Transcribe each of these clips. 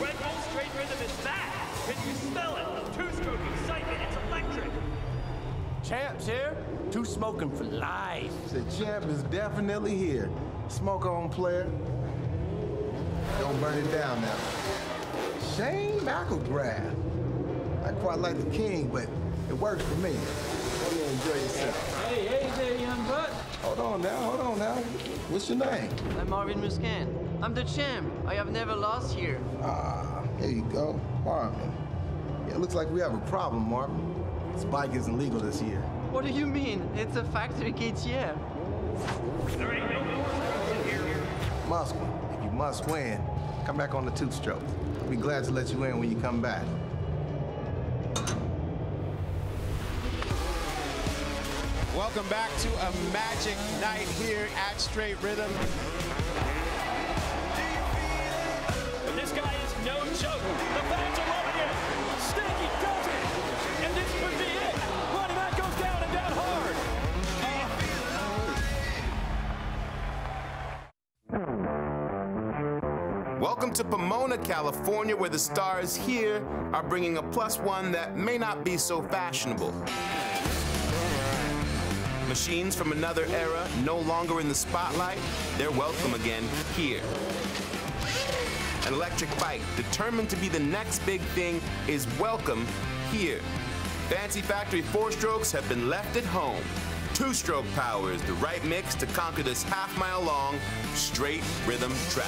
Red Bull straight rhythm is back. Can you smell it? Two-stroke excitement. It's electric. Champs here. Two smoking for life. The champ is definitely here. Smoke on, player. Don't burn it down now. Shane McElrath. I quite like the king, but it works for me. Hope you enjoy yourself. Hey, hey there, young butt. Hold on now, hold on now. What's your name? I'm Marvin Musquin. I'm the champ. I have never lost here. Ah, here you go. Marvin. Yeah, it looks like we have a problem, Marvin. This bike isn't legal this year. What do you mean? It's a factory KTM. There ain't no more here. Must win. If you must win, come back on the two-stroke. I'll be glad to let you in when you come back. Welcome back to a magic night here at Straight Rhythm. The fans are loving it. Does it. And this could be it. Goes down and down hard. Welcome to Pomona, California, where the stars here are bringing a plus one that may not be so fashionable. Machines from another era, no longer in the spotlight, they're welcome again here. An electric bike, determined to be the next big thing, is welcome here. Fancy Factory four strokes have been left at home. Two stroke power is the right mix to conquer this half mile long, straight rhythm track.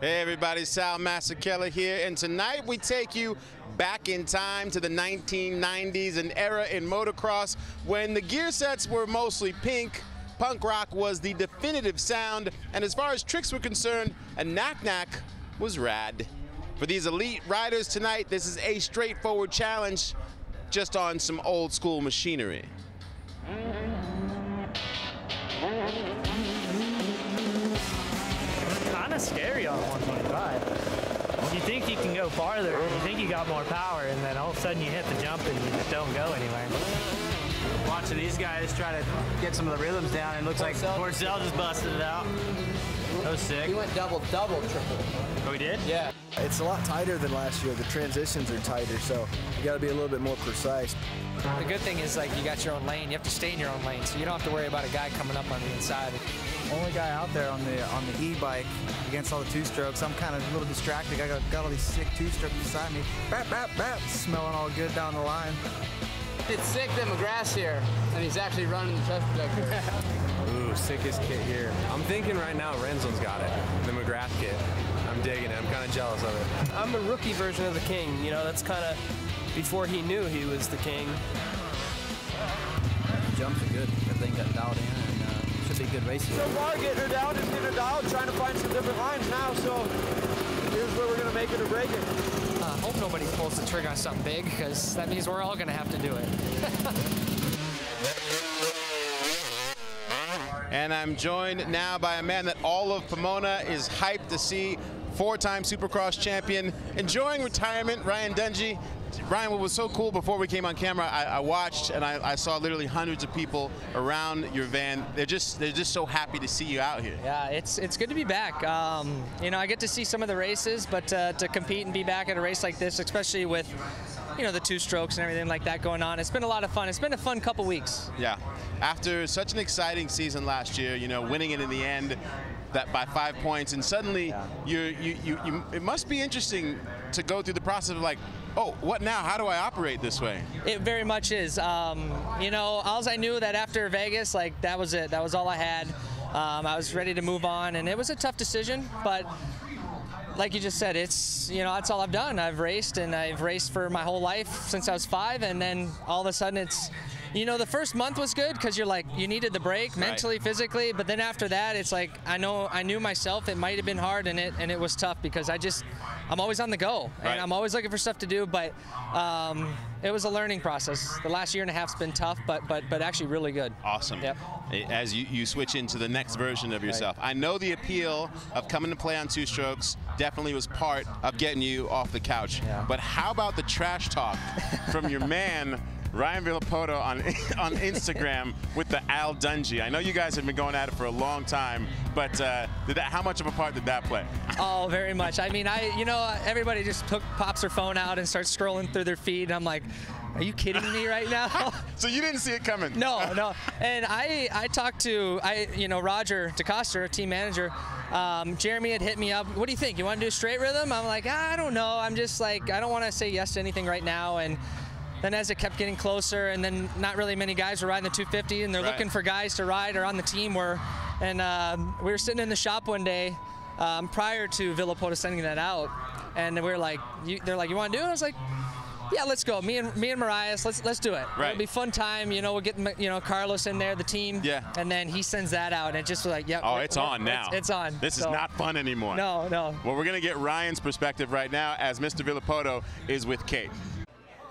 Hey everybody, Sal Masekela here, and tonight we take you back in time to the 1990s, an era in motocross when the gear sets were mostly pink, punk rock was the definitive sound, and as far as tricks were concerned, a nac-nac was rad. For these elite riders tonight, this is a straightforward challenge just on some old school machinery. kind of scary on 125. You think you can go farther, you think you got more power, and then all of a sudden you hit the jump and you just don't go anywhere. Watching these guys try to get some of the rhythms down, it looks like Pourcel just busted it out. That was sick. He went double, double, triple. Oh, we did? Yeah. It's a lot tighter than last year. The transitions are tighter, so you got to be a little bit more precise. The good thing is like you got your own lane. You have to stay in your own lane, so you don't have to worry about a guy coming up on the inside. Only guy out there on the on the e-bike against all the two-strokes. I'm kind of a little distracted. I got, got all these sick two-strokes beside me. Bap, bap, bap. Smelling all good down the line. It's sick that McGrath's here, and he's actually running the test projector. Ooh, sickest kit here. I'm thinking right now Renzo's got it, the McGrath kit. I'm digging it. I'm kind of jealous of it. I'm a rookie version of the king. You know, that's kind of before he knew he was the king. Jumps are good. Everything got dialed in and uh, should be good racing. So far, getting her down, just getting her dialed, trying to find some different lines now. So here's where we're going to make it or break it. Nobody pulls the trigger on something big, because that means we're all going to have to do it. And I'm joined now by a man that all of Pomona is hyped to see, four-time Supercross champion, enjoying retirement, Ryan Dungey. Ryan, what was so cool before we came on camera, I, I watched and I, I, saw literally hundreds of people around your van. They're just they're just so happy to see you out here. Yeah, it's it's good to be back. Um, you know, I get to see some of the races, but uh, to compete and be back at a race like this, especially with you know the two strokes and everything like that going on, it's been a lot of fun. It's been a fun couple weeks. Yeah, after such an exciting season last year, you know, winning it in the end. That by five points, and suddenly yeah. you, you, you, you, it must be interesting to go through the process of like, oh, what now? How do I operate this way? It very much is. Um, you know, all I knew that after Vegas, like that was it. That was all I had. Um, I was ready to move on, and it was a tough decision, but like you just said, it's you know that's all I've done. I've raced and I've raced for my whole life since I was five, and then all of a sudden it's you know, the first month was good because you're like, you needed the break mentally, right. physically, but then after that, it's like, I know, I knew myself, it might have been hard and it, and it was tough because I just, I'm always on the go and right. I'm always looking for stuff to do, but um, it was a learning process. The last year and a half's been tough, but, but, but actually really good. Awesome. Yep. As you, you switch into the next version of yourself. Right. I know the appeal of coming to play on two strokes definitely was part of getting you off the couch, yeah. but how about the trash talk from your man Ryan Villopoto on on Instagram with the Al Dungey. I know you guys have been going at it for a long time, but uh, did that, how much of a part did that play? Oh, very much. I mean, I you know everybody just took, pops their phone out and starts scrolling through their feed, and I'm like, are you kidding me right now? so you didn't see it coming? No, no. And I I talked to I you know Roger DeCoster, team manager. Um, Jeremy had hit me up. What do you think? You want to do a straight rhythm? I'm like, I don't know. I'm just like I don't want to say yes to anything right now and. Then as it kept getting closer, and then not really many guys were riding the 250, and they're Right. looking for guys to ride or on the team. Were, and um, we were sitting in the shop one day um, prior to Villopoto sending that out, and we were like, you, they're like, you want to do it? I was like, yeah, let's go. Me and me and Marias, let's let's do it. Right. It'll be fun time. You know, we'll get you know Carlos in there, the team. Yeah. And then he sends that out, and it just was like, yep. Oh, it's on now. It's, it's on. This is not fun anymore. No, no. Well, we're going to get Ryan's perspective right now as Mr. Villopoto is with Kate.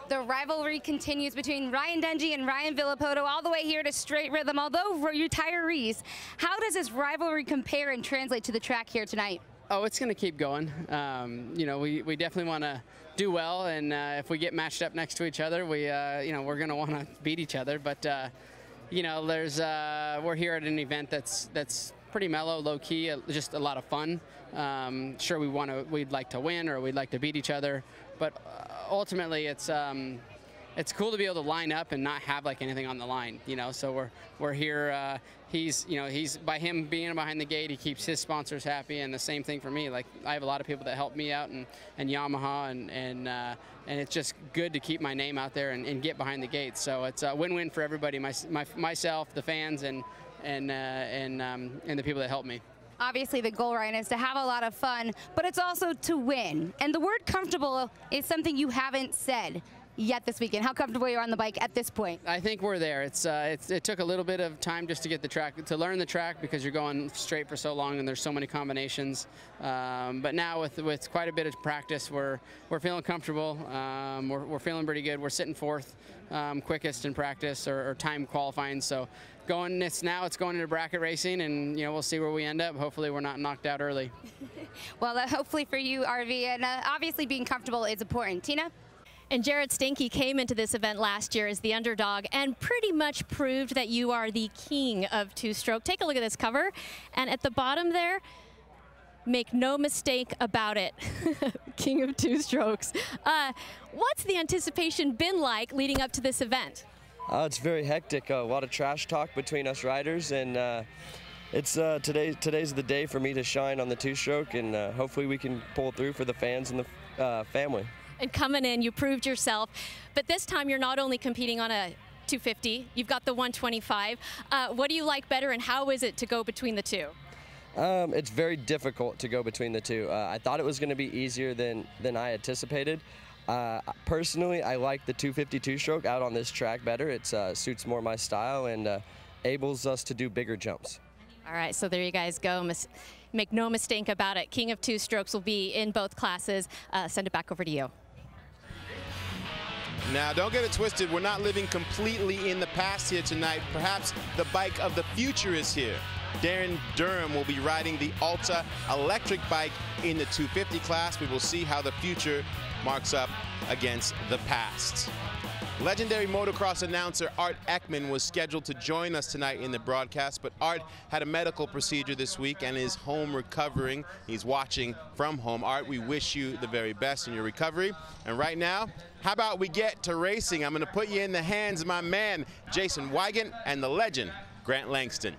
The rivalry continues between Ryan Dungey and Ryan Villopoto all the way here to straight rhythm. Although for retirees, how does this rivalry compare and translate to the track here tonight? Oh, it's going to keep going. Um, you know, we, we definitely want to do well, and uh, if we get matched up next to each other, we uh, you know we're going to want to beat each other. But uh, you know, there's uh, we're here at an event that's that's pretty mellow, low key, uh, just a lot of fun. Um, sure, we want to we'd like to win or we'd like to beat each other, but uh, ultimately it's. Um, it's cool to be able to line up and not have like anything on the line, you know. So we're we're here. Uh, he's you know he's by him being behind the gate, he keeps his sponsors happy, and the same thing for me. Like I have a lot of people that help me out, and and Yamaha, and and uh, and it's just good to keep my name out there and, and get behind the gate. So it's a win-win for everybody, my, my myself, the fans, and and uh, and um, and the people that help me. Obviously, the goal, Ryan, is to have a lot of fun, but it's also to win. And the word comfortable is something you haven't said yet this weekend. How comfortable are you on the bike at this point? I think we're there. It's, uh, it's it took a little bit of time just to get the track to learn the track because you're going straight for so long and there's so many combinations. Um, but now with with quite a bit of practice, we're we're feeling comfortable. Um, we're, we're feeling pretty good. We're sitting fourth, um, quickest in practice or, or time qualifying. So going it's now it's going into bracket racing and you know we'll see where we end up. Hopefully we're not knocked out early. Well, uh, hopefully for you, RV, and uh, obviously being comfortable is important. Tina? And Gared Steinke came into this event last year as the underdog and pretty much proved that you are the king of two stroke. Take a look at this cover. And at the bottom there, make no mistake about it, king of two strokes. Uh, what's the anticipation been like leading up to this event? Uh, it's very hectic. a lot of trash talk between us riders, and uh, it's uh, today. Today's the day for me to shine on the two-stroke, and uh, hopefully we can pull through for the fans and the uh, family. And coming in, you proved yourself. But this time, you're not only competing on a 250, you've got the 125. Uh, what do you like better, and how is it to go between the two? Um, it's very difficult to go between the two. Uh, I thought it was going to be easier than than I anticipated. Uh, personally, I like the 252 stroke out on this track better. It uh, suits more my style and uh, enables us to do bigger jumps. All right, so there you guys go. Mis- make no mistake about it. King of Two Strokes will be in both classes. Uh, send it back over to you. Now, don't get it twisted. We're not living completely in the past here tonight. Perhaps the bike of the future is here. Darryn Durham will be riding the Alta electric bike in the 250 class. We will see how the future marks up against the past. Legendary motocross announcer Art Eckman was scheduled to join us tonight in the broadcast, but Art had a medical procedure this week and is home recovering. He's watching from home. Art, we wish you the very best in your recovery. And right now, how about we get to racing? I'm going to put you in the hands of my man, Jason Weigandt, and the legend, Grant Langston.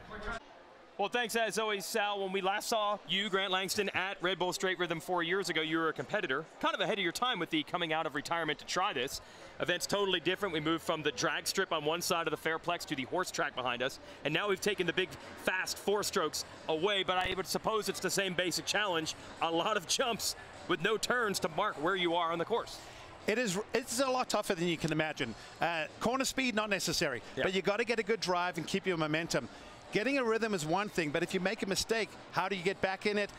Well, thanks as always, Sal. When we last saw you, Grant Langston, at Red Bull Straight Rhythm four years ago, you were a competitor, kind of ahead of your time with the coming out of retirement to try this. Event's totally different. We moved from the drag strip on one side of the Fairplex to the horse track behind us, and now we've taken the big, fast four strokes away. But I would suppose it's the same basic challenge: a lot of jumps with no turns to mark where you are on the course. It is. It's a lot tougher than you can imagine. Uh, corner speed not necessary, but you got to get a good drive and keep your momentum. Getting a rhythm is one thing, but if you make a mistake, how do you get back in it?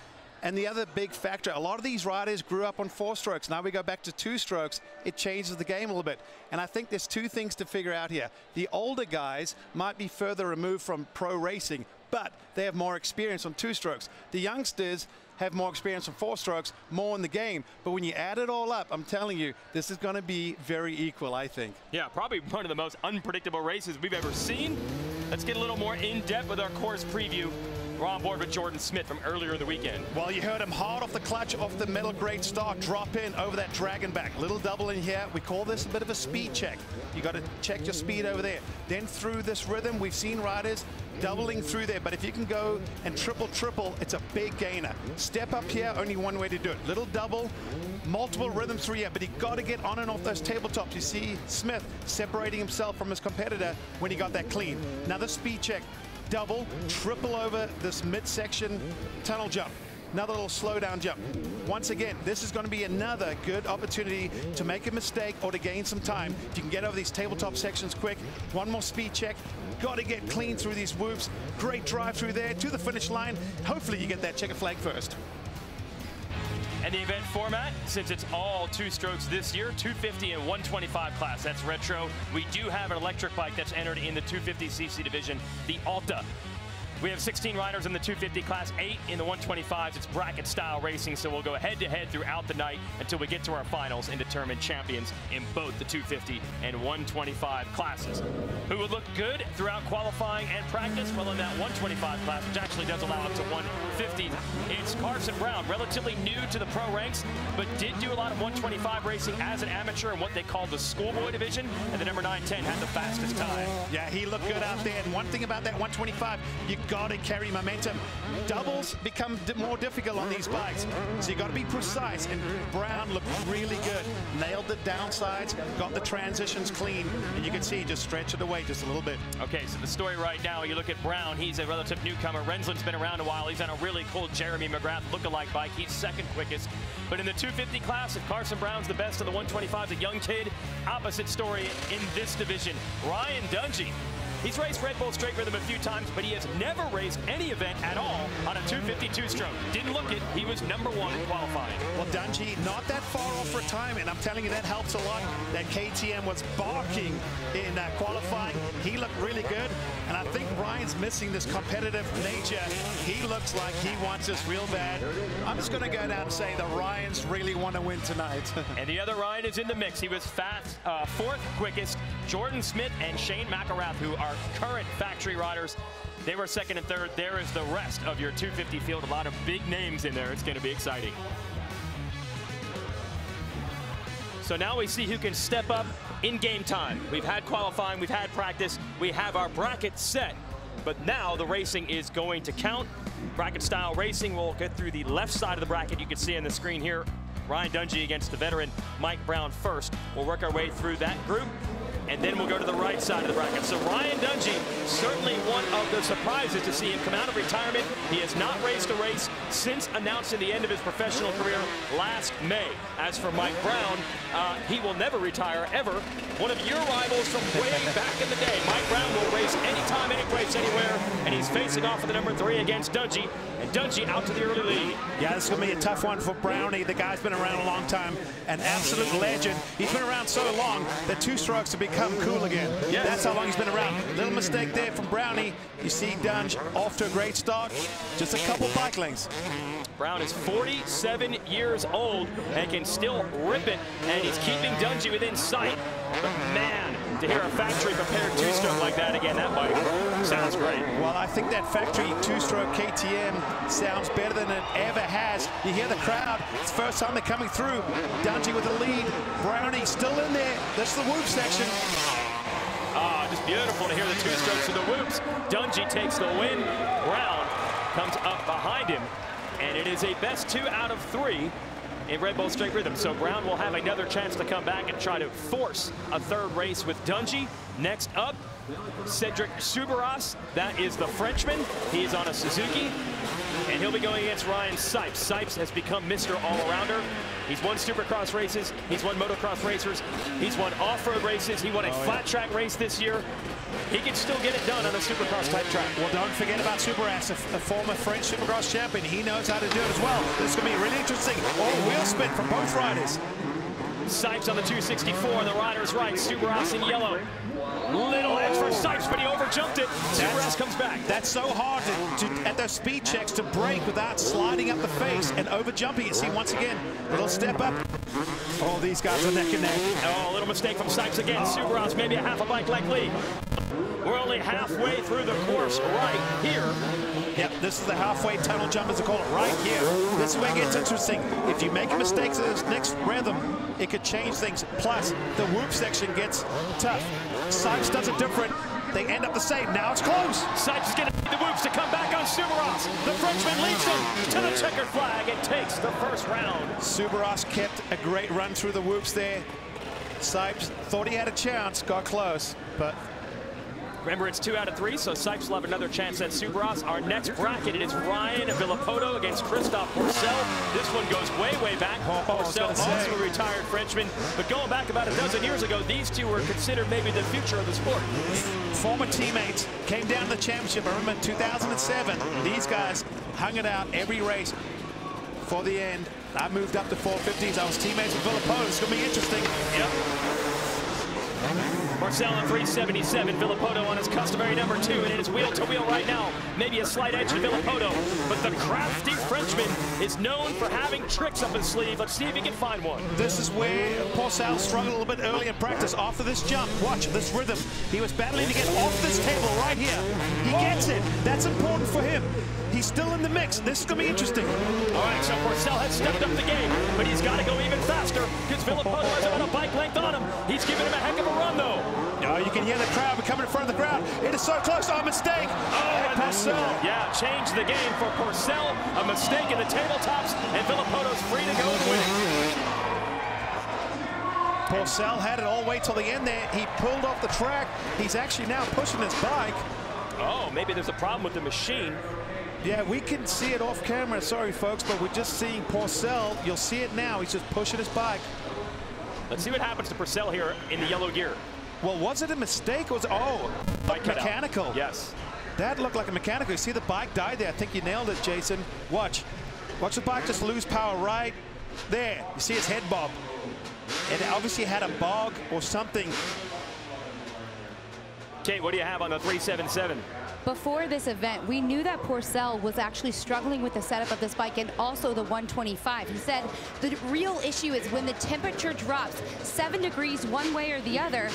And the other big factor, a lot of these riders grew up on four strokes. Now we go back to two strokes. It changes the game a little bit. And I think there's two things to figure out here. The older guys might be further removed from pro racing, but they have more experience on two strokes. The youngsters have more experience from four strokes, more in the game. But when you add it all up, I'm telling you, this is going to be very equal, I think. Yeah, probably one of the most unpredictable races we've ever seen. Let's get a little more in depth with our course preview. We're on board with Jordon Smith from earlier in the weekend. Well, you heard him hard off the clutch, off the middle grade start, drop in over that dragon back. Little double in here. We call this a bit of a speed check. You got to check your speed over there. Then through this rhythm, we've seen riders doubling through there. But if you can go and triple, triple, it's a big gainer. Step up here, only one way to do it. Little double, multiple rhythms through here, but he got to get on and off those tabletops. You see Smith separating himself from his competitor when he got that clean. Another speed check double, triple over this midsection tunnel jump. Another little slow down jump. Once again, this is going to be another good opportunity to make a mistake or to gain some time. If you can get over these tabletop sections quick, one more speed check. Got to get clean through these whoops. Great drive through there to the finish line. Hopefully you get that checker flag first. And the event format, since it's all two strokes this year, 250 and 125 class, that's retro. We do have an electric bike that's entered in the 250cc division, the Alta. We have 16 riders in the 250 class, eight in the 125s. It's bracket style racing, so we'll go head to head throughout the night until we get to our finals and determine champions in both the 250 and 125 classes. Who would look good throughout qualifying and practice? Well, in that 125 class, which actually does allow up to 150, it's Carson Brown, relatively new to the pro ranks, but did do a lot of 125 racing as an amateur in what they call the schoolboy division, and the number 910 had the fastest time. Yeah, he looked good out there. And one thing about that 125, you got to carry momentum. Doubles become more difficult on these bikes, so you got to be precise. And Brown looked really good. Nailed the downsides, got the transitions clean, and you can see just stretch it away just a little bit. Okay, so the story right now, you look at Brown, he's a relative newcomer. Rensland's been around a while. He's on a really cool Jeremy McGrath look-alike bike. He's second quickest. But in the 250 class, if Carson Brown's the best of the 125, a young kid, opposite story in this division. Ryan Dungey He's raced Red Bull Straight Rhythm a few times, but he has never raced any event at all on a 252 stroke. Didn't look it. He was number one in qualifying. Well, Dungey, not that far off for retirement. I'm telling you, that helps a lot. That KTM was barking in uh, qualifying. He looked really good. And I think Ryan's missing this competitive nature. He looks like he wants this real bad. I'm just going to go down and say the Ryans really want to win tonight. and the other Ryan is in the mix. He was fast, uh, fourth quickest. Jordon Smith and Shane McElrath, who are current factory riders. They were second and third. There is the rest of your 250 field. A lot of big names in there. It's going to be exciting. So now we see who can step up in game time. We've had qualifying, we've had practice, we have our bracket set, but now the racing is going to count. Bracket style racing, we'll get through the left side of the bracket. You can see on the screen here, Ryan Dungey against the veteran Mike Brown first. We'll work our way through that group and then we'll go to the right side of the bracket. So Ryan Dungey, certainly one of the surprises to see him come out of retirement. He has not raced a race since announcing the end of his professional career last May. As for Mike Brown, uh, he will never retire, ever. One of your rivals from way back in the day. Mike Brown will race anytime, any place, anywhere, and he's facing off with the number three against Dungey, and Dungey out to the early lead. Yeah, this is going to be a tough one for Brownie. The guy's been around a long time, an absolute legend. He's been around so long that two strokes have become cool again. Yes. That's how long he's been around. Little mistake there from Brownie. You see Dunge off to a great start. Just a couple bike lengths. Brown is 47 years old and can still rip it, and he's keeping Dungey within sight. But man, to hear a factory prepared two-stroke like that again, that bike sounds great. Well, I think that factory two-stroke KTM sounds better than it ever has. You hear the crowd. It's the first time they're coming through. Dungey with the lead. Brownie still in there. That's the whoop section. Ah, just beautiful to hear the two strokes of the whoops. Dungey takes the win. Brown comes up behind him. And it is a best two out of three in Red Bull Straight Rhythm. So Brown will have another chance to come back and try to force a third race with Dungey. Next up, Cedric Soubeyras. That is the Frenchman. He is on a Suzuki. And he'll be going against Ryan Sipes. Sipes has become Mr. All-Arounder. He's won Supercross races. He's won motocross racers. He's won off-road races. He won a oh, flat yeah. track race this year. He can still get it done on a Supercross type track. Well, don't forget about Soubeyras, a, a, former French Supercross champion. He knows how to do it as well. This is going to be really interesting. All wheel spin from both riders. Sipes on the 264, the rider's right. Soubeyras in yellow. Little edge for Sipes, but he overjumped it. Soubeyras comes back. That's so hard to, to, at those speed checks to break without sliding up the face and overjumping it. See, once again, little step up. Oh, these guys are neck and neck. Oh, a little mistake from Sipes again. Soubeyras maybe a half a bike length lead. We're only halfway through the course right here. Yep, this is the halfway tunnel jump, as they call it, right here. This is where it gets interesting. If you make a mistake to this next rhythm, it could change things. Plus, the whoop section gets tough. Sipes does it different. They end up the same. Now it's close. Sipes is going to need the whoops to come back on Soubeyras. The Frenchman leads them to the checkered flag and takes the first round. Soubeyras kept a great run through the whoops there. Sipes thought he had a chance, got close, but Remember, it's two out of three, so Sipes will have another chance at Soubeyras. Our next bracket, it is Ryan Villopoto against Christophe Pourcel. This one goes way, way back. Oh, Pourcel, also a retired Frenchman. But going back about a dozen years ago, these two were considered maybe the future of the sport. Former teammates came down the championship. I remember in 2007, these guys hung it out every race for the end. I moved up to 450s. I was teammates with Villopoto. It's going to be interesting. Yep. Pourcel on 377, Villopoto on his customary number two, and it is wheel to wheel right now. Maybe a slight edge to Villopoto, but the crafty Frenchman is known for having tricks up his sleeve. Let's see if he can find one. This is where Pourcel struggled a little bit early in practice after this jump. Watch this rhythm. He was battling to get off this table right here. He gets it. That's important for him. He's still in the mix. This is going to be interesting. All right, so Pourcel has stepped up the game, but he's got to go even faster because Villopoto has about a bike length on him. He's giving him a heck of a run, though. Oh, you can hear the crowd coming in front of the crowd. It is so close. Oh, mistake. Oh, and Pourcel. Yeah, change the game for Pourcel. A mistake in the tabletops, and Villopoto's free to go and win it. Pourcel had it all the way till the end there. He pulled off the track. He's actually now pushing his bike. Oh, maybe there's a problem with the machine. Yeah, we can see it off camera. Sorry, folks, but we're just seeing Pourcel. You'll see it now. He's just pushing his bike. Let's see what happens to Pourcel here in the yellow gear. Well, was it a mistake? Was oh, Bike mechanical? Yes. That looked like a mechanical. You see the bike die there. I think you nailed it, Jason. Watch. Watch the bike just lose power right there. You see his head bob. It obviously had a bog or something. Kate, what do you have on the 377? Before this event, we knew that Pourcel was actually struggling with the setup of this bike and also the 125. He said the real issue is when the temperature drops seven degrees one way or the other,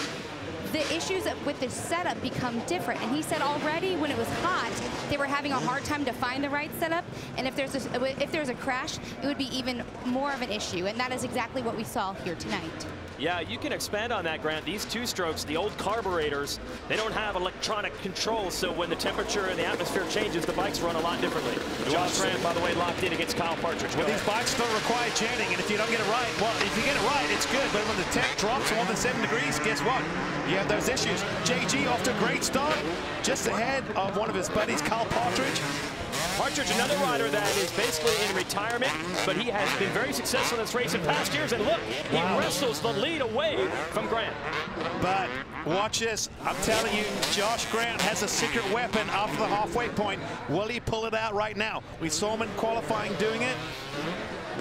the issues with the setup become different. And he said already when it was hot, they were having a hard time to find the right setup. And if there's a, if there's a crash, it would be even more of an issue. And that is exactly what we saw here tonight. Yeah, you can expand on that, Grant. These two strokes, the old carburetors, they don't have electronic control, so when the temperature and the atmosphere changes, the bikes run a lot differently. Josh Grant, by the way, locked in against Kyle Partridge. Well, these bikes don't require jamming, and if you don't get it right, well, if you get it right, it's good, but when the temp drops more than seven degrees, guess what? You have those issues. JG off to a great start, just ahead of one of his buddies, Kyle Partridge. Partridge, another rider that is basically in retirement, but he has been very successful in this race in past years. And look, he wow. wrestles the lead away from Grant. But watch this. I'm telling you, Josh Grant has a secret weapon off the halfway point. Will he pull it out right now? We saw him in qualifying doing it.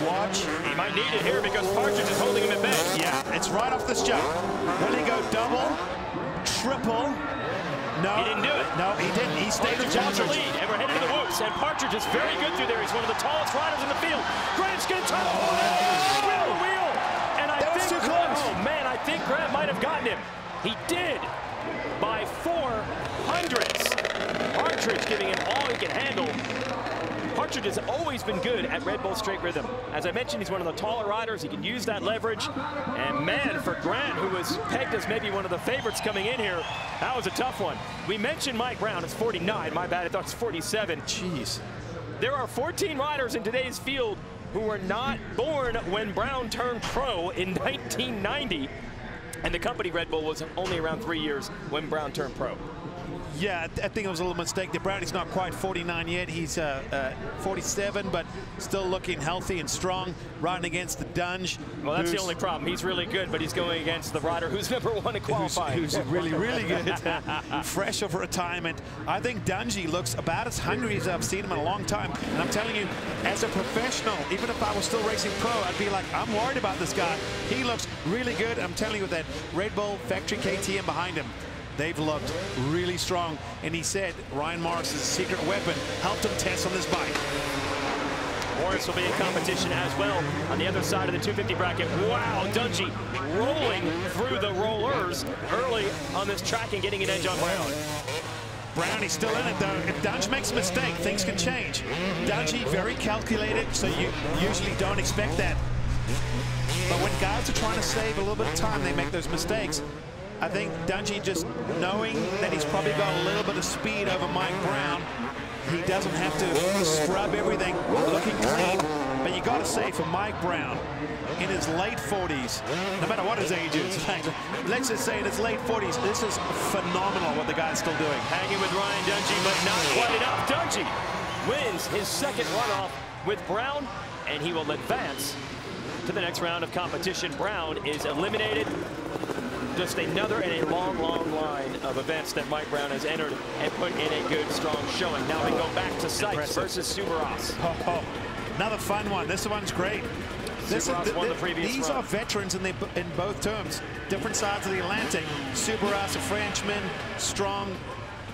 Watch. He might need it here because Partridge is holding him at bay. Yeah, it's right off this jump. Will he go double, triple, no. He didn't do it. No, he didn't. He stayed Partridge with the lead, and we're headed to the whoops. And Partridge is very good through there. He's one of the tallest riders in the field. Grant's going to try to hold it. Wheel to wheel. And I that think, was too close. Oh, man, I think Grant might have gotten him. He did by four hundredths. Partridge giving him all he can handle. Partridge has always been good at Red Bull straight rhythm. As I mentioned, he's one of the taller riders. He can use that leverage. And man, for Grant, who was pegged as maybe one of the favorites coming in here, that was a tough one. We mentioned Mike Brown. It's 49. My bad. I thought it's 47. Jeez. There are 14 riders in today's field who were not born when Brown turned pro in 1990. And the company Red Bull was only around three years when Brown turned pro. Yeah, I think it was a little mistake. The Brownie's not quite 49 yet. He's uh, uh, 47, but still looking healthy and strong, riding against the Dunge. Well, that's the only problem. He's really good, but he's going against the rider who's number one in qualifying. Who's, who's really, really good. Fresh of retirement. I think Dungey looks about as hungry as I've seen him in a long time. And I'm telling you, as a professional, even if I was still racing pro, I'd be like, I'm worried about this guy. He looks really good. I'm telling you, with that Red Bull factory KTM behind him, they've looked really strong. And he said Ryan Morris's secret weapon helped him test on this bike. Morris will be in competition as well on the other side of the 250 bracket. Wow, Dungey rolling through the rollers early on this track and getting an edge on Brown. Brown, he's still in it though. If Dunge makes a mistake, things can change. Dungey, very calculated, so you usually don't expect that. But when guys are trying to save a little bit of time, they make those mistakes. I think Dungey just knowing that he's probably got a little bit of speed over Mike Brown, he doesn't have to scrub everything looking clean. But you got to say, for Mike Brown, in his late 40s, no matter what his age is, let's just say in his late 40s, this is phenomenal what the guy's still doing. Hanging with Ryan Dungey, but not quite enough. Dungey wins his second runoff with Brown, and he will advance to the next round of competition. Brown is eliminated. Just another in a long, long line of events that Mike Brown has entered and put in a good, strong showing. Now we go back to Sykes Impressive. versus Soubeyras. Oh, oh, another fun one. This one's great. This Soubeyras th- the these run. are veterans in, the, in both terms, different sides of the Atlantic. Soubeyras, a Frenchman, strong,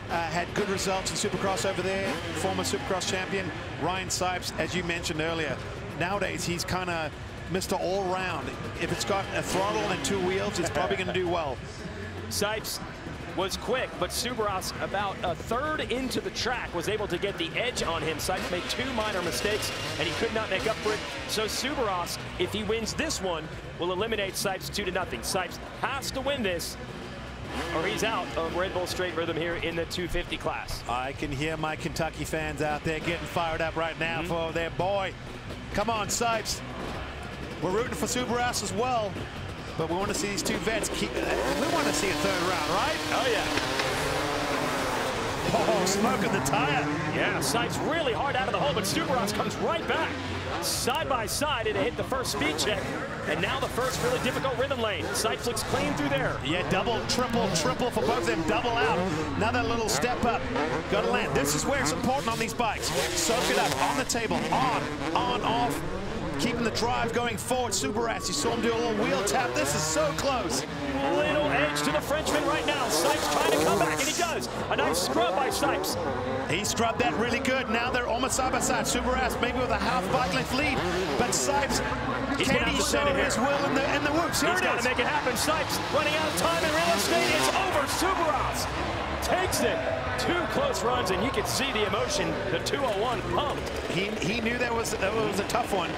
uh, had good results in Supercross over there, former Supercross champion. Ryan Sipes, as you mentioned earlier, nowadays he's kind of Mr. All-Round. If it's got a throttle and two wheels, it's probably going to do well. Sipes was quick, but Soubeyras, about a third into the track, was able to get the edge on him. Sipes made two minor mistakes, and he could not make up for it. So Soubeyras, if he wins this one, will eliminate Sipes 2 to nothing. Sipes has to win this, or he's out of Red Bull Straight Rhythm here in the 250 class. I can hear my Kentucky fans out there getting fired up right now mm-hmm. for their boy. Come on, Sipes. We're rooting for Soubeyras as well, but we want to see these two vets keep. We want to see a third round, right? Oh, yeah. Oh, smoke smoking the tire. Yeah, Sipes really hard out of the hole, but Soubeyras comes right back. Side by side, it hit the first speed check, and now the first really difficult rhythm lane. Sipes looks clean through there. Yeah, double, triple, triple for both of them. Double out. Another little step up. Got to land. This is where it's important on these bikes. Soak it up on the table. On, on, off. Keeping the drive going forward. Soubeyras, you saw him do a little wheel tap. This is so close. Little edge to the Frenchman right now. Sipes trying to come back, and he does. A nice scrub by Sipes. He scrubbed that really good. Now they're almost side by side. Soubeyras maybe with a half bike length lead, but Sipes He's can he show send it here. his will in the in the whoops? Here He's it got to make it happen. Sipes running out of time in real estate. It's over. Soubeyras takes it. Two close runs, and you can see the emotion. The 201 pumped. He he knew that was that was a tough one.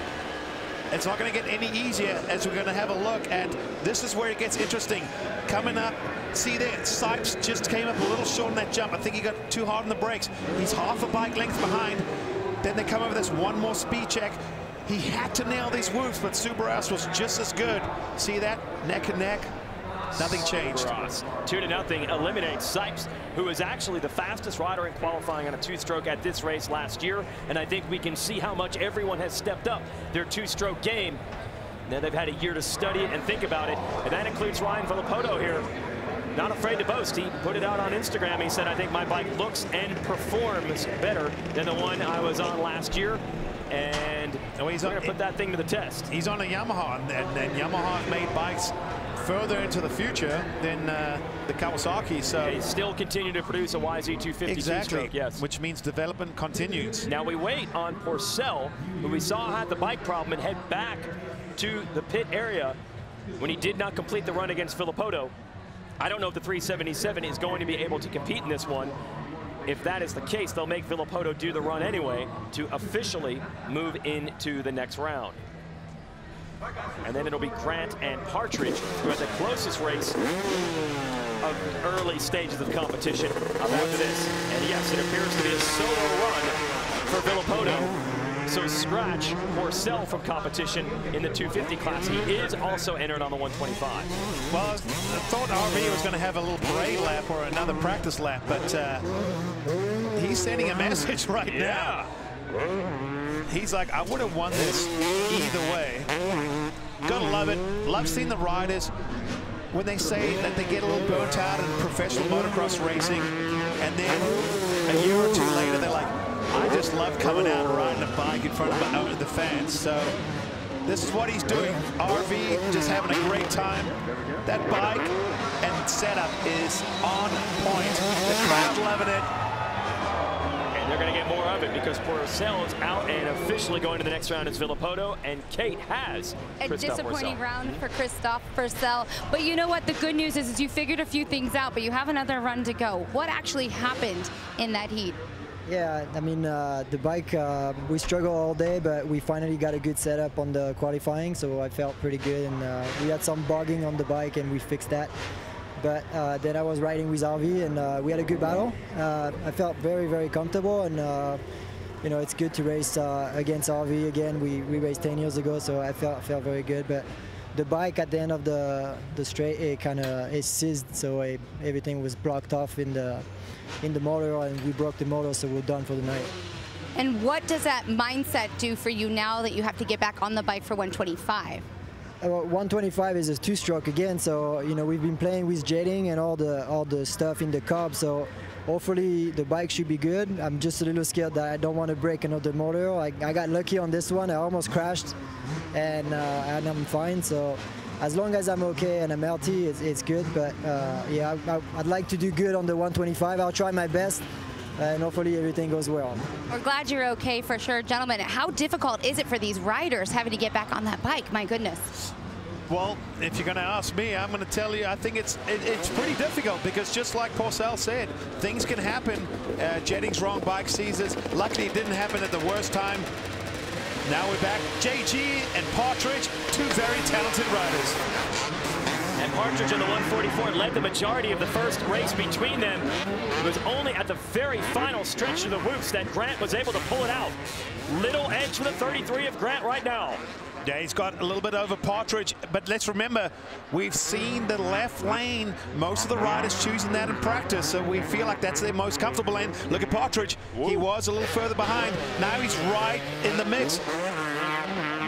It's not going to get any easier as we're going to have a look at. This is where it gets interesting. Coming up, see there, Sipes just came up a little short on that jump. I think he got too hard on the brakes. He's half a bike length behind. Then they come over this one more speed check. He had to nail these whoops, but Soubeyras was just as good. See that? Neck and neck. Nothing changed. Two to nothing, eliminates Sipes, who is actually the fastest rider in qualifying on a two-stroke at this race last year. And I think we can see how much everyone has stepped up their two-stroke game. Now they've had a year to study it and think about it. And that includes Ryan Villopoto here. Not afraid to boast. He put it out on Instagram. He said, I think my bike looks and performs better than the one I was on last year. And Oh, he's we're going to put that thing to the test. He's on a Yamaha, and, and, and Yamaha made bikes further into the future than uh, the Kawasaki. So They still continue to produce a YZ250 exactly, two-stroke, yes. which means development continues. Now we wait on Pourcel, who we saw had the bike problem and head back to the pit area when he did not complete the run against Villopoto. I don't know if the 377 is going to be able to compete in this one. If that is the case, they'll make Villopoto do the run anyway to officially move into the next round. And then it'll be Grant and Partridge who are the closest race of early stages of competition up after this. And yes, it appears to be a solo run for Villopoto. So scratch Pourcel from competition in the 250 class. He is also entered on the 125. Well, I thought RV was going to have a little parade lap or another practice lap, but uh, he's sending a message right Yeah. now. He's like, I would have won this either way. Gotta love it. Love seeing the riders when they say that they get a little burnt out in professional motocross racing, and then a year or two later they're like, I just love coming out and riding a bike in front of the fans. So This is what he's doing. RV just having a great time. That bike and setup is on point. The crowd loving it. And they're going to get more of it because Pourcel is out and officially going to the next round is Villopoto, and Kate has A Christoph disappointing Pourcel. round for Christophe Pourcel. But you know what? The good news is, is you figured a few things out, but you have another run to go. What actually happened in that heat? Yeah, I mean, uh, the bike, uh, we struggled all day, but we finally got a good setup on the qualifying, so I felt pretty good. And uh, we had some bugging on the bike, and we fixed that. But uh, then I was riding with RV, and uh, we had a good battle. Uh, I felt very, very comfortable, and uh, you know, it's good to race uh, against RV again. We, we raced 10 years ago, so I felt felt very good. But the bike at the end of the the straight, it kind of it seized, so it, everything was blocked off in the in the motor, and we broke the motor, so we're done for the night. And what does that mindset do for you now that you have to get back on the bike for 125? Uh, 125 is a two-stroke again, so you know we've been playing with jetting and all the all the stuff in the cob. So hopefully the bike should be good. I'm just a little scared that I don't want to break another motor. I, I got lucky on this one. I almost crashed, and uh, and I'm fine. So as long as I'm okay and I'm healthy, it's, it's good. But uh, yeah, I, I'd like to do good on the 125. I'll try my best, and hopefully everything goes well. We're glad you're okay for sure. Gentlemen, how difficult is it for these riders having to get back on that bike? My goodness. Well, if you're going to ask me, I'm going to tell you I think it's it, it's pretty difficult because just like Pourcel said, things can happen. Uh, Jetting's wrong bike seizures. Luckily, it didn't happen at the worst time. Now we're back. JG and Partridge, two very talented riders. And Partridge in the 144 led the majority of the first race between them. It was only at the very final stretch of the whoops that Grant was able to pull it out. Little edge for the 33 of Grant right now. Yeah, he's got a little bit over Partridge, but let's remember, we've seen the left lane, most of the riders choosing that in practice, so we feel like that's their most comfortable lane. Look at Partridge. He was a little further behind. Now he's right in the mix.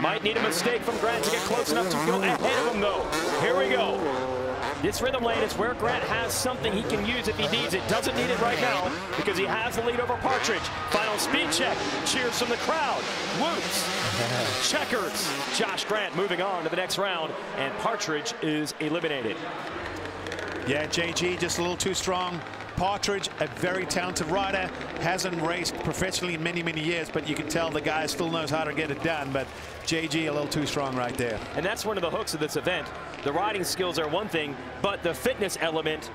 Might need a mistake from Grant to get close enough to go ahead of him, though. Here we go. This rhythm lane is where Grant has something he can use if he needs it. Doesn't need it right now because he has the lead over Partridge. Final speed check. Cheers from the crowd. Whoops. Checkers. Josh Grant moving on to the next round, and Partridge is eliminated. Yeah, JG just a little too strong. Partridge, a very talented rider, hasn't raced professionally in many, many years, but you can tell the guy still knows how to get it done. But JG a little too strong right there. And that's one of the hooks of this event. The riding skills are one thing, but the fitness element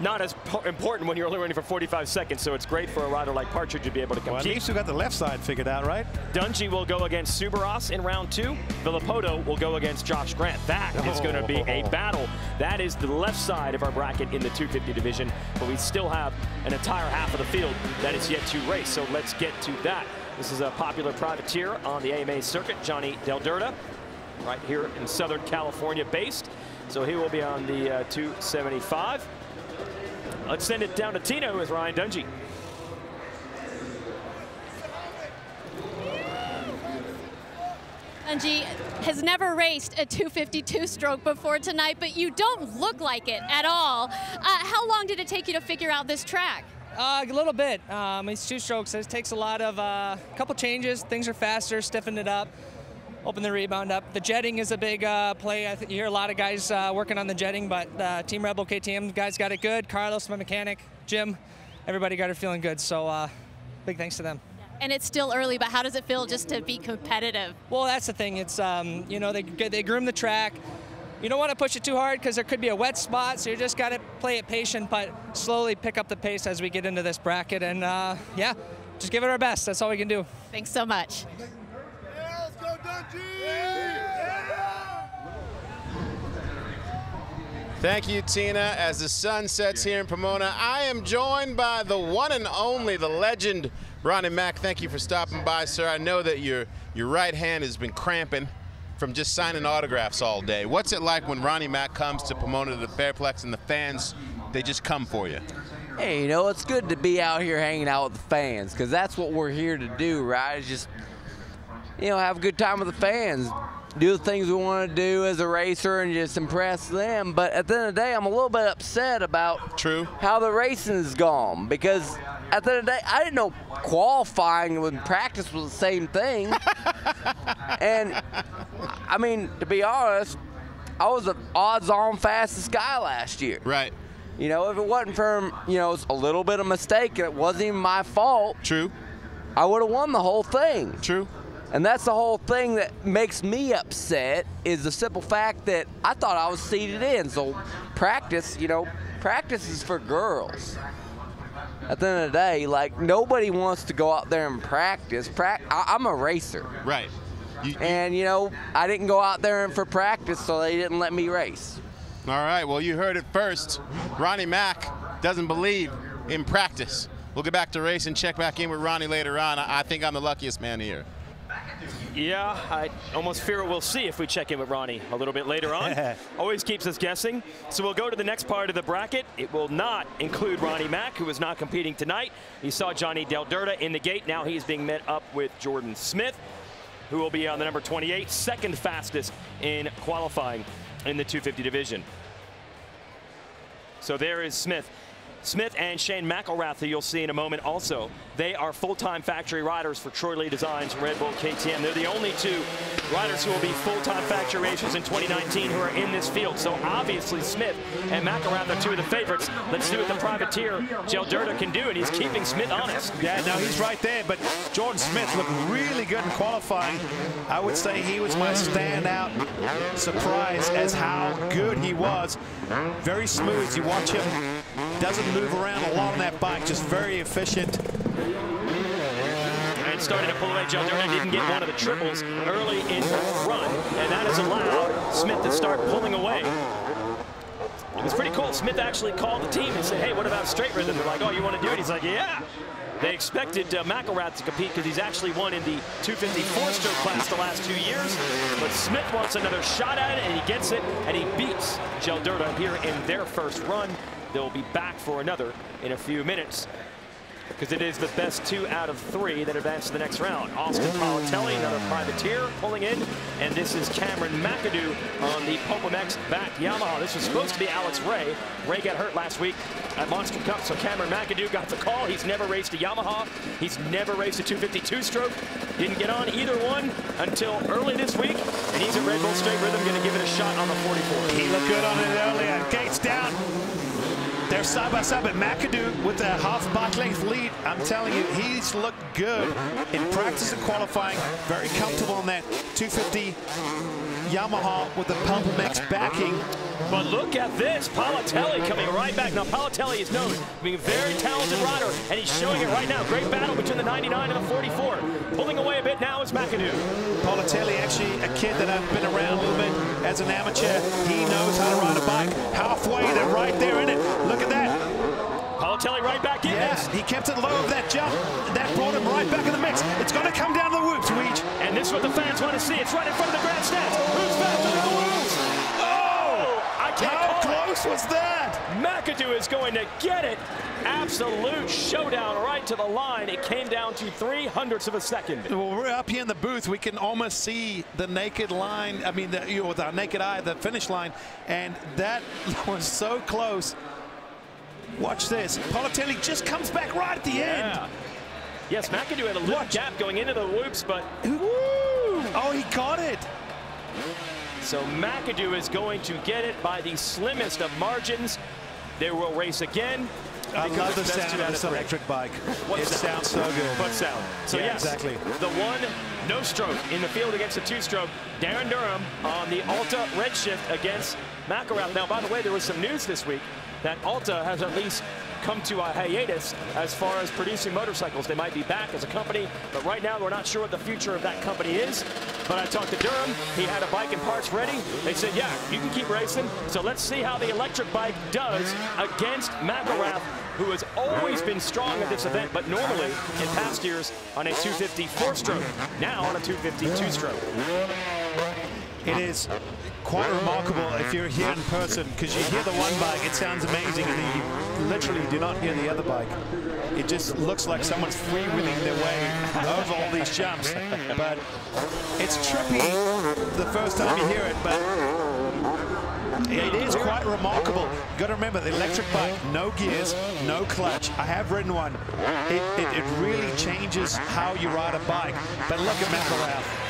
not as important when you're only running for 45 seconds. So it's great for a rider like Partridge to be able to compete. Well, at least got the left side figured out, right? Dungey will go against Soubeyras in round two. Villopoto will go against Josh Grant. That is going to be a oh. battle. That is the left side of our bracket in the 250 division, but we still have an entire half of the field that is yet to race. So let's get to that. This is a popular privateer on the AMA circuit, Johnny Del Derda, right here in Southern California based. So he will be on the uh, 275. Let's send it down to Tino with Ryan Dungey. Angie has never raced a 252 stroke before tonight, but you don't look like it at all. Uh, how long did it take you to figure out this track? Uh, a little bit. Um, it's two strokes. It takes a lot of a uh, couple changes. Things are faster, stiffen it up, open the rebound up. The jetting is a big uh, play. I think you hear a lot of guys uh, working on the jetting, but uh, Team Red Bull KTM guys got it good. Carlos, my mechanic, Jim, everybody got it feeling good. So uh, big thanks to them. And it's still early, but how does it feel just to be competitive? Well, that's the thing. It's um, you know they they groom the track. You don't want to push it too hard because there could be a wet spot, so you just got to play it patient, but slowly pick up the pace as we get into this bracket. And uh, yeah, just give it our best. That's all we can do. Thanks so much. Thank you, Tina. As the sun sets here in Pomona, I am joined by the one and only, the legend, Ronnie Mac. Thank you for stopping by, sir. I know that your your right hand has been cramping from just signing autographs all day. What's it like when Ronnie Mac comes to Pomona to the Fairplex and the fans, they just come for you? Hey, you know, it's good to be out here hanging out with the fans because that's what we're here to do, right? Is just, you know, have a good time with the fans. Do the things we want to do as a racer and just impress them. But at the end of the day, I'm a little bit upset about True. how the racing has gone because at the end of the day, I didn't know qualifying and practice was the same thing. and I mean, to be honest, I was the odds-on fastest guy last year. Right. You know, if it wasn't for you know a little bit of mistake and it wasn't even my fault. True. I would have won the whole thing. True. And that's the whole thing that makes me upset is the simple fact that I thought I was seated in. So practice, you know, practice is for girls. At the end of the day, like nobody wants to go out there and practice. Prac- I- I'm a racer. Right. and you know, I didn't go out there and for practice, so they didn't let me race. All right, well, you heard it first. Ronnie Mac doesn't believe in practice. We'll get back to race and check back in with Ronnie later on. I I think I'm the luckiest man here. Yeah, I almost fear we'll see if we check in with Ronnie a little bit later on. Always keeps us guessing. So we'll go to the next part of the bracket. It will not include Ronnie Mac, who is not competing tonight. He saw Johnny Del Derta in the gate. Now he's being met up with Jordon Smith, who will be on the number 28, second fastest in qualifying in the 250 division. So there is Smith. Smith and Shane McElrath, who you'll see in a moment also, they are full-time factory riders for Troy Lee Designs Red Bull KTM. They're the only two riders who will be full-time factory racers in 2019 who are in this field. So obviously Smith and McElrath are two of the favorites. Let's see what the privateer Gelderta can do, and he's keeping Smith honest. Yeah, no, he's right there. But Jordon Smith looked really good in qualifying. I would say he was my standout surprise as how good he was. Very smooth. You watch him, doesn't move around a lot on that bike, just very efficient. And starting to pull away, Gelderta didn't get one of the triples early in the run, and that has allowed Smith to start pulling away. It was pretty cool. Smith actually called the team and said, hey, what about straight rhythm? They're like, oh, you want to do it? He's like, yeah. They expected uh, McElrath to compete because he's actually won in the 254 stroke class the last two years. But Smith wants another shot at it, and he gets it, and he beats Gelderta here in their first run. They'll be back for another in a few minutes because it is the best two out of three that advance to the next round. Austin Politelli, another privateer, pulling in. And this is Cameron McAdoo on the Popomex backed Yamaha. This was supposed to be Alex Ray. Ray got hurt last week at Monster Cup, so Cameron McAdoo got the call. He's never raced a Yamaha. He's never raced a 252 stroke. Didn't get on either one until early this week. And he's at Red Bull Straight Rhythm, going to give it a shot on the 44. He looked good on it earlier. Gates down. They're side by side, but McAdoo with a half bike length lead. I'm telling you, he's looked good in practice and qualifying. Very comfortable in that 250 Yamaha with the Pump MX backing. But look at this, Politelli coming right back. Now, Politelli is known being a very talented rider, and he's showing it right now. Great battle between the 99 and the 44. Pulling away a bit now is McAdoo. Politelli, actually a kid that I've been around a little bit as an amateur. He knows how to ride a bike. Halfway, they're right there in it. Look at that. Politelli right back in yes, he kept it low of that jump. That brought him right back in the mix. It's going to come down to the whoops, Weege. And this is what the fans want to see. It's right in front of the grandstands. Who's faster than the whoops? Oh, oh! I can't How call it. close was that? McAdoo is going to get it. Absolute showdown right to the line. It came down to three hundredths of a second. Well, we're up here in the booth. We can almost see the naked line. I mean, the, you know, with our naked eye, the finish line, and that was so close. Watch this. Politelli just comes back right at the Yeah. end. Yes, McAdoo had a little gap going into the whoops, but Oh, he got it. So McAdoo is going to get it by the slimmest of margins. They will race again. I because love the sound of this electric bike. What it sound? sounds so good. What sound? So Yeah, yes, exactly. the one no stroke in the field against the two stroke. Darryn Durham on the Alta Redshift against McElrath. Now, by the way, there was some news this week that Alta has at least come to a hiatus as far as producing motorcycles. They might be back as a company, but right now we're not sure what the future of that company is. But I talked to Durham. He had a bike and parts ready. They said, yeah, you can keep racing. So let's see how the electric bike does against McElrath, who has always been strong at this event, but normally in past years on a 250 four-stroke, now on a 250 two-stroke. It is quite remarkable if you're here in person because you hear the one bike, it sounds amazing, and then you literally do not hear the other bike. It just looks like someone's freewheeling their way over all these jumps. But it's trippy the first time you hear it, but it is quite remarkable. You got to remember the electric bike, no gears, no clutch. I have ridden one. It, it, it really changes how you ride a bike. But look at McElrath.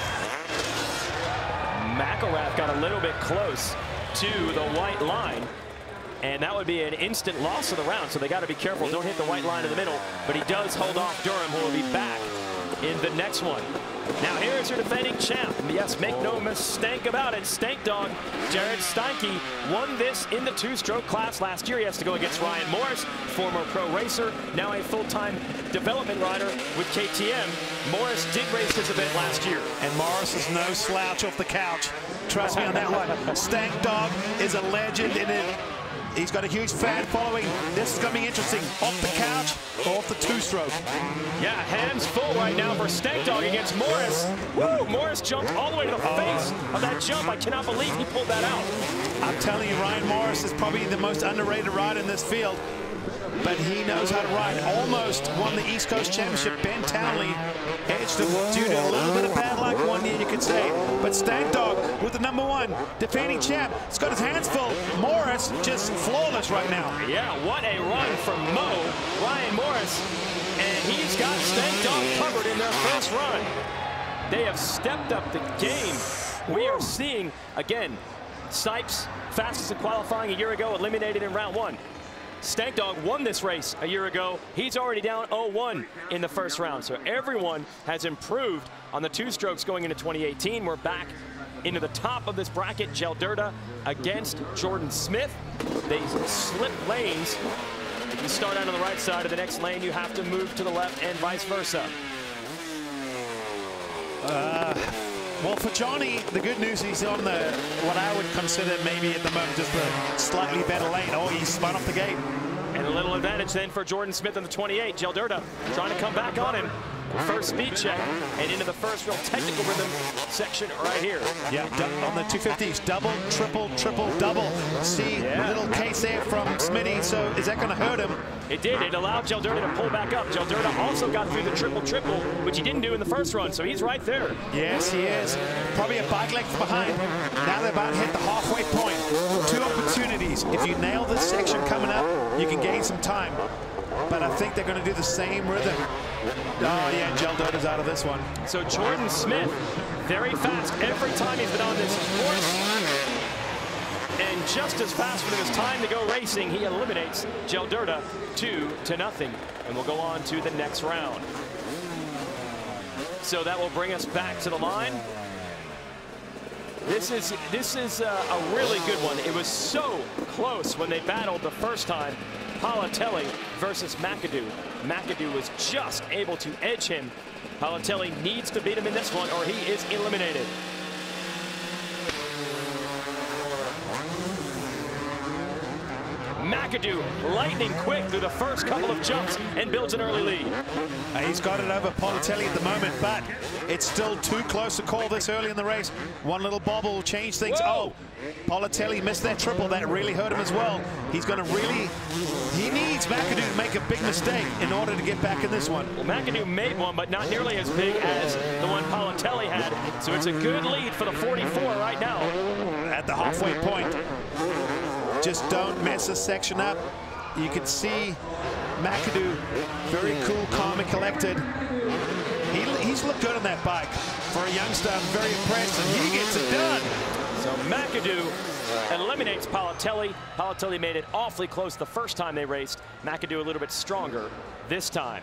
McElrath got a little bit close to the white line. And that would be an instant loss of the round, so they got to be careful. Don't hit the white line in the middle. But he does hold off Durham, who will be back in the next one. Now here is your defending champ. Yes, make no mistake about it. Stank Dog Gared Steinke won this in the two-stroke class last year. He has to go against Ryan Morais, former pro racer, now a full-time development rider with KTM. Morais did race this event last year. And Morais is no slouch off the couch. Trust me on that one. Stank Dog is a legend in it. He's got a huge fan following. This is going to be interesting. Off the couch off the two-stroke. Yeah, hands full right now for Stank Dog against Morais. Woo! Morais jumped all the way to the oh. face of that jump. I cannot believe he pulled that out. I'm telling you, Ryan Morais is probably the most underrated rider in this field but he knows how to ride. Almost won the East Coast Championship. Ben Townley edged him due to a little bit of bad luck one year, you could say. But Stank Dog with the number one defending champ. He's got his hands full. Morais just flawless right now. Yeah, what a run from Mo, Ryan Morais. And he's got Stank Dog covered in their first run. They have stepped up the game. We are seeing, again, Sipes, fastest in qualifying a year ago, eliminated in round one. Stank Dog won this race a year ago. He's already down 0-1 in the first round. So everyone has improved on the two strokes going into 2018. We're back into the top of this bracket. Gelderda against Jordon Smith. They slip lanes. If you start out on the right side of the next lane, you have to move to the left and vice versa. Uh, well, for Johnny, the good news he's on the what I would consider maybe at the moment just a slightly better lane. Oh, he's spun off the gate. And a little advantage then for Jordon Smith in the 28. Gelderda trying to come back on him. First speed check and into the first real technical rhythm section right here. Yeah, on the 250s, double, triple, triple, double. See yeah. little case there from Smitty. So is that going to hurt him? It did. It allowed Gelderda to pull back up. Gelderda also got through the triple, triple, which he didn't do in the first run. So he's right there. Yes, he is. Probably a bike length behind. Now they're about to hit the halfway point. Two opportunities. If you nail this section coming up, you can gain some time but I think they're going to do the same rhythm. Oh, yeah, Gelderda's out of this one. So Jordon Smith, very fast every time he's been on this course. And just as fast when it was time to go racing, he eliminates Gelderda two to nothing. And we'll go on to the next round. So that will bring us back to the line. This is this is a, a really good one. It was so close when they battled the first time. Politelli versus McAdoo. McAdoo was just able to edge him. Politelli needs to beat him in this one or he is eliminated. McAdoo lightning quick through the first couple of jumps and builds an early lead. Uh, he's got it over Politelli at the moment, but it's still too close to call this early in the race. One little bobble will change things. Whoa. Oh, Politelli missed that triple. That really hurt him as well. He's going to really, he needs McAdoo to make a big mistake in order to get back in this one. Well, McAdoo made one, but not nearly as big as the one Politelli had. So it's a good lead for the 44 right now. At the halfway point. Just don't mess this section up. You can see McAdoo, very cool, calm and collected. He, he's looked good on that bike. For a youngster, I'm very impressed, and he gets it done. McAdoo eliminates Politelli. Politelli made it awfully close the first time they raced. McAdoo a little bit stronger this time.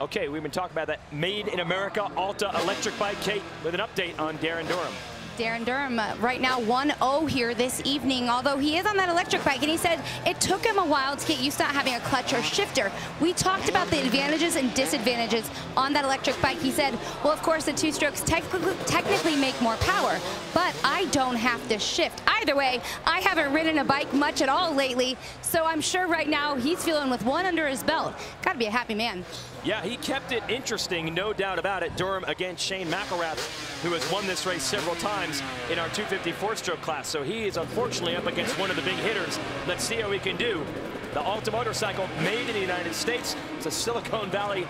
Okay, we've been talking about that Made in America Alta electric bike. Kate with an update on Darryn Durham. Darryn Durham uh, right now 1-0 here this evening, although he is on that electric bike, and he said it took him a while to get used to not having a clutch or shifter. We talked about the advantages and disadvantages on that electric bike. He said, well, of course, the two strokes technically, technically make more power, but I don't have to shift. Either way, I haven't ridden a bike much at all lately, so I'm sure right now he's feeling with one under his belt. Got to be a happy man. Yeah, he kept it interesting, no doubt about it. Durham against Shane McElrath, who has won this race several times in our 254-stroke class. So he is unfortunately up against one of the big hitters. Let's see how he can do. The Alta motorcycle made in the United States. It's a Silicon Valley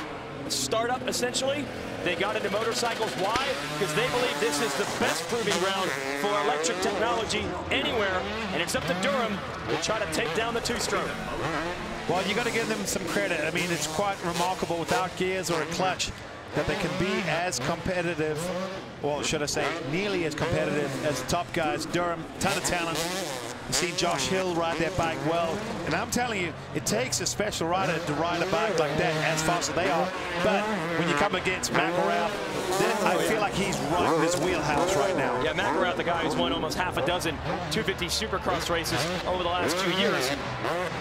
startup, essentially. They got into motorcycles. Why? Because they believe this is the best proving ground for electric technology anywhere. And it's up to Durham to try to take down the two-stroke. Well, you got to give them some credit. I mean, it's quite remarkable without gears or a clutch that they can be as competitive, well, should I say, nearly as competitive as the top guys. Durham, ton of talent. You see Josh Hill ride that bike well. And I'm telling you, it takes a special rider to ride a bike like that as fast as they are. But when you come against McElrath, I feel like he's right in his wheelhouse right now. Yeah, McElrath, the guy who's won almost half a dozen 250 Supercross races over the last two years.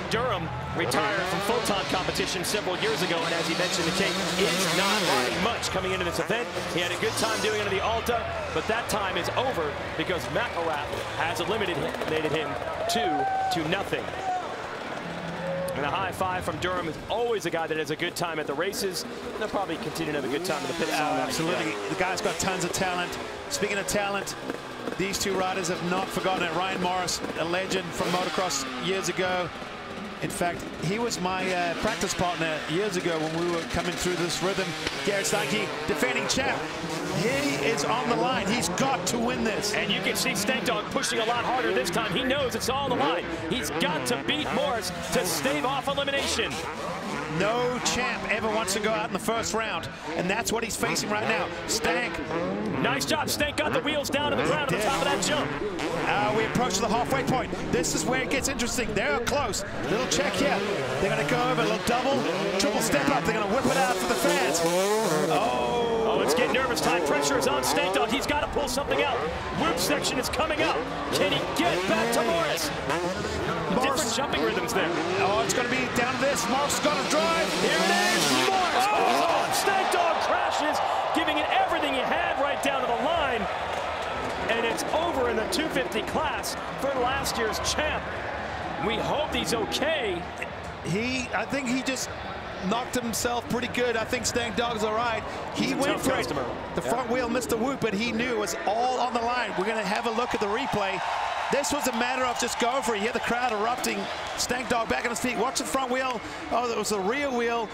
Durham retired from Photon competition several years ago, and as he mentioned, the Kate is not riding much coming into this event. He had a good time doing it in the Alta, but that time is over because McElrath has eliminated him two to nothing. And a high five from Durham is always a guy that has a good time at the races. And they'll probably continue to have a good time in the pits. Oh, absolutely. Yeah. The guy's got tons of talent. Speaking of talent, these two riders have not forgotten it. Ryan Morais, a legend from motocross years ago. In fact, he was my uh, practice partner years ago when we were coming through this rhythm. Gared Steinke, defending champ. He is on the line. He's got to win this. And you can see Stank Dog pushing a lot harder this time. He knows it's all on the line. He's got to beat Morais to stave off elimination. No champ ever wants to go out in the first round, and that's what he's facing right now. Stank. Nice job. Stank got the wheels down to the ground at the top of that jump. Uh, we approach the halfway point. This is where it gets interesting. They're close. Little check here. They're going to go over a little double, triple step up. They're going to whip it out for the fans. Oh. Oh, it's getting nervous. Time pressure is on Stank Dog. He's got to pull something out. Whoop section is coming up. Can he get back to Morais? Different jumping rhythms there. Oh, it's going to be down to this. Morais is going to drive. Here it is. Morais. Oh, oh Stank Dog crashes, giving it everything he had right down to the line. And it's over in the 250 class for last year's champ. We hope he's okay. He, I think he just knocked himself pretty good. I think Stank Dog's all right. He went for customer. it. The yeah. front wheel missed the whoop, but he knew it was all on the line. We're going to have a look at the replay. This was a matter of just going for it. You hear the crowd erupting. Stank Dog back on his feet. Watch the front wheel. Oh, that was the rear wheel.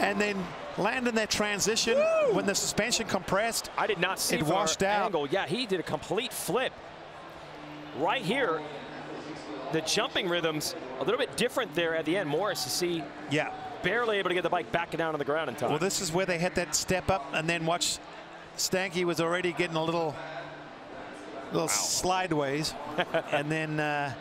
And then land in that transition Woo! when the suspension compressed. I did not see it washed out. Angle. Yeah, he did a complete flip. Right here, the jumping rhythms a little bit different there at the end. Morais, to see yeah barely able to get the bike back down on the ground in time. Well, this is where they hit that step up, and then watch Stanky was already getting a little, little wow. slideways, and then. Uh,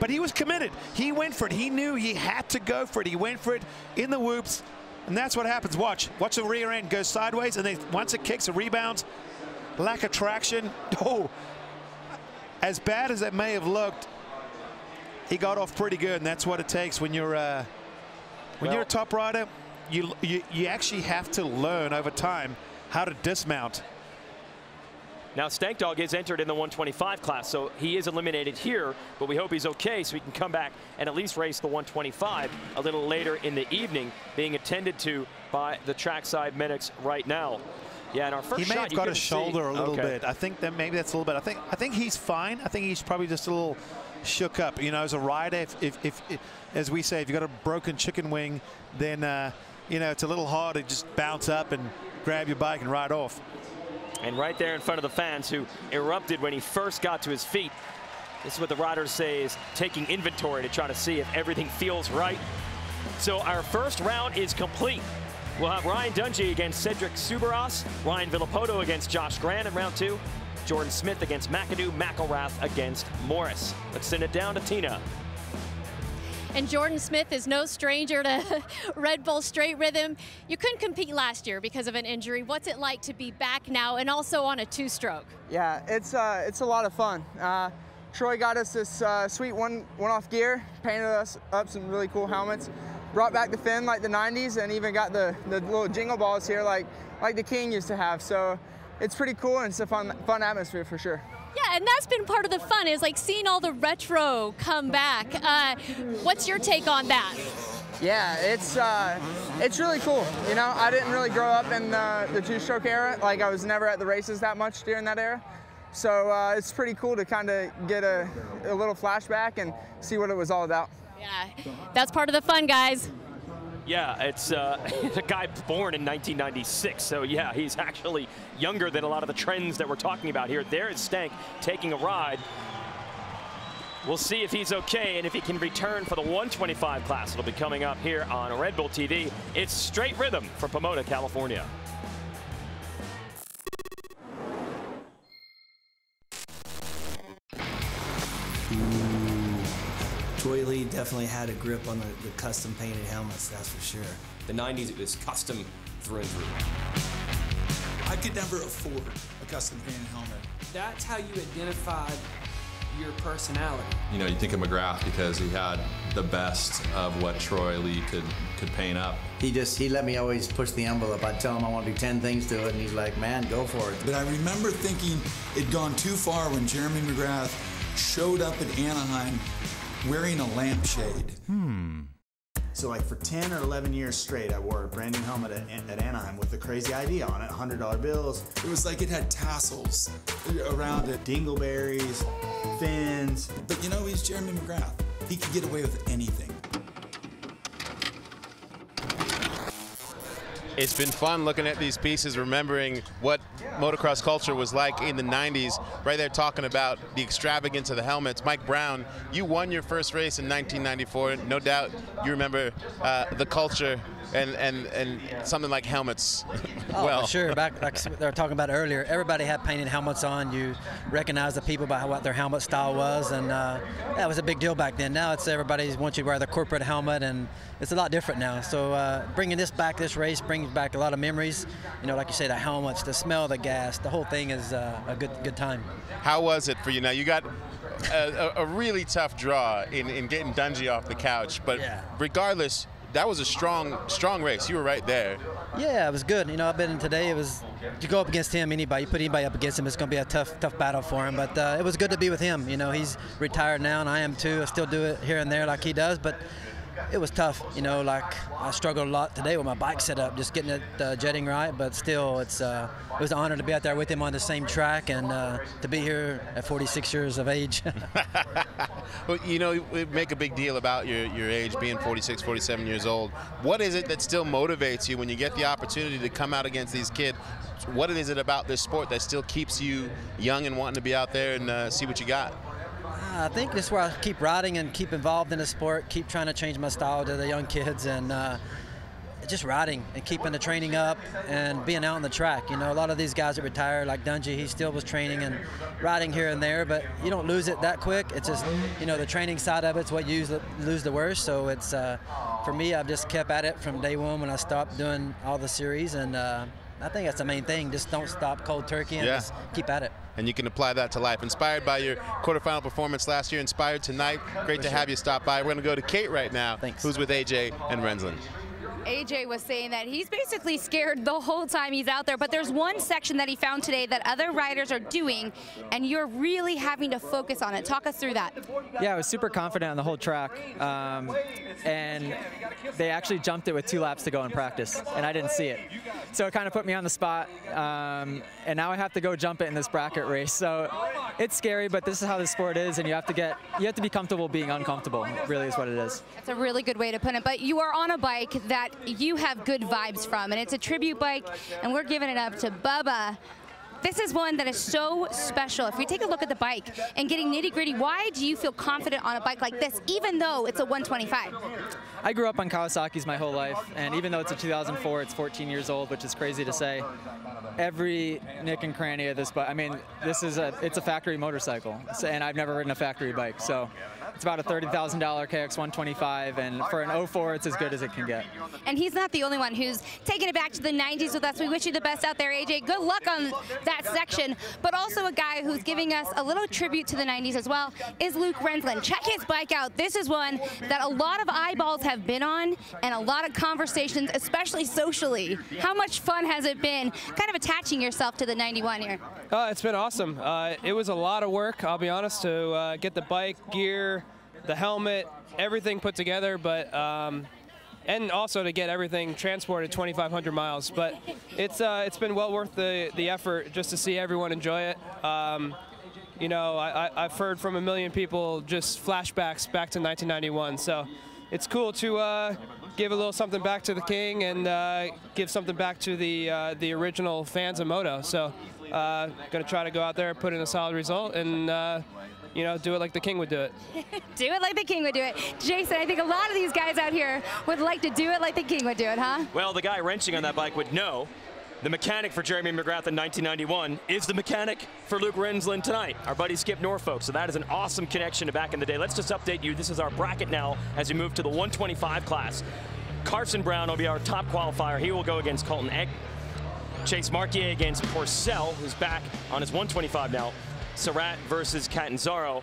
but he was committed. He went for it. He knew he had to go for it. He went for it in the whoops, and that's what happens. Watch, watch the rear end go sideways, and then once it kicks, it rebounds. Lack of traction. Oh, as bad as it may have looked, he got off pretty good, and that's what it takes when you're. Uh, when well, you're a top rider, you, you, you actually have to learn over time how to dismount. Now Stank Dog is entered in the 125 class, so he is eliminated here, but we hope he's okay so he can come back and at least race the 125 a little later in the evening, being attended to by the trackside medics right now. Yeah, and our first he may shot, have got his shoulder see. a little okay. bit. I think that maybe that's a little bit. I think I think he's fine. I think he's probably just a little shook up. You know, as a rider, if, if, if, if as we say, if you've got a broken chicken wing, then, uh, you know, it's a little hard to just bounce up and grab your bike and ride off. And right there in front of the fans who erupted when he first got to his feet. This is what the riders say is taking inventory to try to see if everything feels right. So our first round is complete. We'll have Ryan Dungey against Cedric Soubeyras, Ryan Villopoto against Josh Grant in round two, Jordon Smith against McAdoo, McElrath against Morais. Let's send it down to Tina. And Jordon Smith is no stranger to Red Bull straight rhythm. You couldn't compete last year because of an injury. What's it like to be back now and also on a two-stroke? Yeah, it's uh, it's a lot of fun. Uh, Troy got us this uh, sweet one one-off gear, painted us up some really cool helmets, brought back the fin like the 90s, and even got the, the little jingle balls here like like the King used to have. So it's pretty cool and it's a fun fun atmosphere for sure. Yeah, and that's been part of the fun is like seeing all the retro come back. Uh, what's your take on that? Yeah, it's uh, it's really cool. You know, I didn't really grow up in the, the two-stroke era. Like I was never at the races that much during that era. So uh, it's pretty cool to kind of get a, a little flashback and see what it was all about. Yeah, that's part of the fun, guys. Yeah, it's uh, a guy born in 1996, so yeah, he's actually younger than a lot of the trends that we're talking about here. There is Stank taking a ride. We'll see if he's okay and if he can return for the 125 class. It'll be coming up here on Red Bull TV. It's Straight Rhythm from Pomona, California. Troy Lee definitely had a grip on the, the custom painted helmets, that's for sure. The 90s, it was custom through and through. I could never afford a custom painted helmet. That's how you identified your personality. You know, you think of McGrath because he had the best of what Troy Lee could could paint up. He just he let me always push the envelope. I'd tell him I want to do ten things to it, and he's like, "Man, go for it." But I remember thinking it'd gone too far when Jeremy McGrath showed up at Anaheim wearing a lampshade. Hmm. So like for 10 or 11 years straight, I wore a brand new helmet at, at Anaheim with a crazy idea on it, $100 bills. It was like it had tassels around it. Dingleberries, fins. But you know, he's Jeremy McGrath. He could get away with anything. It's been fun looking at these pieces, remembering what motocross culture was like in the 90s. Right there talking about the extravagance of the helmets. Mike Brown, you won your first race in 1994. No doubt you remember uh, the culture and, and, and something like helmets Oh, well. sure. Back like they were talking about earlier, everybody had painted helmets on. You recognize the people by what their helmet style was, and uh, that was a big deal back then. Now it's everybody wants you to wear the corporate helmet, and it's a lot different now. So uh, bringing this back, this race brings back a lot of memories. You know, like you say, the helmets, the smell of the gas, the whole thing is uh, a good good time. How was it for you? Now you got a, a, really tough draw in, in getting Dungey off the couch, but regardless, that was a strong strong race. You were right there. Yeah, it was good. You know, I've been in today. It was you go up against him. Anybody, you put anybody up against him, it's going to be a tough, tough battle for him. But uh, it was good to be with him. You know, he's retired now, and I am too. I still do it here and there like he does, but it was tough. You know, like I struggled a lot today with my bike setup, just getting it uh, jetting right. But still, it's uh, it was an honor to be out there with him on the same track and uh, to be here at 46 years of age. Well, you know, we make a big deal about your, your age, being 46, 47 years old. What is it that still motivates you when you get the opportunity to come out against these kids? What is it about this sport that still keeps you young and wanting to be out there and uh, see what you got? I think is where I keep riding and keep involved in the sport, keep trying to change my style to the young kids, and uh, just riding and keeping the training up and being out on the track. You know, a lot of these guys that retire, like Dungey, he still was training and riding here and there, but you don't lose it that quick. It's just, you know, the training side of it's what you lose, lose the worst. So it's, uh, for me, I've just kept at it from day one when I stopped doing all the series, and uh, I think that's the main thing. Just don't stop cold turkey and Yeah. just keep at it. And you can apply that to life. Inspired by your quarterfinal performance last year, inspired tonight. Great to have you stop by. We're going to go to Kate right now, Thanks. who's with AJ and Renzland. AJ was saying that he's basically scared the whole time he's out there, but there's one section that he found today that other riders are doing, and you're really having to focus on it. Talk us through that. Yeah, I was super confident on the whole track, um, and they actually jumped it with two laps to go in practice, and I didn't see it. So it kind of put me on the spot, um, and now I have to go jump it in this bracket race. So it's scary, but this is how the sport is, and you have to get you have to be comfortable being uncomfortable. Really, is what it is. That's a really good way to put it. But you are on a bike that you have good vibes from, and it's a tribute bike, and we're giving it up to Bubba. This is one that is so special. If we take a look at the bike and getting nitty gritty, why do you feel confident on a bike like this, even though it's a 125? I grew up on Kawasaki's my whole life, and even though it's a 2004, it's 14 years old, which is crazy to say. Every nick and cranny of this bike, I mean, this is a, it's a factory motorcycle, and I've never ridden a factory bike, so it's about a $30,000 KX 125, and for an 04, it's as good as it can get. And he's not the only one who's taking it back to the 90s with us. We wish you the best out there, AJ. Good luck on that section. But also a guy who's giving us a little tribute to the 90s as well is Luke Renzland. Check his bike out. This is one that a lot of eyeballs have been on and a lot of conversations, especially socially. How much fun has it been kind of attaching yourself to the 91 here? Uh, it's been awesome. Uh, it was a lot of work, I'll be honest, to uh, get the bike, gear, the helmet, everything put together. But um, and also to get everything transported 2,500 miles. But it's uh, it's been well worth the the effort just to see everyone enjoy it. Um, you know, I, have heard from a million people just flashbacks back to 1991. So it's cool to uh, give a little something back to the king and uh, give something back to the uh, the original fans of moto. So uh, gonna try to go out there, put in a solid result, and uh, you know, do it like the king would do it. do it like the king would do it. Jason, I think a lot of these guys out here would like to do it like the king would do it, huh? Well, the guy wrenching on that bike would know. The mechanic for Jeremy McGrath in 1991 is the mechanic for Luke Renzland tonight, our buddy Skip Norfolk. So that is an awesome connection to back in the day. Let's just update you. This is our bracket now as we move to the 125 class. Carson Brown will be our top qualifier. He will go against Colton Eck. Chase Marquier against Pourcel, who's back on his 125 now. Surratt versus Catanzaro.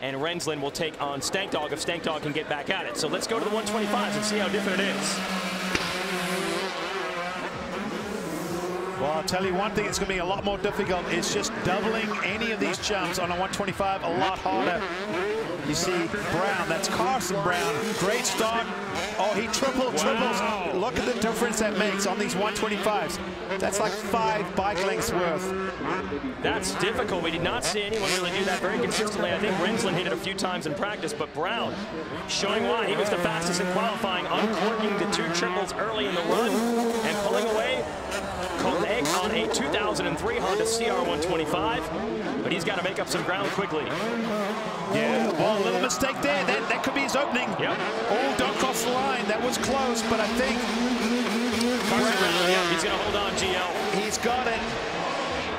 And Renzland will take on Stank Dog if Stank Dog can get back at it. So let's go to the 125s and see how different it is. Well, I'll tell you one thing, it's going to be a lot more difficult. It's just doubling any of these jumps on a 125 a lot harder. You see Brown, that's Carson Brown. Great start. Oh, he triple triples. Wow. Look at the difference that makes on these 125s. That's like five bike lengths worth. That's difficult. We did not see anyone really do that very consistently. I think Renzland hit it a few times in practice, but Brown showing why. He was the fastest in qualifying, uncorking the two triples early in the run and pulling away Eck on a 2003 Honda CR125, but he's got to make up some ground quickly. Yeah, well, a little mistake there. That, that could be his opening. Yep. Oh, don't cross the line. That was close, but I think... Yeah, he's going to hold on, GL. He's got it.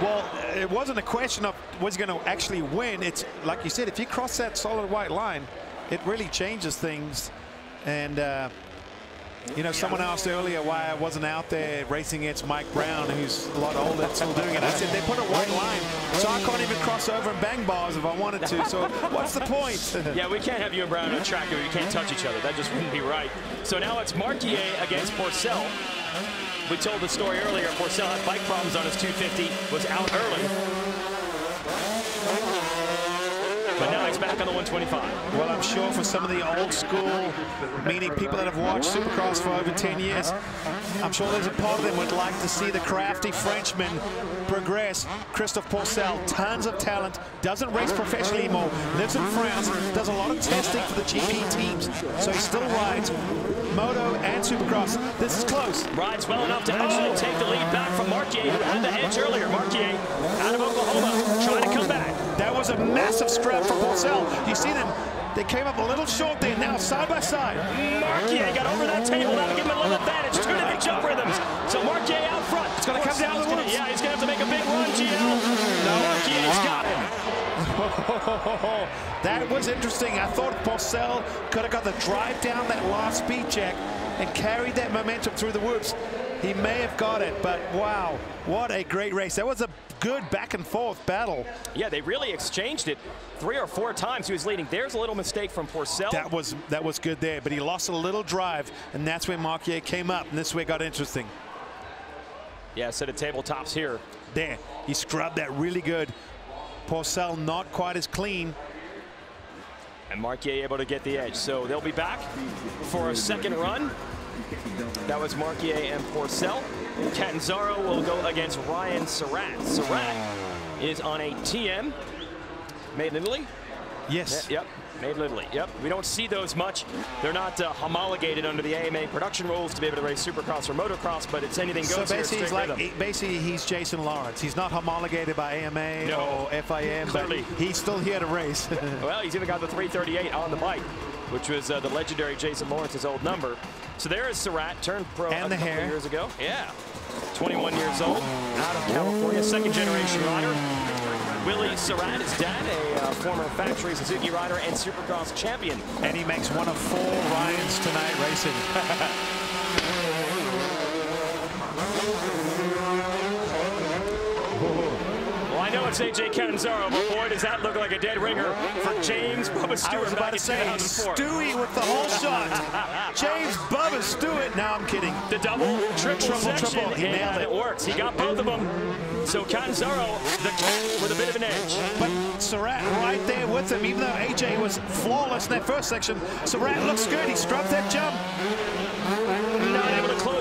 Well, it wasn't a question of was he going to actually win. It's like you said, if you cross that solid white line, it really changes things. And uh, you know, someone asked earlier why I wasn't out there racing against Mike Brown, who's a lot older, still doing it. I said they put a white line, so I can't even cross over and bang bars if I wanted to. So what's the point? yeah, we can't have you and Brown on a track if you can't touch each other. That just wouldn't be right. So now it's Marquier against Pourcel. We told the story earlier. Pourcel had bike problems on his 250, was out early. But now he's back on the 125. Well, I'm sure for some of the old school, meaning people that have watched Supercross for over 10 years, I'm sure there's a part of them would like to see the crafty Frenchman progress. Christophe Pourcel, tons of talent, doesn't race professionally anymore, lives in France, does a lot of testing for the GP teams, so he still rides Moto and Supercross. This is close. Rides well enough to actually take the lead back from Marquier, who had the edge earlier. Marquier out of Oklahoma, trying to come back. Was a massive scrap for Pourcel. You see them they came up a little short there. Now side by side. Marquier got over that table. That'll give him a little advantage. Two different jump rhythms. So Marquier out front. It's going to come down the woods. Yeah, he's going to have to make a big run, GL. No. Marquier's got him. that was interesting. I thought Pourcel could have got the drive down that last speed check and carried that momentum through the woods. He may have got it, but wow, what a great race. That was a good back and forth battle. Yeah, they really exchanged it three or four times. He was leading. There's a little mistake from Pourcel. That was that was good there, but he lost a little drive, and that's when Marquier came up, and this way got interesting. Yeah, set of tabletops here. There, he scrubbed that really good. Pourcel not quite as clean. And Marquier able to get the edge. So they'll be back for a second run. That was Marquier and Pourcel. Catanzaro will go against Ryan Surratt. Surratt is on a TM. Made in Italy? Yes. yep. Made in Italy. Yep. We don't see those much. They're not uh, homologated under the AMA production rules to be able to race Supercross or motocross, but it's anything goes. So basically, he's like he, basically he's Jason Lawrence. He's not homologated by AMA no. or FIM, Clearly. but he's still here to race. well, he's even got the 338 on the bike, which was uh, the legendary Jason Lawrence's old number. So there is Surratt, turned pro and a the couple hair. years ago. Yeah. 21 years old, out of California, second generation rider. Willie Surratt, his dad, a uh, former factory Suzuki rider and Supercross champion. And he makes one of four Ryans tonight racing. know it's A.J. Catanzaro, but boy, does that look like a dead ringer for James Bubba Stewart. I was about to say, Stewie with the whole shot. James Bubba Stewart. Now I'm kidding. The double, triple, triple, triple. He nailed it. it works. He got both of them. So Catanzaro the, with a bit of an edge. But Surratt right there with him, even though AJ was flawless in that first section. Surratt looks good. He scrubbed that jump.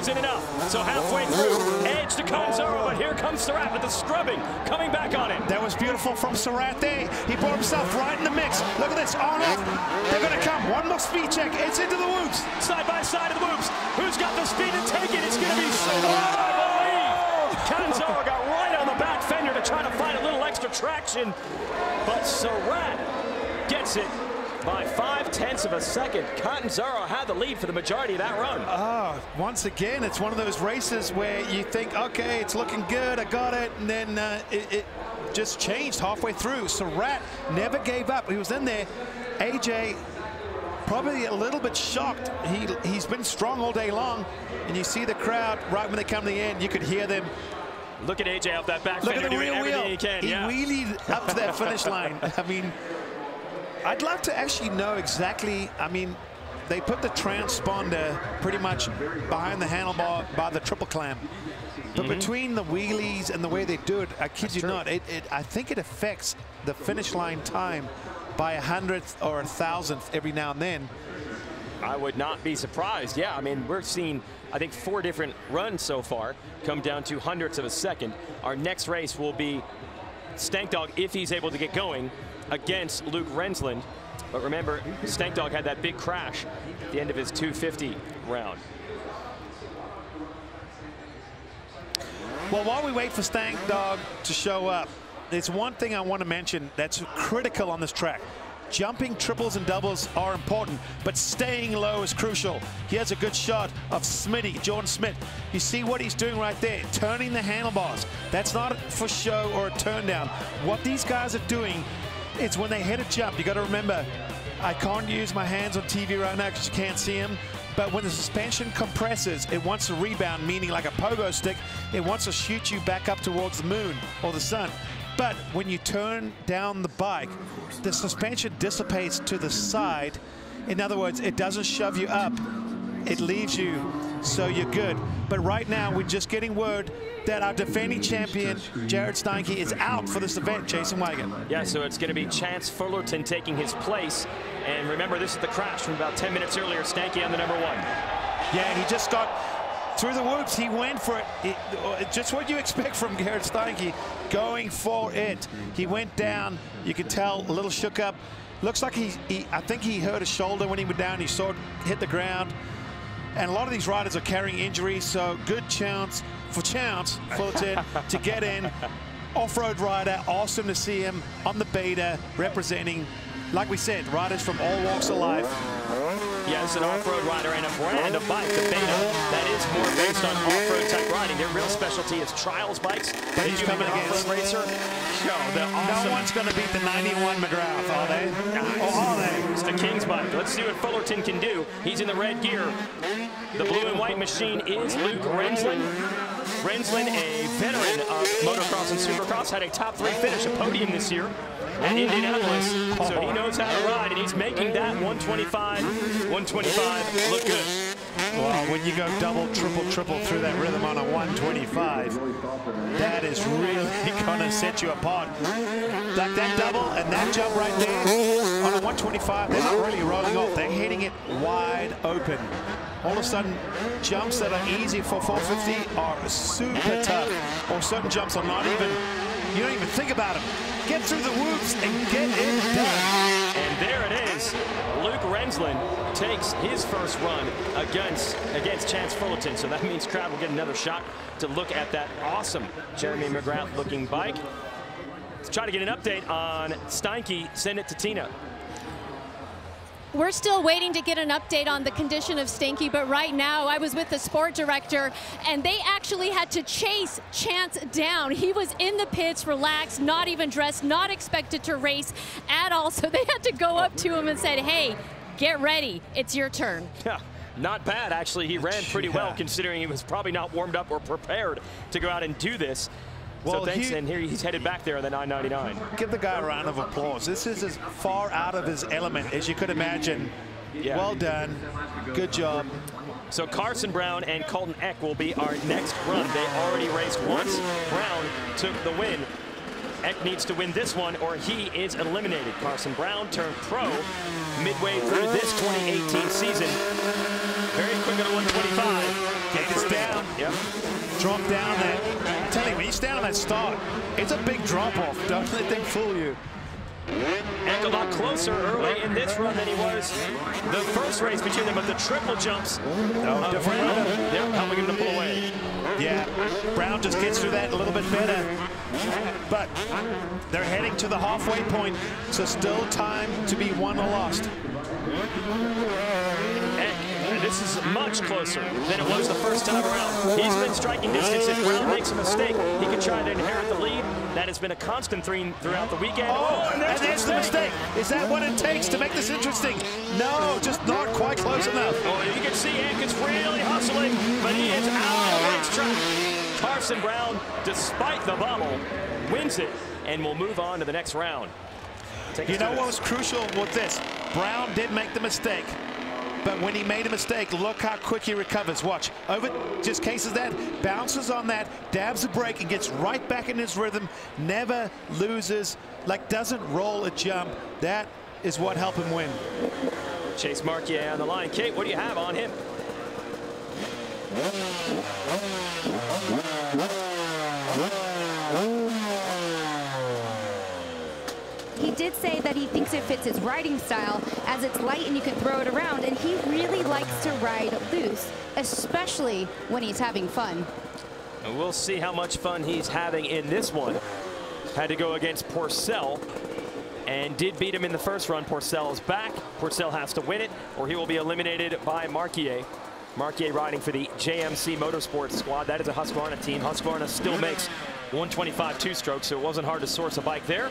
Isn't out. So halfway through, edge to Canzaro, but here comes Surratt with the scrubbing, coming back on it. That was beautiful from Surratt there. He brought himself right in the mix. Look at this, on off. They're going to come. One more speed check. It's into the whoops. Side by side of the whoops. Who's got the speed to take it? It's going to be Surratt, I believe. Canzaro got right on the back fender to try to find a little extra traction, but Surratt gets it by five tenths of a second. Catanzaro had the lead for the majority of that run. Oh, once again, it's one of those races where you think, okay, it's looking good, I got it, and then uh, it, it, just changed halfway through. Surratt never gave up. He was in there. AJ probably a little bit shocked. He, he's been strong all day long, and you see the crowd right when they come to the end, you could hear them Look at AJ off that back Look fender at the doing rear everything wheel. he can. He yeah. wheelied up to that finish line. I mean, I'd love to actually know exactly. I mean, they put the transponder pretty much behind the handlebar by the triple clamp. But Mhm. between the wheelies and the way they do it, I kid That's you true. not, it, it, I think it affects the finish line time by a hundredth or a thousandth every now and then. I would not be surprised. Yeah, I mean, we're seeing, I think, four different runs so far come down to hundredths of a second. Our next race will be Stank Dog, if he's able to get going, against Luke Renzland. But remember, Stank Dog had that big crash at the end of his 250 round. Well, while we wait for Stank Dog to show up, there's one thing I want to mention that's critical on this track. Jumping triples and doubles are important, but staying low is crucial. Here's a good shot of Smitty, Jordon Smith. You see what he's doing right there, turning the handlebars. That's not for show or a turn down. What these guys are doing is when they hit a jump, you got to remember, I can't use my hands on TV right now because you can't see them. But when the suspension compresses, it wants to rebound, meaning like a pogo stick, it wants to shoot you back up towards the moon or the sun. But when you turn down the bike, the suspension dissipates to the side. In other words, it doesn't shove you up, it leaves you so you're good. But right now, we're just getting word that our defending champion, Gared Steinke, is out for this event, Jason Weigandt. Yeah, so it's going to be Chance Fullerton taking his place. And remember, this is the crash from about 10 minutes earlier. Stanky on the number one. Yeah, he just got through the whoops. He went for it. It- uh, just what you expect from Gared Steinke, going for it. He went down. You can tell a little shook up. Looks like he, he I think he hurt his shoulder when he went down. He saw it hit the ground. And a lot of these riders are carrying injuries, so good chance for Chance Fullerton to get in. Off-road rider, awesome to see him on the beta representing, like we said, riders from all walks of life. Yes, an off-road rider and a brand of bike, the Beta, that is more based on off-road type riding. Their real specialty is trials bikes. But he's you coming against- racer. Yo, the awesome. No one's going to beat the 91 McGrath, are they? Or are they? It's the King's bike. Let's see what Fullerton can do. He's in the red gear. The blue and white machine is Luke Renzland. Renzland, a veteran of motocross and supercross, had a top three finish, a podium this year at Indianapolis. So he knows how to ride, and he's making that 125, 125 look good. Well, when you go double, triple, triple through that rhythm on a 125, that is really going to set you apart. Like that double and that jump right there on a 125, they're not really rolling off. They're hitting it wide open. All of a sudden, jumps that are easy for 450 are super tough. Or certain jumps are not even, you don't even think about them. Get through the whoops and get it done. And there it is. Luke Renzland takes his first run against against Chance Fullerton. So that means crowd will get another shot to look at that awesome Jeremy McGrath looking bike. Let's try to get an update on Steinke. Send it to Tina. We're still waiting to get an update on the condition of Stinky, but right now I was with the sport director and they actually had to chase Chance down. He was in the pits, relaxed, not even dressed, not expected to race at all. So they had to go up to him and said, hey, get ready, it's your turn. Yeah, not bad, actually. He ran pretty well considering he was probably not warmed up or prepared to go out and do this. Well, so thanks, he- and here he's headed back there on the 999. Give the guy a round of applause. This is as far out of his element as you could imagine. Yeah. Well done. Good job. So Carson Brown and Colton Eck will be our next run. They already raced once. Brown took the win. Eck needs to win this one or he is eliminated. Carson Brown turned pro midway through this 2018 season. Very quick on a 125. Get his drop down there. I'm telling you, when you stand on that start, it's a big drop off. Don't let them fool you. And a lot closer early in this run than he was the first race between them, but the triple jumps. No, different uh, Brown. They're helping him to pull away. Yeah, Brown just gets through that a little bit better. But they're heading to the halfway point, so still time to be won or lost. And this is much closer than it was the first time around. He's been striking distance. If Brown makes a mistake, he could try to inherit the lead. That has been a constant theme throughout the weekend. Oh, and there's the mistake. Is that what it takes to make this interesting? No, just not quite close enough. Oh, you can see Ankins really hustling, but he is out of the racetrack. Carson Brown, despite the bubble, wins it and will move on to the next round. Take You know what was crucial with this? Brown did make the mistake. But when he made a mistake, look how quick he recovers. Watch. Over, just cases that, bounces on that, dabs a break, and gets right back in his rhythm. Never loses, like doesn't roll a jump. That is what helped him win. Chase Marquier on the line. Kate, what do you have on him? He did say that he thinks it fits his riding style as it's light and you can throw it around and he really likes to ride loose, especially when he's having fun. And we'll see how much fun he's having in this one. Had to go against Pourcel and did beat him in the first run. Pourcel is back. Pourcel has to win it or he will be eliminated by Marquier. Marquier riding for the JMC Motorsports squad. That is a Husqvarna team. Husqvarna still makes 125 two-stroke, so it wasn't hard to source a bike there.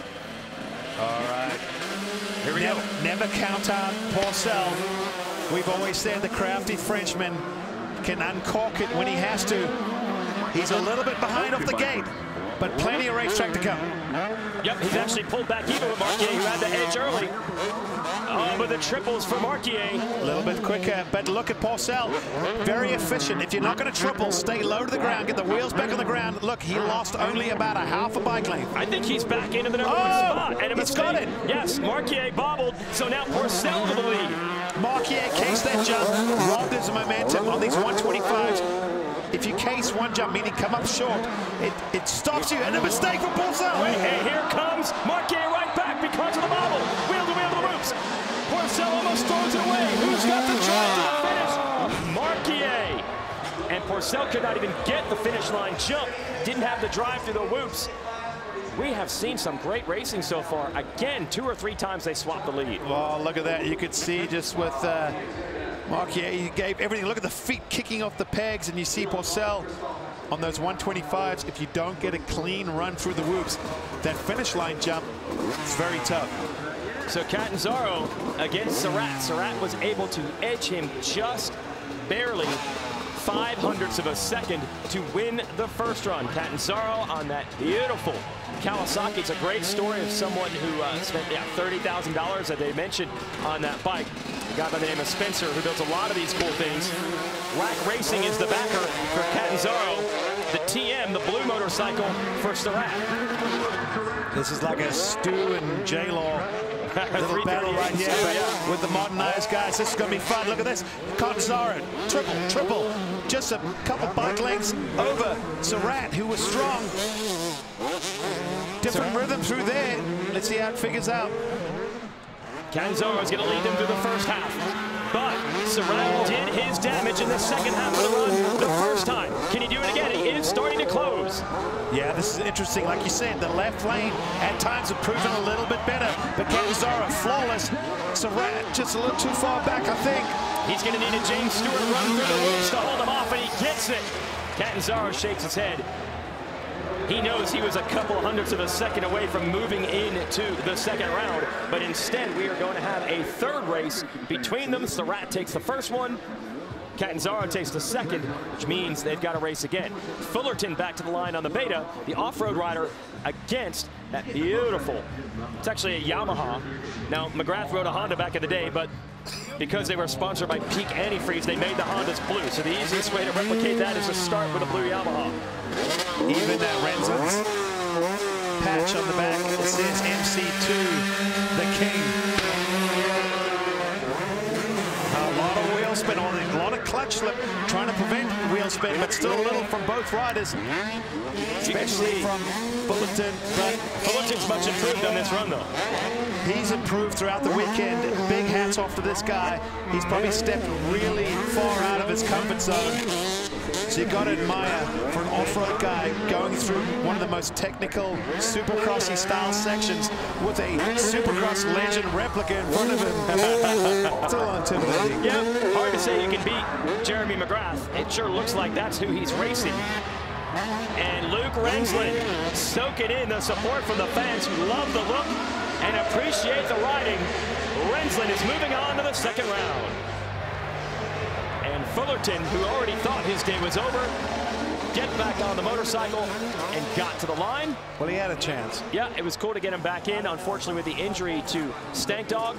All right. Here we never, go. Never count out Pourcel. We've always said the crafty Frenchman can uncork it when he has to. He's a little bit behind off the gate, but plenty of racetrack to come. Yep, he's actually pulled back even with Marquier, who had the edge early. Oh, but the triples for Marquier. A little bit quicker, but look at Pourcel. Very efficient. If you're not going to triple, stay low to the ground, get the wheels back on the ground. Look, he lost only about a half a bike length. I think he's back into the number one Oh, spot. And a he's got it. Yes, Marquier bobbled, so now Pourcel to the lead. Marquier cased that jump, robbed his momentum on these 125s. If you case one jump, meaning come up short, it, it stops you. And a mistake for Pourcel. Wait, and here comes Marquier right back because of the bobble. Wheel to wheel to the ropes. Pourcel almost throws it away. Who's got the drive to the finish? Marquier. And Pourcel could not even get the finish line jump. Didn't have the drive through the whoops. We have seen some great racing so far. Again, two or three times they swapped the lead. Well, look at that. You could see just with uh, Marquier, he gave everything. Look at the feet kicking off the pegs, and you see Pourcel on those 125s. If you don't get a clean run through the whoops, that finish line jump is very tough. So Catanzaro against Surratt. Surratt was able to edge him just barely five hundredths of a second to win the first run. Catanzaro on that beautiful Kawasaki. It's a great story of someone who uh, spent yeah, $30,000 that they mentioned on that bike. Guy by the name of Spencer who builds a lot of these cool things. Rack Racing is the backer for Catanzaro. The TM, the blue motorcycle for Surratt. This is like a Stu and J-Law little battle right here but with the modernized guys. This is going to be fun. Look at this. Catanzaro, triple, triple. Just a couple bike lengths over Surratt, who was strong. Different rhythm through there. Let's see how it figures out. Catanzaro is going to lead them through the first half. But Surratt did his damage in the second half of the run the first time. Can he do it again? He is starting to close. Yeah, this is interesting. Like you said, the left lane at times have proven a little bit better. But Catanzaro, flawless. Surratt just a little too far back, I think. He's going to need a James Stewart run through the whoops to hold him off, and he gets it. Catanzaro shakes his head. He knows he was a couple hundredths of a second away from moving into the second round, but instead we are going to have a third race between them. Surratt takes the first one. Catanzaro takes the second, which means they've got to race again. Fullerton back to the line on the beta, the off-road rider against that beautiful, it's actually a Yamaha. Now, McGrath rode a Honda back in the day, but because they were sponsored by Peak Antifreeze, they made the Hondas blue. So the easiest way to replicate that is to start with a blue Yamaha. Even that Renzon's patch on the back, says MC2, the king. A lot of wheel spin on it. A lot of clutch slip, trying to prevent wheel spin, but still a little from both riders, especially from Fullerton. But Fullerton's much improved on this run, though. He's improved throughout the weekend. Big hats off to this guy. He's probably stepped really far out of his comfort zone. So you got to admire for an off-road guy going through one of the most technical supercrossy style sections with a supercross legend replica in front of him. Still intimidating. Yeah, hard to say you can beat Jeremy McGrath. It sure looks like that's who he's racing. And Luke Renzland soaking in the support from the fans who love the look and appreciate the riding. Renzland is moving on to the second round. Fullerton, who already thought his day was over, get back on the motorcycle and got to the line. Well, he had a chance. Yeah, it was cool to get him back in. Unfortunately, with the injury to Stank Dog.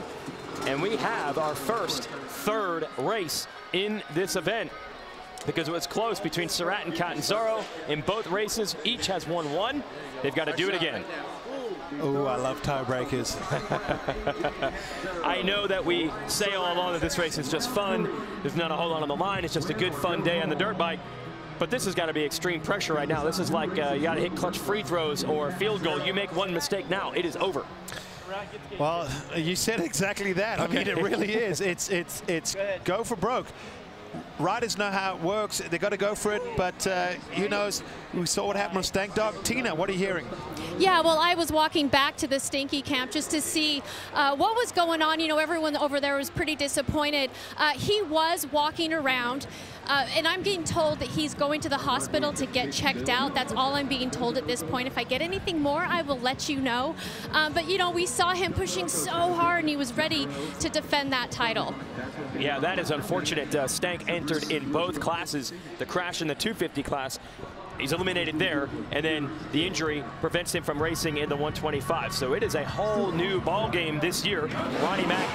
And we have our first third race in this event because it was close between Surratt and Catanzaro. In both races, each has won one. They've got to do it again. Oh, I love tiebreakers. I know that we say all along that this race is just fun. There's not a whole lot on the line. It's just a good, fun day on the dirt bike. But this has got to be extreme pressure right now. This is like uh, you got to hit clutch free throws or field goal. You make one mistake now, it is over. Well, you said exactly that. I mean, it really is. It's it's it's go for broke. Riders know how it works. They got to go for it. But uh, who knows? We saw what happened with Stank Dog. Tina, what are you hearing? Yeah, well, I was walking back to the Stinky camp just to see uh, what was going on. You know, everyone over there was pretty disappointed. Uh, he was walking around. Uh, and I'm being told that he's going to the hospital to get checked out. That's all I'm being told at this point. If I get anything more, I will let you know. Um, but, you know, we saw him pushing so hard and he was ready to defend that title. Yeah, that is unfortunate. Uh, Stank entered in both classes, the crash in the 250 class. He's eliminated there, and then the injury prevents him from racing in the 125. So it is a whole new ball game this year. Ronnie Mac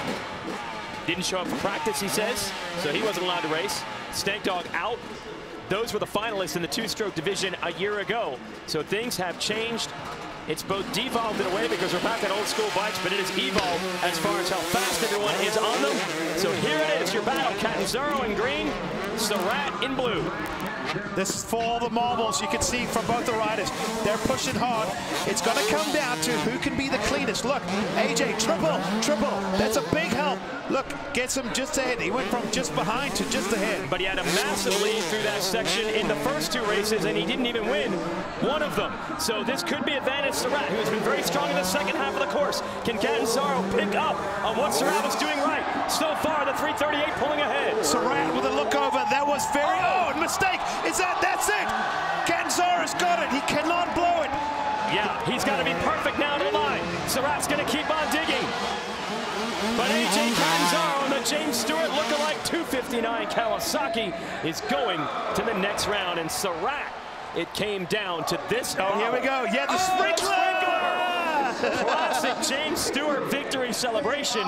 didn't show up for practice, he says, so he wasn't allowed to race. Stank Dog out. Those were the finalists in the two-stroke division a year ago. So things have changed. It's both devolved in a way because we're back on old school bikes, but it is evolved as far as how fast everyone is on them. So here it is, your battle. Catanzaro in green, Surratt in blue. This is for all the marbles you can see from both the riders. They're pushing hard. It's going to come down to who can be the cleanest. Look, AJ, triple, triple. That's a big help. Look, gets him just ahead. He went from just behind to just ahead. But he had a massive lead through that section in the first two races, and he didn't even win one of them. So this could be advantage Surratt, who has been very strong in the second half of the course. Can Catanzaro pick up on what Surratt was doing right? So far, the 338 pulling ahead. Surratt with a look over. That was very, oh, oh mistake. Is that, that's it. Catanzaro's got it. He cannot blow it. Yeah, he's got to be perfect now to the line. Surratt's going to keep on digging. But AJ Catanzaro and the James Stewart look-alike 259 Kawasaki is going to the next round. And Surratt, it came down to this. Oh, here we go. Yeah, the oh, sprinkler. Classic James Stewart victory celebration.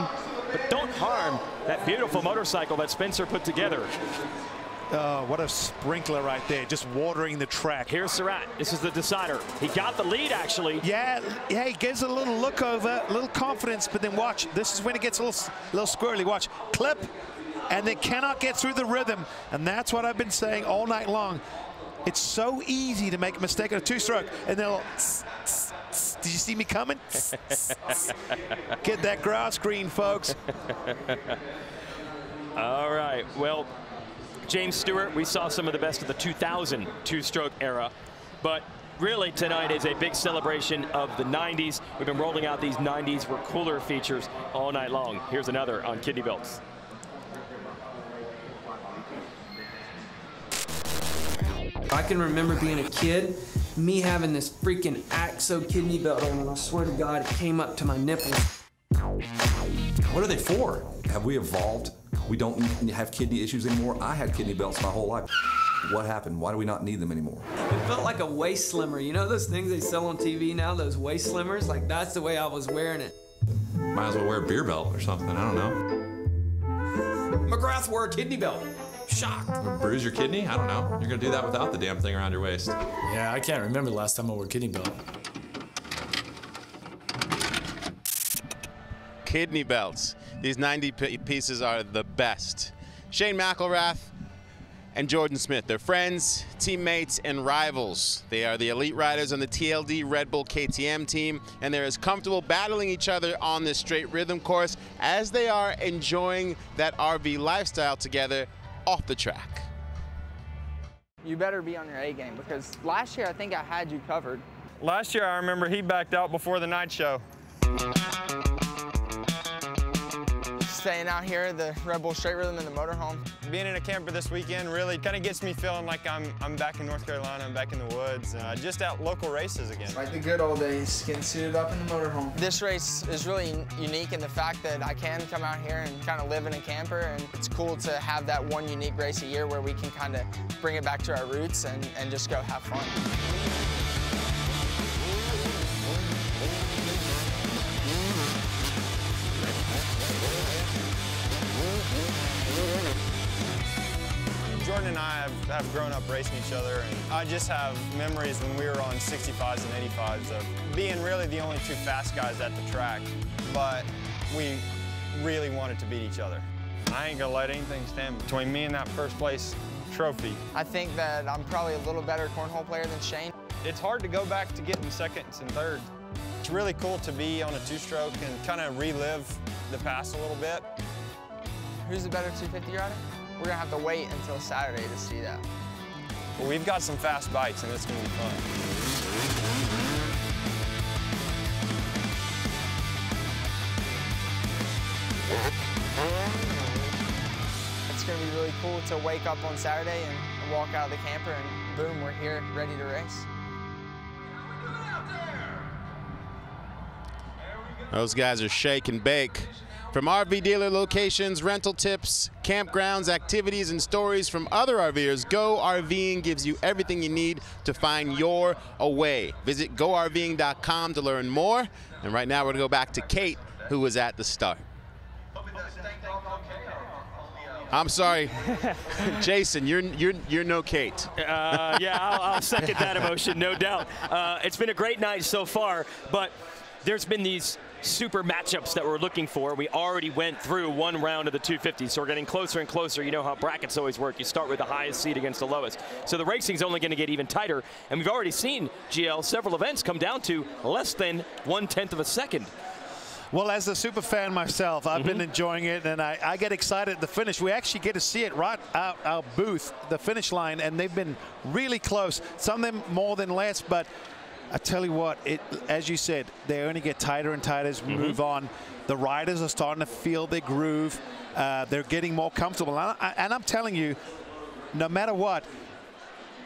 But don't harm that beautiful motorcycle that Spencer put together. Oh, what a sprinkler right there, just watering the track. Here's Surratt. This is the decider. He got the lead, actually. Yeah, yeah, he gives a little look over, a little confidence, but then watch. This is when it gets a little, little squirrely. Watch, clip, and they cannot get through the rhythm. And that's what I've been saying all night long. It's so easy to make a mistake on a two-stroke, and they'll. Did you see me coming? Get that grass green, folks. All right. Well, James Stewart, we saw some of the best of the 2000 two-stroke era, but really tonight is a big celebration of the 90s. We've been rolling out these 90s were cooler features all night long. Here's another on kidney belts. I can remember being a kid, me having this freaking AXO kidney belt on, and I swear to God, it came up to my nipples. What are they for? Have we evolved? We don't have kidney issues anymore. I had kidney belts my whole life. What happened? Why do we not need them anymore? It felt like a waist slimmer. You know those things they sell on TV now, those waist slimmers? Like that's the way I was wearing it. Might as well wear a beer belt or something. I don't know. McGrath wore a kidney belt. Shocked. Bruise your kidney? I don't know. You're gonna do that without the damn thing around your waist. Yeah, I can't remember the last time I wore a kidney belt. Kidney belts. These 90 pieces are the best. Shane McElrath and Jordon Smith. They're friends, teammates, and rivals. They are the elite riders on the TLD Red Bull KTM team, and they're as comfortable battling each other on this straight rhythm course as they are enjoying that RV lifestyle together off the track. You better be on your A game because last year I think I had you covered. Last year I remember he backed out before the night show. Staying out here, the Red Bull Straight Rhythm in the motorhome. Being in a camper this weekend really kind of gets me feeling like I'm, I'm back in North Carolina, I'm back in the woods, uh, just at local races again. Like the good old days, getting suited up in the motorhome. This race is really unique in the fact that I can come out here and kind of live in a camper, and it's cool to have that one unique race a year where we can kind of bring it back to our roots and, and just go have fun. Jordon and I have, have grown up racing each other, and I just have memories when we were on 65s and 85s of being really the only two fast guys at the track, but we really wanted to beat each other. I ain't gonna let anything stand between me and that first place trophy. I think that I'm probably a little better cornhole player than Shane. It's hard to go back to getting seconds and thirds. It's really cool to be on a two-stroke and kind of relive the past a little bit. Who's the better 250 rider? We're gonna have to wait until Saturday to see that. Well, we've got some fast bikes and it's gonna be fun. It's gonna be really cool to wake up on Saturday and, and walk out of the camper and boom, we're here ready to race. Those guys are shake and bake. From RV dealer locations, rental tips, campgrounds, activities, and stories from other RVers, Go RVing gives you everything you need to find your away. Visit GoRVing.com to learn more. And right now we're going to go back to Kate, who was at the start. I'm sorry, Jason. You're you're you're no Kate. Uh, yeah, I'll, I'll second that emotion, no doubt. Uh, it's been a great night so far, but there's been these super matchups that we're looking for. We already went through one round of the 250, so we're getting closer and closer. You know how brackets always work. You start with the highest seed against the lowest. So the racing's only going to get even tighter, and we've already seen, GL, several events come down to less than one-tenth of a second. Well, as a super fan myself, I've Mm-hmm. been enjoying it, and I, I get excited at the finish. We actually get to see it right out our booth, the finish line, and they've been really close. Some of them more than less, but I tell you what, it as you said, they only get tighter and tighter as we Mm-hmm. move on. The riders are starting to feel their groove. Uh, they're getting more comfortable, and, I, and I'm telling you, no matter what,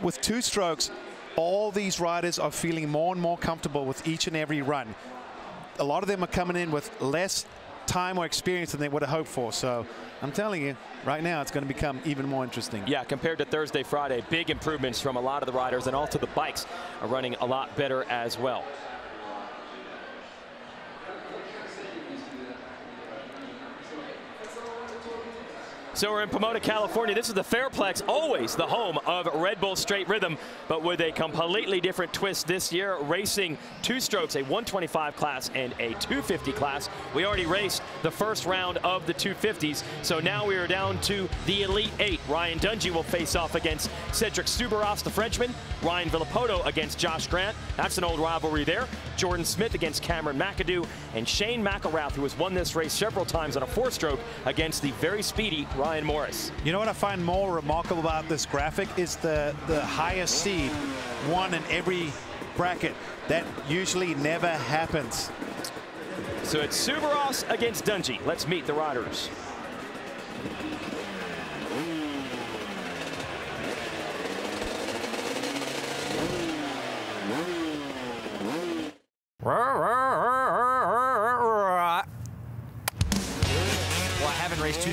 with two strokes, all these riders are feeling more and more comfortable with each and every run. A lot of them are coming in with less time or experience than they would have hoped for. So I'm telling you, right now it's going to become even more interesting. Yeah, compared to Thursday, Friday, big improvements from a lot of the riders, and also the bikes are running a lot better as well. So we're in Pomona, California. This is the Fairplex, always the home of Red Bull Straight Rhythm, but with a completely different twist this year, racing two strokes, a 125 class and a 250 class. We already raced the first round of the 250s, so now we are down to the Elite Eight. Ryan Dungey will face off against Cedric Soubeyras, the Frenchman. Ryan Villopoto against Josh Grant. That's an old rivalry there. Jordon Smith against Cameron McAdoo, and Shane McElrath, who has won this race several times on a four-stroke against the very speedy Ryan Morais. You know what I find more remarkable about this graphic is the, the highest seed, one in every bracket. That usually never happens. So it's Soubeyras against Dungey. Let's meet the riders.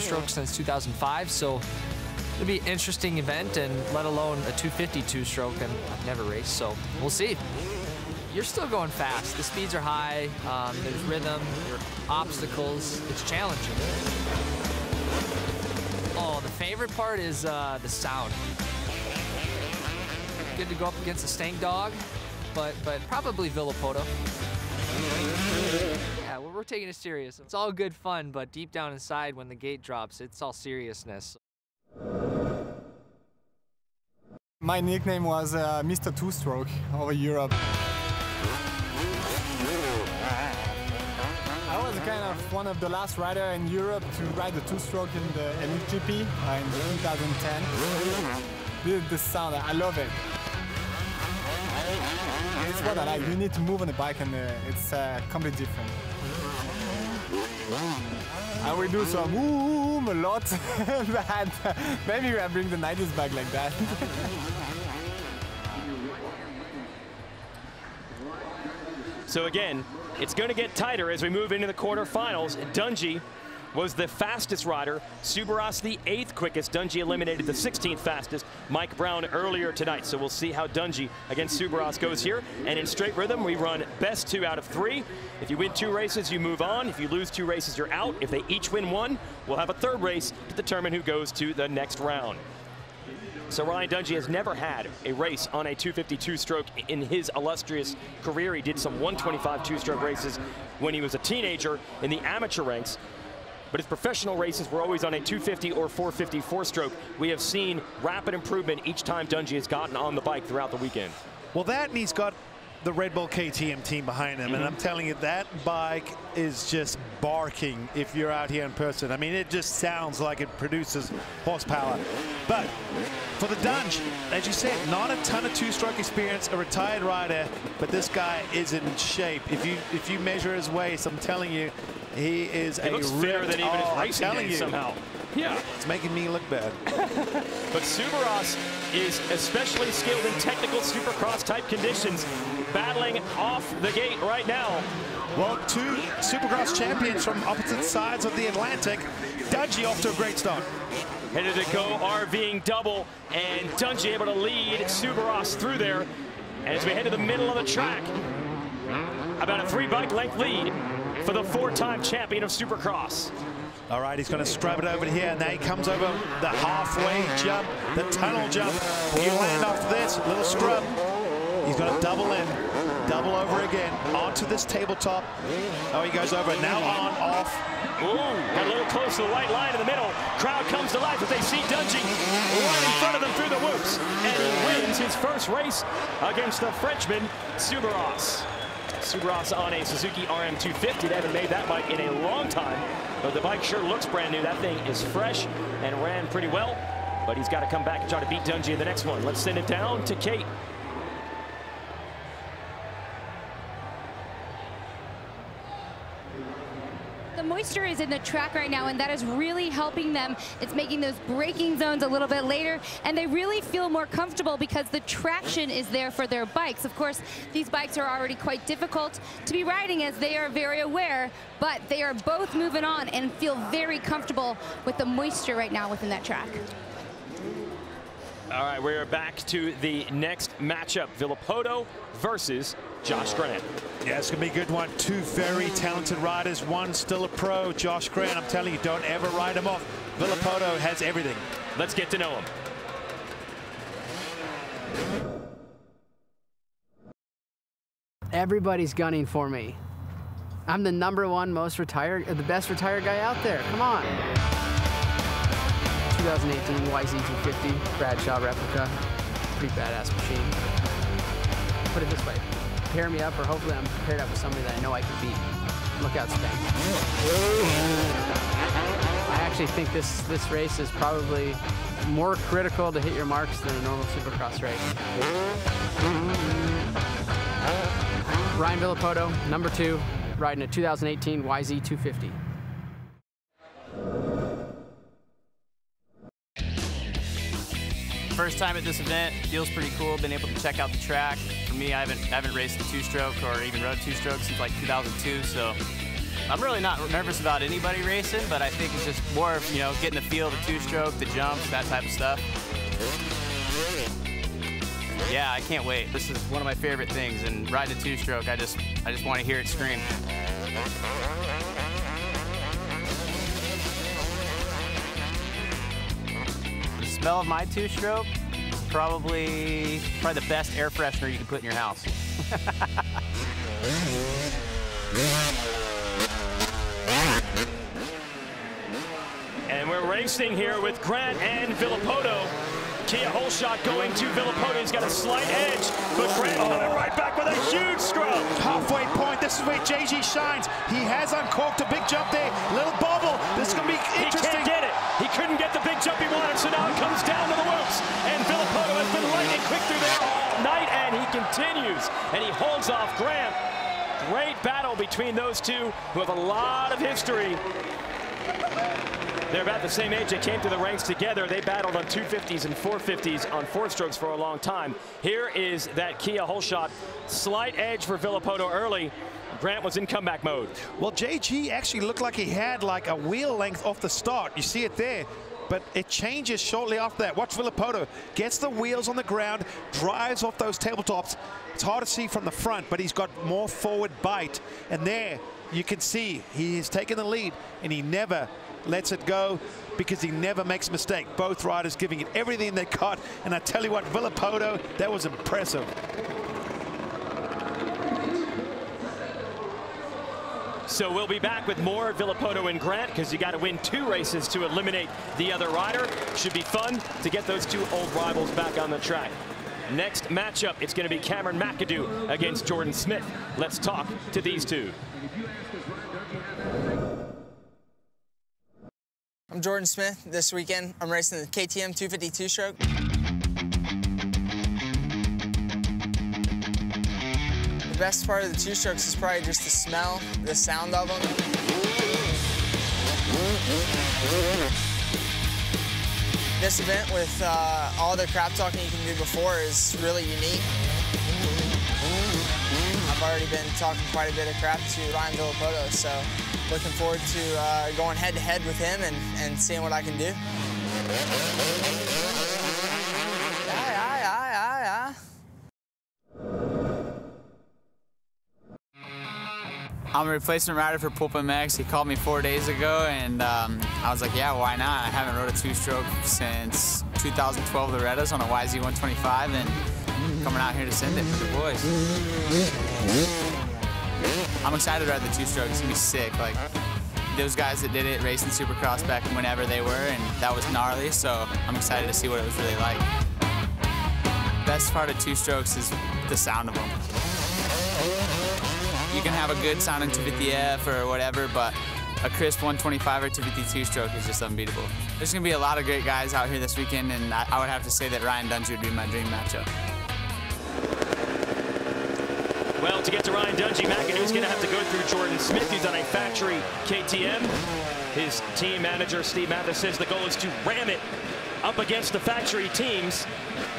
I two strokes since 2005, so it'll be an interesting event, and let alone a 250 two stroke, and I've never raced, so we'll see. You're still going fast. The speeds are high. Um, there's rhythm. There are obstacles. It's challenging. Oh, the favorite part is uh, the sound. Good to go up against a stank dog, but but probably Villopoto. Well, we're taking it serious. It's all good fun, but deep down inside, when the gate drops, it's all seriousness. My nickname was uh, Mr. Two Stroke over Europe. I was kind of one of the last rider in Europe to ride the two stroke in the Elite GP in 2010. This, this sound, I love it. It's what I like. You need to move on the bike and uh, it's uh, completely different. I we do some boom a lot, but maybe I bring the 90s back like that. So again, it's going to get tighter as we move into the quarterfinals. Dungey was the fastest rider. Soubeyras the eighth quickest. Dungey eliminated the 16th fastest. Mike Brown earlier tonight. So we'll see how Dungey against Soubeyras goes here. And in straight rhythm, we run best two out of three. If you win two races, you move on. If you lose two races, you're out. If they each win one, we'll have a third race to determine who goes to the next round. So Ryan Dungey has never had a race on a 252 stroke in his illustrious career. He did some 125 two-stroke races when he was a teenager in the amateur ranks. But his professional races were always on a 250 or 450 four-stroke. We have seen rapid improvement each time Dungey has gotten on the bike throughout the weekend. Well, that and he's got the Red Bull KTM team behind him. Mm -hmm. And I'm telling you, that bike is just barking if you're out here in person. I mean, it just sounds like it produces horsepower. But for the Dunge, as you said, not a ton of two-stroke experience, a retired rider, but this guy is in shape. If you if you measure his waist, I'm telling you, he is he a looks fitter than even his racing days somehow. Yeah. It's making me look bad. but Soubeyras is especially skilled in technical supercross type conditions, battling off the gate right now. Well, two supercross champions from opposite sides of the Atlantic. Dungey off to a great start. Headed to go RVing double, and Dungey able to lead Soubeyras through there. As we head to the middle of the track, about a three bike length lead for the four-time champion of Supercross. All right, he's going to scrub it over here. Now he comes over the halfway jump, the tunnel jump. You land off this, little scrub. He's going to double in, double over again, onto this tabletop. Oh, he goes over, now on, off. Ooh, got a little close to the white line in the middle. Crowd comes to life as they see Dungey right in front of them through the whoops. And he wins his first race against the Frenchman, Soubeyras. Soubeyras on a Suzuki RM250. They haven't made that bike in a long time, but the bike sure looks brand new. That thing is fresh and ran pretty well, but he's got to come back and try to beat Dungey in the next one. Let's send it down to Kate. The moisture is in the track right now, and that is really helping them. It's making those braking zones a little bit later, and they really feel more comfortable because the traction is there for their bikes. Of course, these bikes are already quite difficult to be riding as they are very aware, but they are both moving on and feel very comfortable with the moisture right now within that track. All right, we're back to the next matchup, Villopoto versus Josh Grant. Yeah, it's going to be a good one. Two very talented riders. One still a pro, Josh Grant. I'm telling you, don't ever ride him off. Villopoto has everything. Let's get to know him. Everybody's gunning for me. I'm the number one most retired, the best retired guy out there. Come on. 2018 YZ250 Bradshaw replica. Pretty badass machine. Put it this way, pair me up, or hopefully I'm paired up with somebody that I know I can beat. Look out, Spank. I actually think this, this race is probably more critical to hit your marks than a normal supercross race. Ryan Villopoto, number two, riding a 2018 YZ250. First time at this event, feels pretty cool. Been able to check out the track. For me, I haven't I haven't raced a two-stroke or even rode two-stroke since like 2002, so I'm really not nervous about anybody racing, but I think it's just more of, you know, getting the feel of the two-stroke, the jumps, that type of stuff. Yeah, I can't wait. This is one of my favorite things, and riding a two-stroke, I just, I just want to hear it scream. Smell of my two-stroke probably, probably the best air freshener you can put in your house. And we're racing here with Grant and Villopoto. Kia Holeshot going to Villopoto. He's got a slight edge, but Grant on it right back with a huge stroke. Halfway point. This is where JG shines. He has uncorked a big jump there. Little bobble. This is going to be interesting. He can't get it. He couldn't get now it comes down to the ropes. And Villopoto has been lightning quick through there all night, and he continues. And he holds off Grant. Great battle between those two who have a lot of history. They're about the same age. They came to the ranks together. They battled on 250s and 450s on four strokes for a long time. Here is that Kia hole shot. Slight edge for Villopoto early. Grant was in comeback mode. Well, JG actually looked like he had like a wheel length off the start. You see it there. But it changes shortly after that. Watch Villopoto. Gets the wheels on the ground, drives off those tabletops. It's hard to see from the front, but he's got more forward bite. And there, you can see he has taken the lead, and he never lets it go because he never makes a mistake. Both riders giving it everything they got. And I tell you what, Villopoto, that was impressive. So we'll be back with more Villopoto and Grant because you got to win two races to eliminate the other rider. Should be fun to get those two old rivals back on the track. Next matchup, it's going to be Cameron McAdoo against Jordon Smith. Let's talk to these two. I'm Jordon Smith. This weekend, I'm racing the KTM 252 stroke. Best part of the two strokes is probably just the smell, the sound of them. This event with uh, all the crap talking you can do before is really unique. I've already been talking quite a bit of crap to Ryan Villopoto, so looking forward to uh, going head to head with him and, and seeing what I can do. I'm a replacement rider for Pulpa Max. He called me four days ago, and um, I was like, yeah, why not? I haven't rode a two-stroke since 2012 Loretta's on a YZ125, and coming out here to send it for the boys. I'm excited to ride the two-stroke. It's gonna be sick. Like those guys that did it racing Supercross back whenever they were, and that was gnarly. So I'm excited to see what it was really like. Best part of two strokes is the sound of them. You can have a good sounding 250F or whatever, but a crisp 125 or 252 stroke is just unbeatable. There's gonna be a lot of great guys out here this weekend, and I, would have to say that Ryan Dungey would be my dream matchup. Well, to get to Ryan Dungey, McAdoo's going to have to go through Jordan Smith, who's on a factory KTM. His team manager, Steve Mathis, says the goal is to ram it up against the factory teams.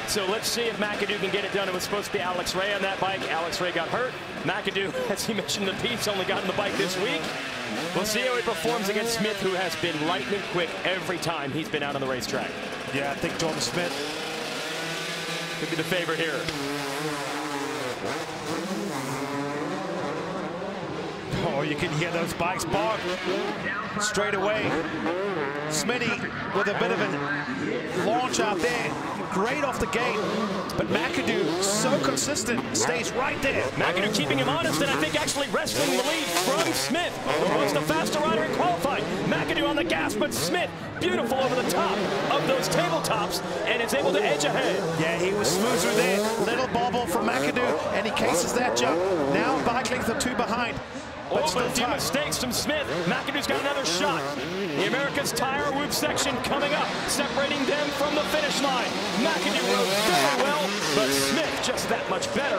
So let's see if McAdoo can get it done. It was supposed to be Alex Ray on that bike. Alex Ray got hurt. McAdoo, as he mentioned the piece, only got on the bike this week. We'll see how he performs against Smith, who has been lightning quick every time he's been out on the racetrack. Yeah, I think Jordan Smith could be the favorite here. Oh, you can hear those bikes bark straight away. Smitty with a bit of a launch out there. Great off the gate. But McAdoo, so consistent, stays right there. McAdoo keeping him honest, and I think actually wresting the lead from Smith, who was the faster rider in qualifying. McAdoo on the gas, but Smith beautiful over the top of those tabletops and is able to edge ahead. Yeah, he was smoother there. Little bobble from McAdoo, and he cases that jump. Now bike length or two behind. But oh, but a few mistakes from Smith. McAdoo's got another shot. The America's Tire Whoop section coming up, separating them from the finish line. McAdoo rode very well, but Smith just that much better.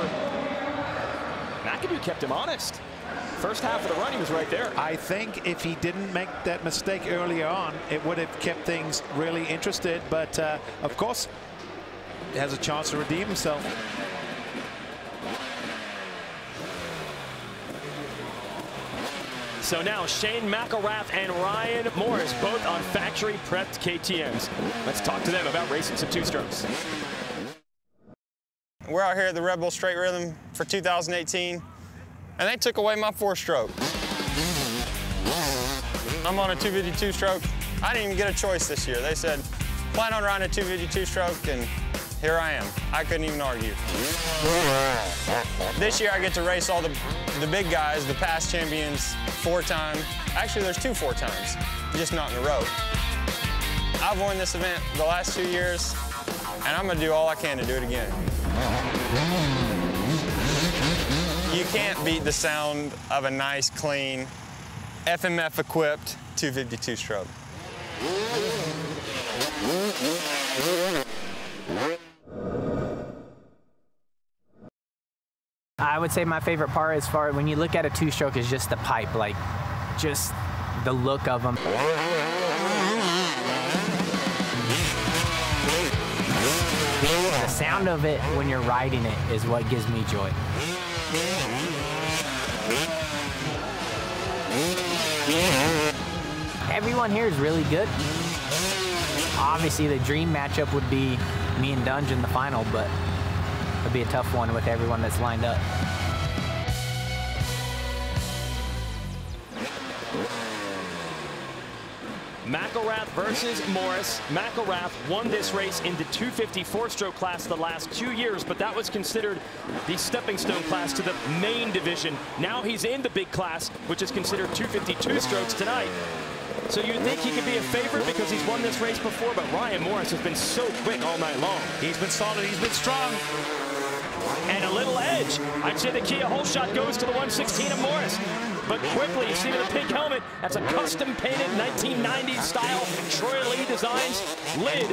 McAdoo kept him honest. First half of the run, he was right there. I think if he didn't make that mistake earlier on, it would have kept things really interested. But, uh, of course, he has a chance to redeem himself. So now Shane McElrath and Ryan Morais both on factory prepped KTMs. Let's talk to them about racing some two strokes. We're out here at the Red Bull Straight Rhythm for 2018, and they took away my four stroke. I'm on a 252 stroke. I didn't even get a choice this year. They said, plan on riding a 252 stroke, and here I am. I couldn't even argue. This year I get to race all the, the big guys, the past champions, four times. Actually, there's two four times, just not in a row. I've won this event the last two years, and I'm going to do all I can to do it again. You can't beat the sound of a nice, clean, FMF equipped 252 stroke. Would say my favorite part as far when you look at a two-stroke is just the pipe, like just the look of them. The sound of it when you're riding it is what gives me joy. Everyone here is really good. Obviously, the dream matchup would be me and Dunge in the final, but be a tough one with everyone that's lined up. McElrath versus Morais. McElrath won this race in the 254 stroke class the last two years, but that was considered the stepping stone class to the main division. Now he's in the big class, which is considered 252 strokes tonight. So you'd think he could be a favorite because he's won this race before, but Ryan Morais has been so quick all night long. He's been solid, he's been strong. Little edge. I'd say the Kia hole shot goes to the 116 of Morais. But quickly, you see the pink helmet, that's a custom painted 1990s style Troy Lee Designs lid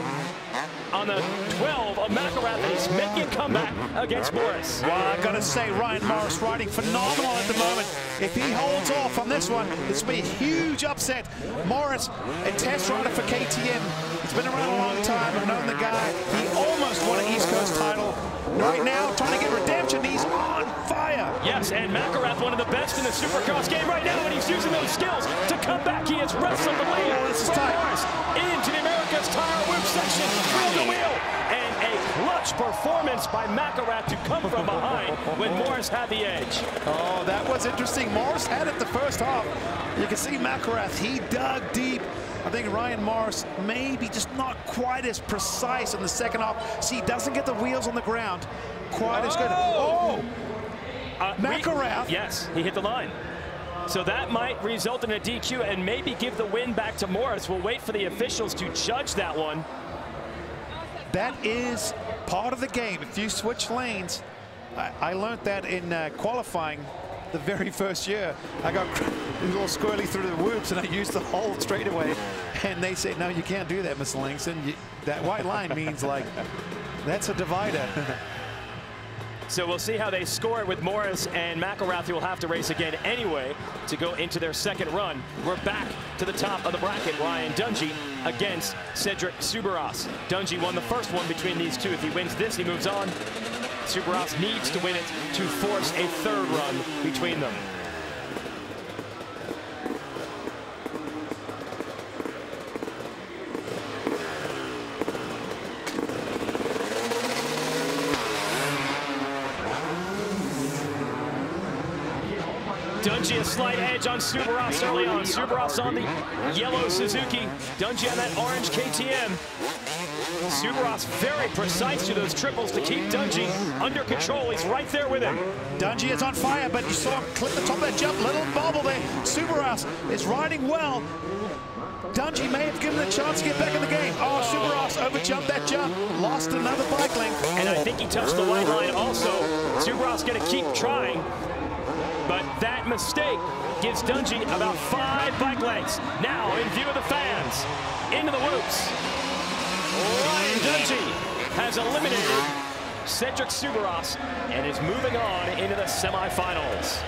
on the 12 of McElrath, he's making a comeback against Morais. Well, I've gotta say, Ryan Morais riding phenomenal at the moment. If he holds off on this one, this will be a huge upset. Morais, a test rider for KTM. He's been around a long time. I've known the guy. He almost won an East Coast title. Right now, trying to get redemption. He's on fire. Yes, and McElrath, one of the best in the Supercross game right now, and he's using those skills to come back. He has wrestled the lead Oh, this is tight. Morais into the America's Tire Whoop section, wheel to wheel, and a clutch performance by McElrath to come from behind when Morais had the edge. Oh, that was interesting. Morais had it the first half. You can see McElrath, he dug deep. I think Ryan Morais maybe just not quite as precise in the second half. See, he doesn't get the wheels on the ground quite as good. Oh! Uh, McElrath. we- yes, he hit the line. So that might result in a DQ and maybe give the win back to Morais. We'll wait for the officials to judge that one. That is part of the game. If you switch lanes, I, I learned that in uh, qualifying the very first year. I got a little squirrely through the whoops and I used the whole straightaway. And they say, no, you can't do that, Mr. Langston. You, that white line means like, that's a divider. So we'll see how they score with Morais and McElrath, who will have to race again anyway to go into their second run. We're back to the top of the bracket. Ryan Dungey against Cedric Soubeyras. Dungey won the first one between these two. If he wins this, he moves on. Soubeyras needs to win it to force a third run between them. Dungey a slight edge on Soubeyras early on. Soubeyras on the yellow Suzuki. Dungey on that orange KTM. Soubeyras very precise to those triples to keep Dungey under control. He's right there with him. Dungey is on fire, but you saw him clip the top of that jump, little bobble there. Soubeyras is riding well. Dungey may have given him a chance to get back in the game. Oh, Soubeyras overjumped that jump, lost another bike length. And I think he touched the white line also. Soubeyras going to keep trying. But that mistake gives Dungey about five bike lengths. Now in view of the fans. Into the whoops. Ryan Dungey has eliminated Cedric Soubeyras and is moving on into the semifinals.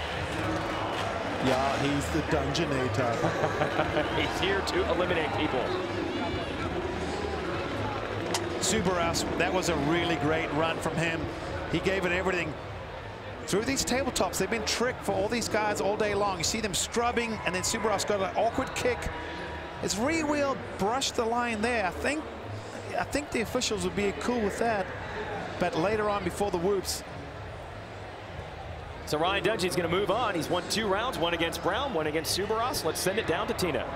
Yeah, he's the Dungeonator. He's here to eliminate people. Soubeyras, that was a really great run from him. He gave it everything. Through these tabletops, they've been tricked for all these guys all day long. You see them scrubbing, and then Soubeyras got an awkward kick. His rear wheel brushed the line there. I think, I think the officials would be cool with that. But later on, before the whoops, So Ryan Dungey's going to move on. He's won two rounds, one against Brown, one against Soubeyras. Let's send it down to Tina.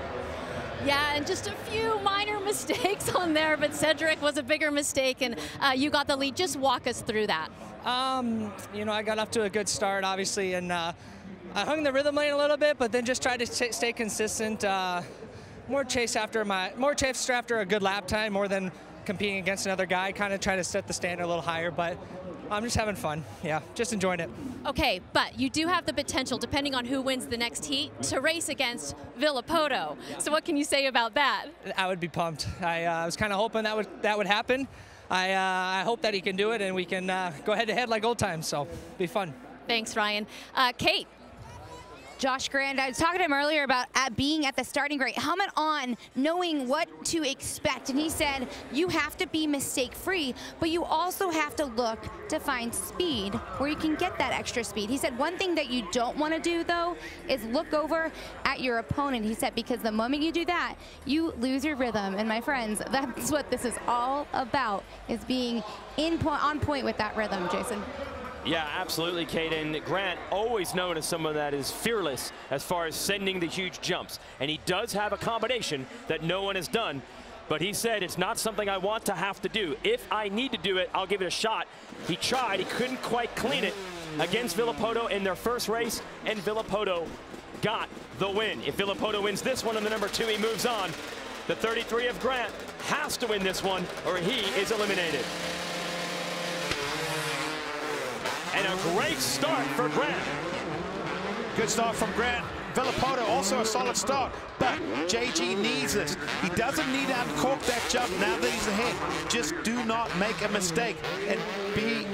Yeah, and just a few minor mistakes on there, but Cedric was a bigger mistake, and uh, you got the lead. Just walk us through that. Um, you know, I got off to a good start, obviously, and uh, I hung the rhythm lane a little bit, but then just tried to stay consistent. Uh, more chase after my more chase after a good lap time more than competing against another guy. Kind of trying to set the standard a little higher, but I'm just having fun. Yeah, just enjoying it. Okay, but you do have the potential, depending on who wins the next heat, to race against Villopoto. So what can you say about that? I would be pumped. I uh, was kind of hoping that would that would happen. I uh, I hope that he can do it and we can uh, go head to head like old times. So be fun. Thanks, Ryan. Uh, Kate. Josh Grant, I was talking to him earlier about at being at the starting gate, helmet on, knowing what to expect. And he said, you have to be mistake free, but you also have to look to find speed where you can get that extra speed. He said, one thing that you don't want to do, though, is look over at your opponent. He said, because the moment you do that, you lose your rhythm. And my friends, that's what this is all about, is being in point, on point with that rhythm, Jason. Yeah, absolutely, Caden. Grant, always known as someone that is fearless as far as sending the huge jumps. And he does have a combination that no one has done. But he said it's not something I want to have to do. If I need to do it, I'll give it a shot. He tried. He couldn't quite clean it against Villopoto in their first race. And Villopoto got the win. If Villopoto wins this one in the number two, he moves on. The 33 of Grant has to win this one or he is eliminated. And a great start for Grant. Good start from Grant. Villopoto also a solid start, but JG needs this. He doesn't need to uncork that jump now that he's ahead. Just do not make a mistake and be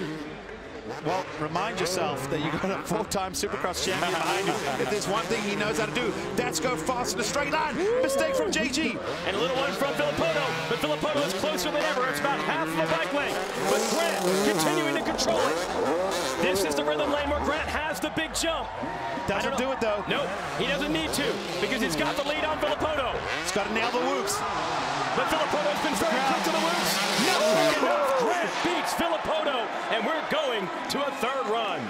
well, remind yourself that you got a four-time Supercross champion behind you. If there's one thing he knows how to do, that's go fast in a straight line. Mistake from JG. And a little one from Villopoto, but Villopoto is closer than ever. It's about half of a bike length, but Grant continuing to control it. This is the rhythm lane where Grant has the big jump. Doesn't do it, though. Nope, he doesn't need to because he's got the lead on Villopoto. He's got to nail the whoops. But Villopoto's been very quick to the whoops. No! enough. Beats Villopoto, and we're going to a third run.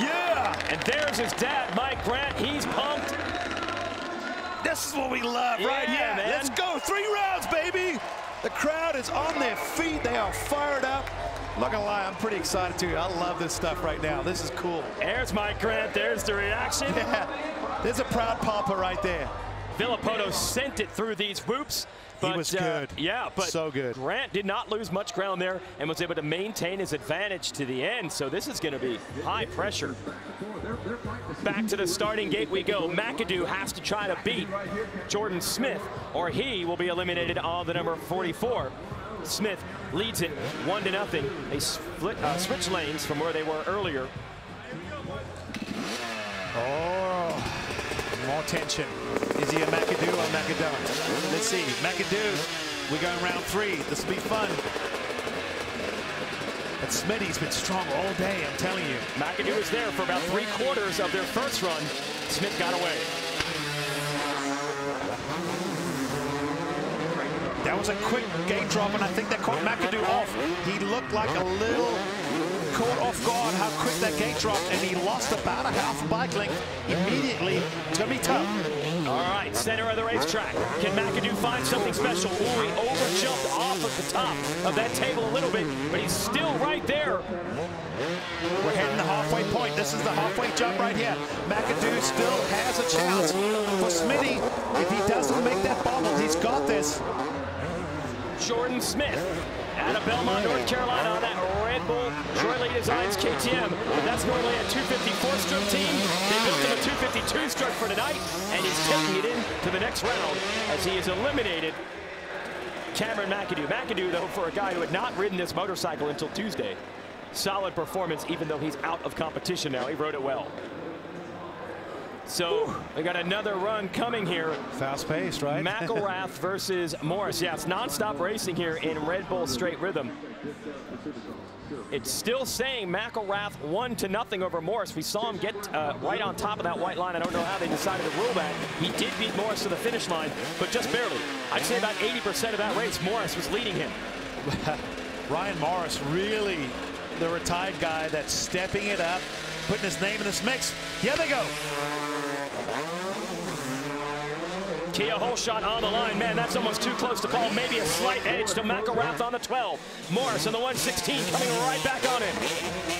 Yeah! And there's his dad, Mike Grant. He's pumped. This is what we love, right? Yeah, Yeah, man. let's go. Three rounds, baby. The crowd is on their feet. They are fired up. Not gonna lie, I'm pretty excited too. I love this stuff right now. This is cool. There's Mike Grant. There's the reaction. Yeah, there's a proud papa right there. Villopoto sent it through these whoops. But, was uh, good. yeah, but So good. Grant did not lose much ground there and was able to maintain his advantage to the end. So this is going to be high pressure. Back to the starting gate we go. McAdoo has to try to beat Jordon Smith, or he will be eliminated on the number 44. Smith leads it one to nothing. They split, uh, switch lanes from where they were earlier. Oh, more tension. Is he a McAdoo or McAdoo? Let's see. McAdoo, we're going round three. This will be fun. But Smitty's been strong all day, I'm telling you. McAdoo was there for about three quarters of their first run. Smith got away. That was a quick gate drop, and I think that caught McAdoo off. He looked like a little caught off guard how quick that gate dropped, and he lost about a half bike length immediately. It's going to be tough. All right, center of the racetrack. Can McAdoo find something special? Ooh, he overjumped off of the top of that table a little bit, but he's still right there. We're heading the halfway point. This is the halfway jump right here. McAdoo still has a chance. For Smitty, if he doesn't make that bobble, he's got this. Jordon Smith out of Belmont, North Carolina on that Red Bull Troy Lee Designs KTM. But that's normally a 254 stroke team. They built him a 252 stroke for tonight, and he's taking it in to the next round as he is eliminated Cameron McAdoo. McAdoo, though, for a guy who had not ridden this motorcycle until Tuesday, solid performance, even though he's out of competition now. He rode it well. So we got another run coming here. Fast paced, right? McElrath versus Morais. Yeah, it's nonstop racing here in Red Bull Straight Rhythm. It's still saying McElrath one to nothing over Morais. We saw him get uh, right on top of that white line. I don't know how they decided to rule that. He did beat Morais to the finish line, but just barely. I'd say about 80% of that race, Morais was leading him. Ryan Morais, really the retired guy that's stepping it up, putting his name in this mix. Here they go. Kia hole shot on the line. Man, that's almost too close to call. Maybe a slight edge to McElrath on the 12. Morais on the 116 coming right back on it.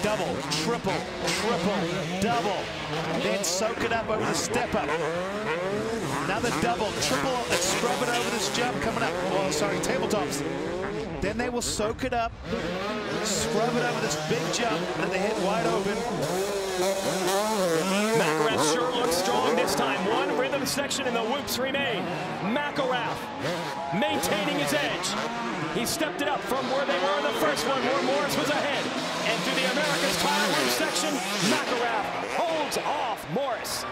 Double, triple, triple, double. Then soak it up over the step up. Another double, triple, and scrub it over this jump coming up. Oh, sorry, tabletops. Then they will soak it up, scrub it over this big jump that they hit wide open. McElrath sure looks strong this time. One section and the whoops remain. McElrath maintaining his edge. He stepped it up from where they were in the first one, where Morais was ahead. And through the America's tire whoop section, McElrath holds off Morais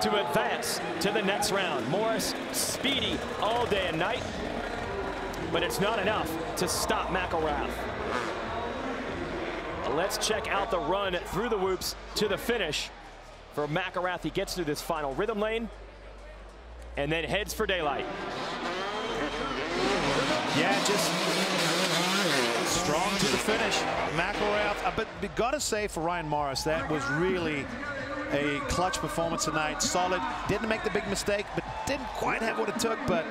to advance to the next round. Morais speedy all day and night, but it's not enough to stop McElrath. Let's check out the run through the whoops to the finish for McElrath. He gets through this final rhythm lane and then heads for daylight. Yeah, just strong to the finish. McElrath, uh, but got to say for Ryan Morais, that was really a clutch performance tonight. Solid. Didn't make the big mistake, but didn't quite have what it took. But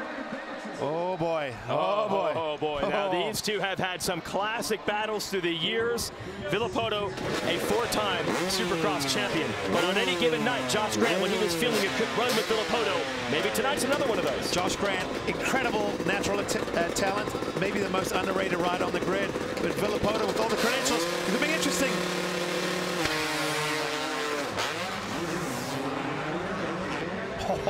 oh boy, oh, boy, oh boy. Now Oh. these two have had some classic battles through the years. Villopoto, a four-time Supercross champion, but on any given night, Josh Grant, when he was feeling a good run with Villopoto, maybe tonight's another one of those. Josh Grant, incredible natural uh, talent, maybe the most underrated rider on the grid. But Villopoto, with all the credentials, it's going to be interesting.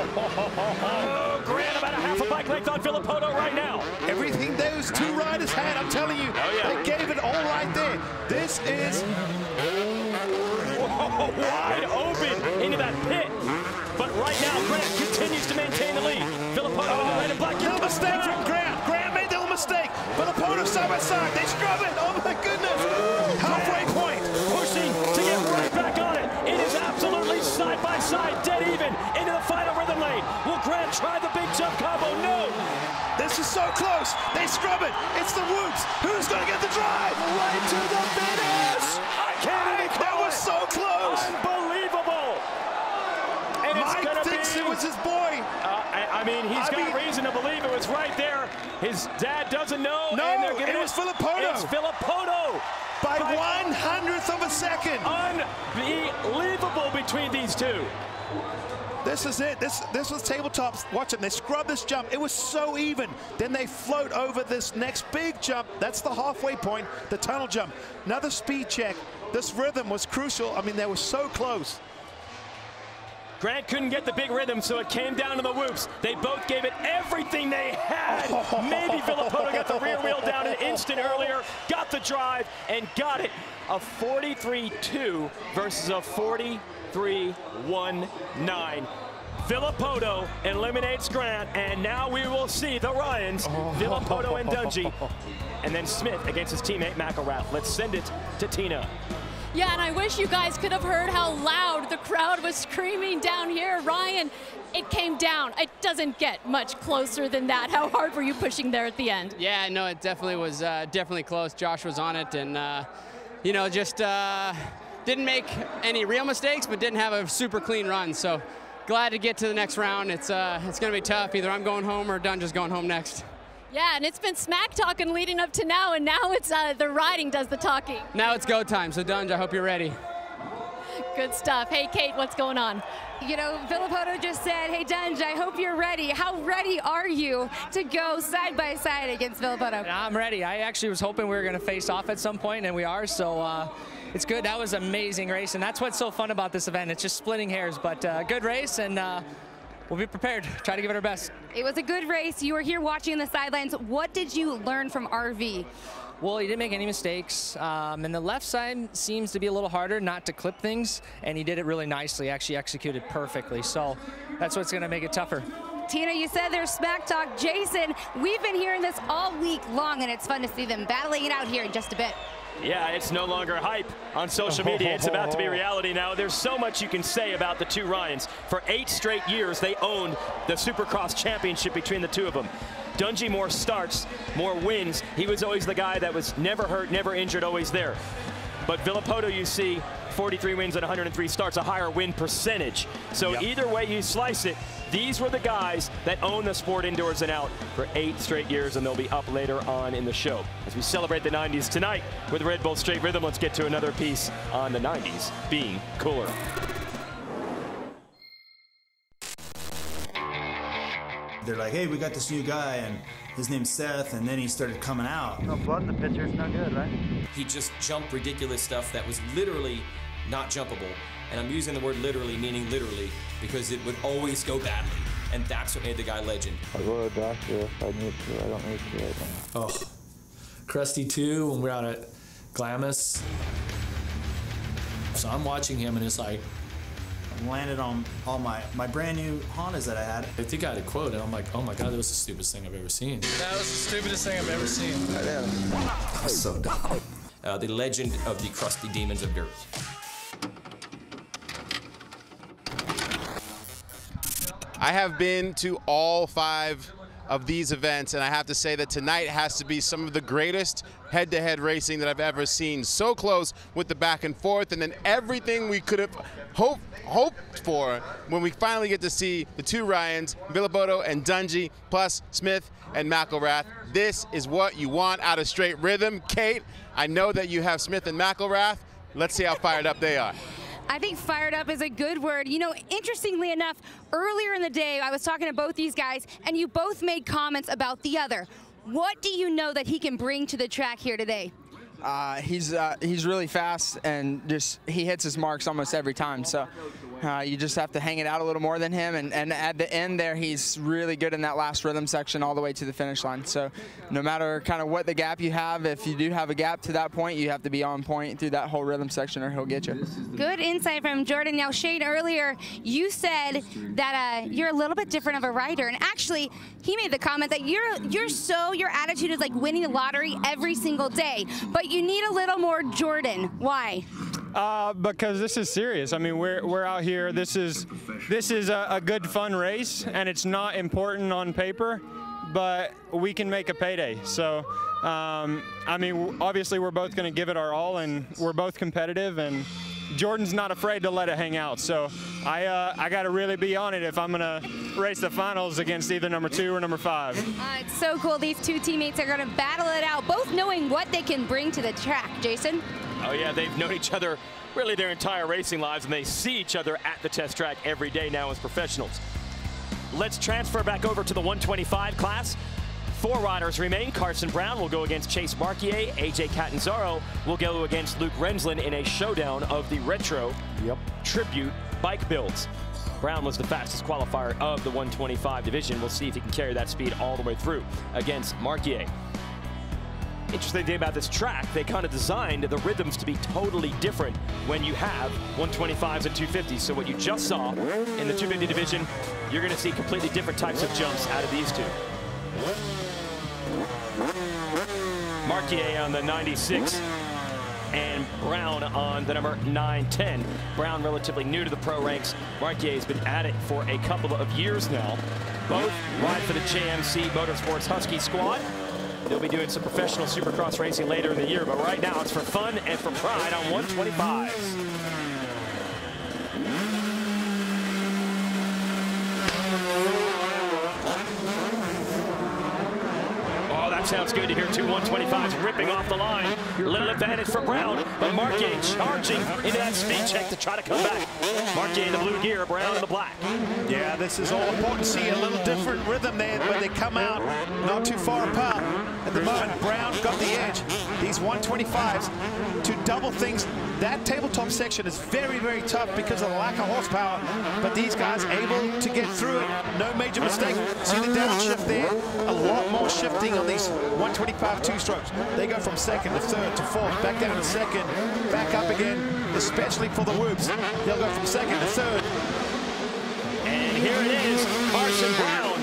Oh, Grant about a half a bike length on Villopoto right now. Everything those two riders had, I'm telling you, Oh, yeah. they gave it all right there. This is Whoa, wide open into that pit. But right now, Grant continues to maintain the lead. Villopoto in the red and black. little mistake from Grant. Grant made the mistake. Villopoto side by side. They scrub it. Oh my goodness. Halfway side by side, dead even into the final rhythm lane. Will Grant try the big jump combo? No. This is so close. They scrub it. It's the whoops. Who's going to get the drive? Right to the finish. I can't even That was it. so close. Unbelievable. And it's Mike thinks be, it was his boy. Uh, I, I mean, he's I got mean- reason to believe it was right there. His dad doesn't know. No, it was Villopoto. It's Villopoto. By one hundredth of a second. Unbelievable between these two. This is it. This this was tabletops. Watch them. They scrub this jump. It was so even. Then they float over this next big jump. That's the halfway point, the tunnel jump. Another speed check. This rhythm was crucial. I mean, they were so close. Grant couldn't get the big rhythm, so it came down to the whoops. They both gave it everything they had. Maybe Villopoto got the rear wheel down an instant earlier, got the drive, and got it. A 43-2 versus a 43-1-9. Villopoto eliminates Grant, and now we will see the Ryans, oh. Villopoto and Dungey, and then Smith against his teammate McElrath. Let's send it to Tina. Yeah, and I wish you guys could have heard how loud the crowd was screaming down here. Ryan, it came down. It doesn't get much closer than that. How hard were you pushing there at the end? Yeah, no, it definitely was uh, definitely close. Josh was on it, and uh, you know, just uh, didn't make any real mistakes, but didn't have a super clean run. So glad to get to the next round. It's uh, it's gonna be tough. Either I'm going home or Dunge's going home next. Yeah, and it's been smack talking leading up to now, and now it's uh, the riding does the talking. Now it's go time. So Dunge, I hope you're ready. Good stuff. Hey, Kate, what's going on? You know, Villopoto just said, hey, Dunge, I hope you're ready. How ready are you to go side by side against Villopoto? I'm ready. I actually was hoping we were going to face off at some point, and we are. So uh, it's good. That was an amazing race, and that's what's so fun about this event. It's just splitting hairs, but uh, good race, and uh, we'll be prepared. Try to give it our best. It was a good race. You were here watching the sidelines. What did you learn from RV? Well, he didn't make any mistakes, um, and the left side seems to be a little harder not to clip things, and he did it really nicely. Actually, executed perfectly. So that's what's going to make it tougher. Tina, you said there's smack talk. Jason, we've been hearing this all week long, and it's fun to see them battling it out here in just a bit. Yeah, it's no longer hype on social media. It's about to be reality now. There's so much you can say about the two Ryans. For eight straight years, they owned the Supercross championship between the two of them. Dungey more starts, more wins. He was always the guy that was never hurt, never injured, always there. But Villopoto, you see, 43 wins and 103 starts, a higher win percentage. So Yep. either way you slice it, these were the guys that own the sport indoors and out for eight straight years, and they'll be up later on in the show. As we celebrate the 90s tonight with Red Bull Straight Rhythm, let's get to another piece on the 90s being cooler. they're like, hey, we got this new guy, and his name's Seth, and then he started coming out. No blood in the picture, it's no good, right? He just jumped ridiculous stuff that was literally not jumpable. And I'm using the word literally, meaning literally, because it would always go badly. And that's what made the guy legend. I'll go to the doctor if I need to. I don't need to right now. Oh, Crusty 2 when we we're out at Glamis. So I'm watching him and it's like, I landed on all my, my brand new Hondas that I had. I think I had a quote and I'm like, oh my God, that was the stupidest thing I've ever seen. That was the stupidest thing I've ever seen. I know. That's so dumb. Uh, the legend of the crusty demons of dirt. I have been to all five of these events, and I have to say that tonight has to be some of the greatest head-to-head racing that I've ever seen. So close with the back and forth, and then everything we could have hoped hoped for when we finally get to see the two Ryans, Villopoto and Dungey, plus Smith and McElrath. This is what you want out of straight rhythm. Kate, I know that you have Smith and McElrath. Let's see how fired up they are. I think fired up is a good word. You know, interestingly enough, earlier in the day, I was talking to both these guys, and you both made comments about the other. What do you know that he can bring to the track here today? Uh, he's uh, he's really fast and just he hits his marks almost every time. So uh, you just have to hang it out a little more than him. And, and at the end there, he's really good in that last rhythm section all the way to the finish line. So no matter kind of what the gap you have, if you do have a gap to that point, you have to be on point through that whole rhythm section or he'll get you. Good insight from Jordon. Now, Shane, earlier you said that uh, you're a little bit different of a rider, and actually, he made the comment that you're you're so your attitude is like winning the lottery every single day, but you need a little more Jordon. Why? Uh, because this is serious. I mean, we're, we're out here. This is this is a, a good fun race, and it's not important on paper, but we can make a payday. So, um, I mean, obviously, we're both going to give it our all, and we're both competitive, and Jordon's not afraid to let it hang out. So, I uh, I got to really be on it if I'm going to race the finals against either number two or number five. Uh, it's so cool. These two teammates are going to battle it out, both knowing what they can bring to the track. Jason. Oh yeah, they've known each other really their entire racing lives, and they see each other at the test track every day now as professionals. Let's transfer back over to the 125 class. Four riders remain. Carson Brown will go against Chase Marquier. AJ Catanzaro will go against Luke Renzland in a showdown of the retro yep. tribute bike builds. Brown was the fastest qualifier of the 125 division. We'll see if he can carry that speed all the way through against Marquier. Interesting thing about this track, they kind of designed the rhythms to be totally different when you have 125s and 250s. So what you just saw in the 250 division, you're going to see completely different types of jumps out of these two. Marquier on the 96 and Brown on the number 910. Brown relatively new to the pro ranks. Marquier has been at it for a couple of years now. Both ride for the JMC Motorsports Husky squad. They'll be doing some professional supercross racing later in the year, but right now it's for fun and for pride on 125s. Sounds good to hear two 125s ripping off the line. Little advantage for Brown, but Marquier charging into that speed check to try to come back. Marquier in the blue gear, Brown in the black. Yeah, this is all important. See a little different rhythm there when they come out not too far apart. At the moment, Brown got the edge. These 125s to double things. That tabletop section is very, very tough because of the lack of horsepower, but these guys able to get through it. No major mistake. See the downshift there? A lot more shifting on these 125 two-strokes. They go from second to third to fourth, back down to second, back up again, especially for the whoops. They'll go from second to third. And here it is, Carson Brown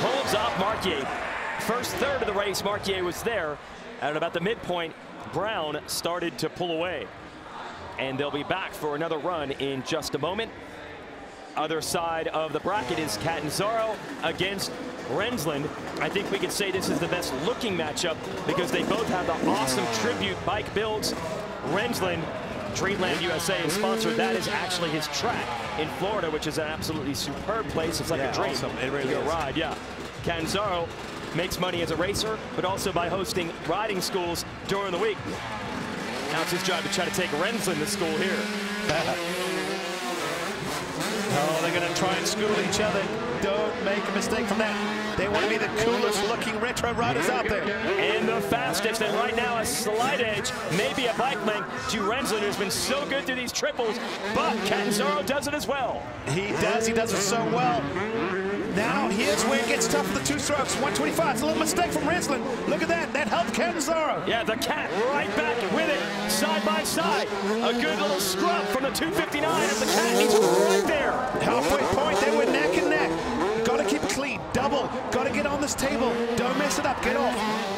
holds off Marquier. First third of the race, Marquier was there. At about the midpoint, Brown started to pull away. And they'll be back for another run in just a moment. Other side of the bracket is Catanzaro against Renzland. I think we could say this is the best looking matchup because they both have the awesome tribute bike builds. Renzland, Dreamland USA is sponsored. That is actually his track in Florida, which is an absolutely superb place. It's like Yeah, a dream awesome. It really to go is. ride. Yeah. Catanzaro makes money as a racer, but also by hosting riding schools during the week. Now it's his job to try to take Renzland to school here. Oh, they're going to try and school each other. Don't make a mistake from that. They want to be the coolest looking retro riders out there. And the fastest, and right now a slight edge, maybe a bike length to Renzland, who's been so good through these triples, but Catanzaro does it as well. He does, he does it so well. Now, here's where it gets tough for the two strokes. 125, it's a little mistake from Renzland. Look at that, that helped Catanzaro. Yeah, the cat right back with it, side by side. A good little scrub from the 259 as the cat he's right there. Halfway point, they were neck and neck. Got to keep it clean, double. Got to get on this table. Don't mess it up, get off.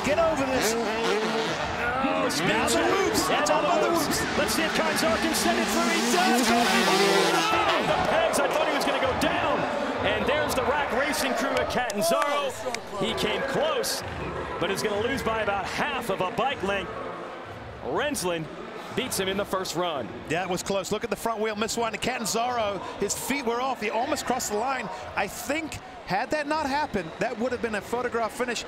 Get over this. Oh, now the check. whoops, Yeah, all the about the whoops. whoops. Let's see if Catanzaro can send it through. He does. Oh, the pegs, I thought he was going to go down. And there's the rack racing crew at Catanzaro. Oh, he came close, but is going to lose by about half of a bike length. Renzland beats him in the first run. That was close. Look at the front wheel miss one. And Catanzaro, his feet were off. He almost crossed the line. I think had that not happened, that would have been a photograph finish.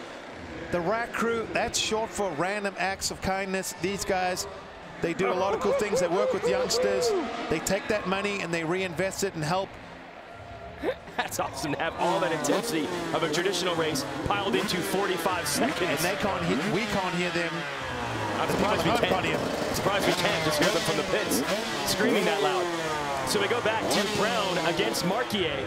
The rack crew, that's short for random acts of kindness. These guys, they do a lot of cool things. They work with youngsters. They take that money and they reinvest it and help That's awesome to have all that intensity of a traditional race piled into 45 seconds. And they can't hear, we can't hear them. I'm surprised we can't. Surprised we can't just hear them from the pits screaming that loud. So we go back to Brown against Marquier.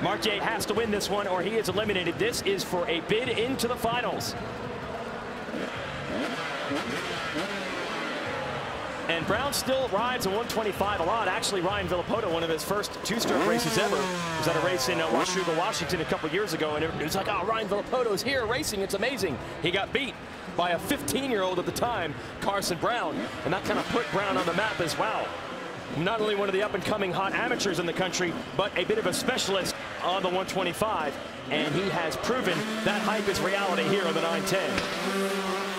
Marquier has to win this one or he is eliminated. This is for a bid into the finals. And Brown still rides a 125 a lot. Actually, Ryan Villopoto, one of his first two-stroke races ever, was at a race in uh, Washington a couple years ago, and it was like, oh, Ryan Villopoto's here racing. It's amazing. He got beat by a 15-year-old at the time, Carson Brown, and that kind of put Brown on the map as well. Not only one of the up-and-coming hot amateurs in the country, but a bit of a specialist on the 125, and he has proven that hype is reality here on the 910.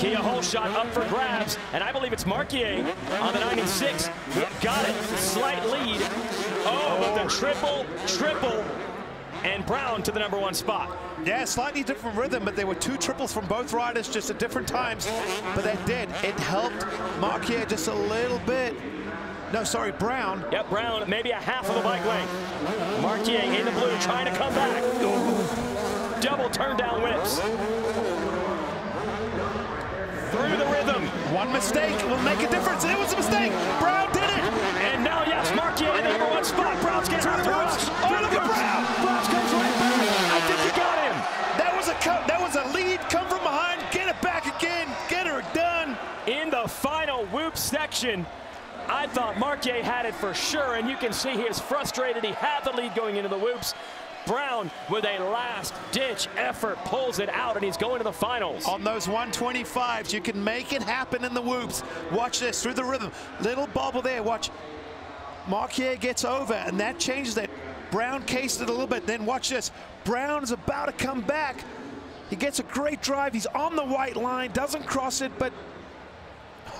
Kia hole shot up for grabs, and I believe it's Marquier on the 96. Got it, slight lead. Oh, but the triple, triple, and Brown to the number one spot. Yeah, slightly different rhythm, but there were two triples from both riders just at different times. But that did. It helped Marquier just a little bit. No, sorry, Brown. Yep, Brown, maybe a half of a bike length. Marquier in the blue, trying to come back. Ooh. Double turn down whips. Through the rhythm. One mistake will make a difference. It was a mistake. Brown did it. And now, yes, Marquier in the number one spot. Brown's getting out the rush. Oh, look at Brown. Brown comes right back. I think he got him. That was a cut. That was a lead. Come from behind. Get it back again. Get her done. In the final whoop section, I thought Marquier had it for sure, and you can see he is frustrated. He had the lead going into the whoops. Brown, with a last-ditch effort, pulls it out, and he's going to the finals. On those 125s, you can make it happen in the whoops. Watch this, through the rhythm. Little bobble there, watch. Marquier gets over, and that changes it. Brown cased it a little bit, then watch this. Brown is about to come back. He gets a great drive. He's on the white line, doesn't cross it, but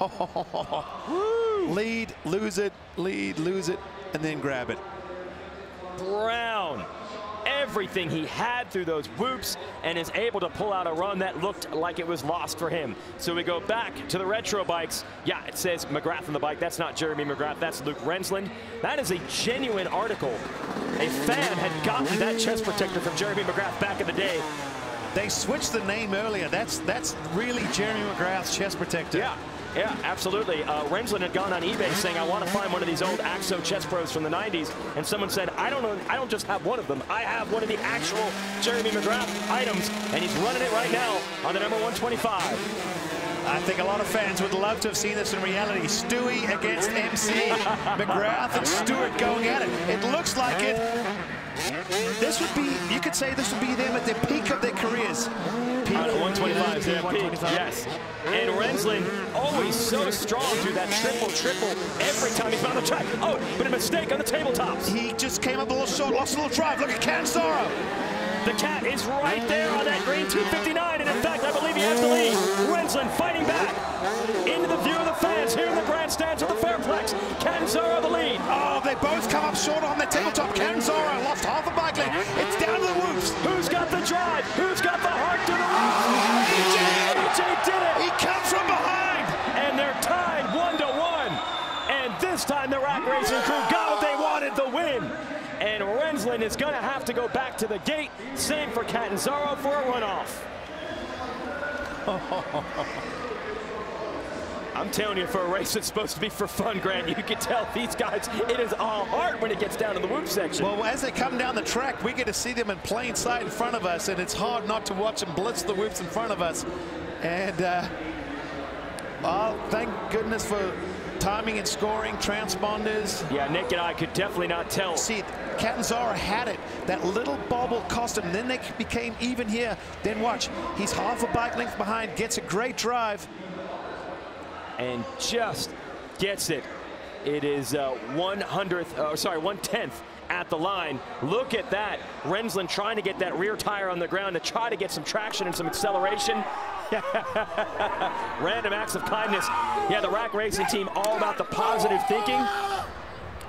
lead, lose it, lead, lose it, and then grab it. Brown, everything he had through those whoops and is able to pull out a run that looked like it was lost for him. So we go back to the retro bikes. Yeah, it says McGrath on the bike. That's not Jeremy McGrath. That's Luke Renzland. That is a genuine article. A fan had gotten that chest protector from Jeremy McGrath back in the day. They switched the name earlier. That's that's really Jeremy McGrath's chest protector. Yeah. Yeah, absolutely. Uh, had gone on eBay saying, "I want to find one of these old Axo chess pros from the '90s," and someone said, "I don't know. I don't just have one of them. I have one of the actual Jeremy McGrath items, and he's running it right now on the number 125." I think a lot of fans would love to have seen this in reality. Stewie against MC, McGrath and Stewart going at it. It looks like it. This would be, you could say this would be them at the peak of their careers. Peak. Uh, 125 is their peak, yes. And Renzland always so strong through that triple, triple every time he's on the track. Oh, but a mistake on the tabletops. He just came up a little short, lost a little drive. Look at Catanzaro. The cat is right there on that green 259, and in fact, I believe he has the lead. Renzland fighting back into the view of the fans here in the grandstands of the Fairplex. Catanzaro the lead. Oh, they both come up short on the tabletop. Catanzaro lost half a bike length. It's down to the whoops. Who's got the drive? Who's got the heart to the AJ! AJ did it. He comes from behind. And they're tied one to one. And this time the rack racing crew got what they wanted, the win. And is going to have to go back to the gate. Same for Catanzaro for a runoff. I'm telling you, for a race that's supposed to be for fun, Grant, you can tell these guys, it is all heart when it gets down to the whoop section. Well, as they come down the track, we get to see them in plain sight in front of us, and it's hard not to watch them blitz the whoops in front of us. And, uh, oh, thank goodness for timing and scoring, transponders. Yeah, Nick and I could definitely not tell. See, Catanzaro had it. That little bobble cost him. Then they became even here. Then watch, he's half a bike length behind, gets a great drive. And just gets it. It is uh, 100th, uh, sorry, 110th at the line. Look at that. Renzland trying to get that rear tire on the ground to try to get some traction and some acceleration. Random acts of kindness. Yeah, the rack racing team all about the positive thinking.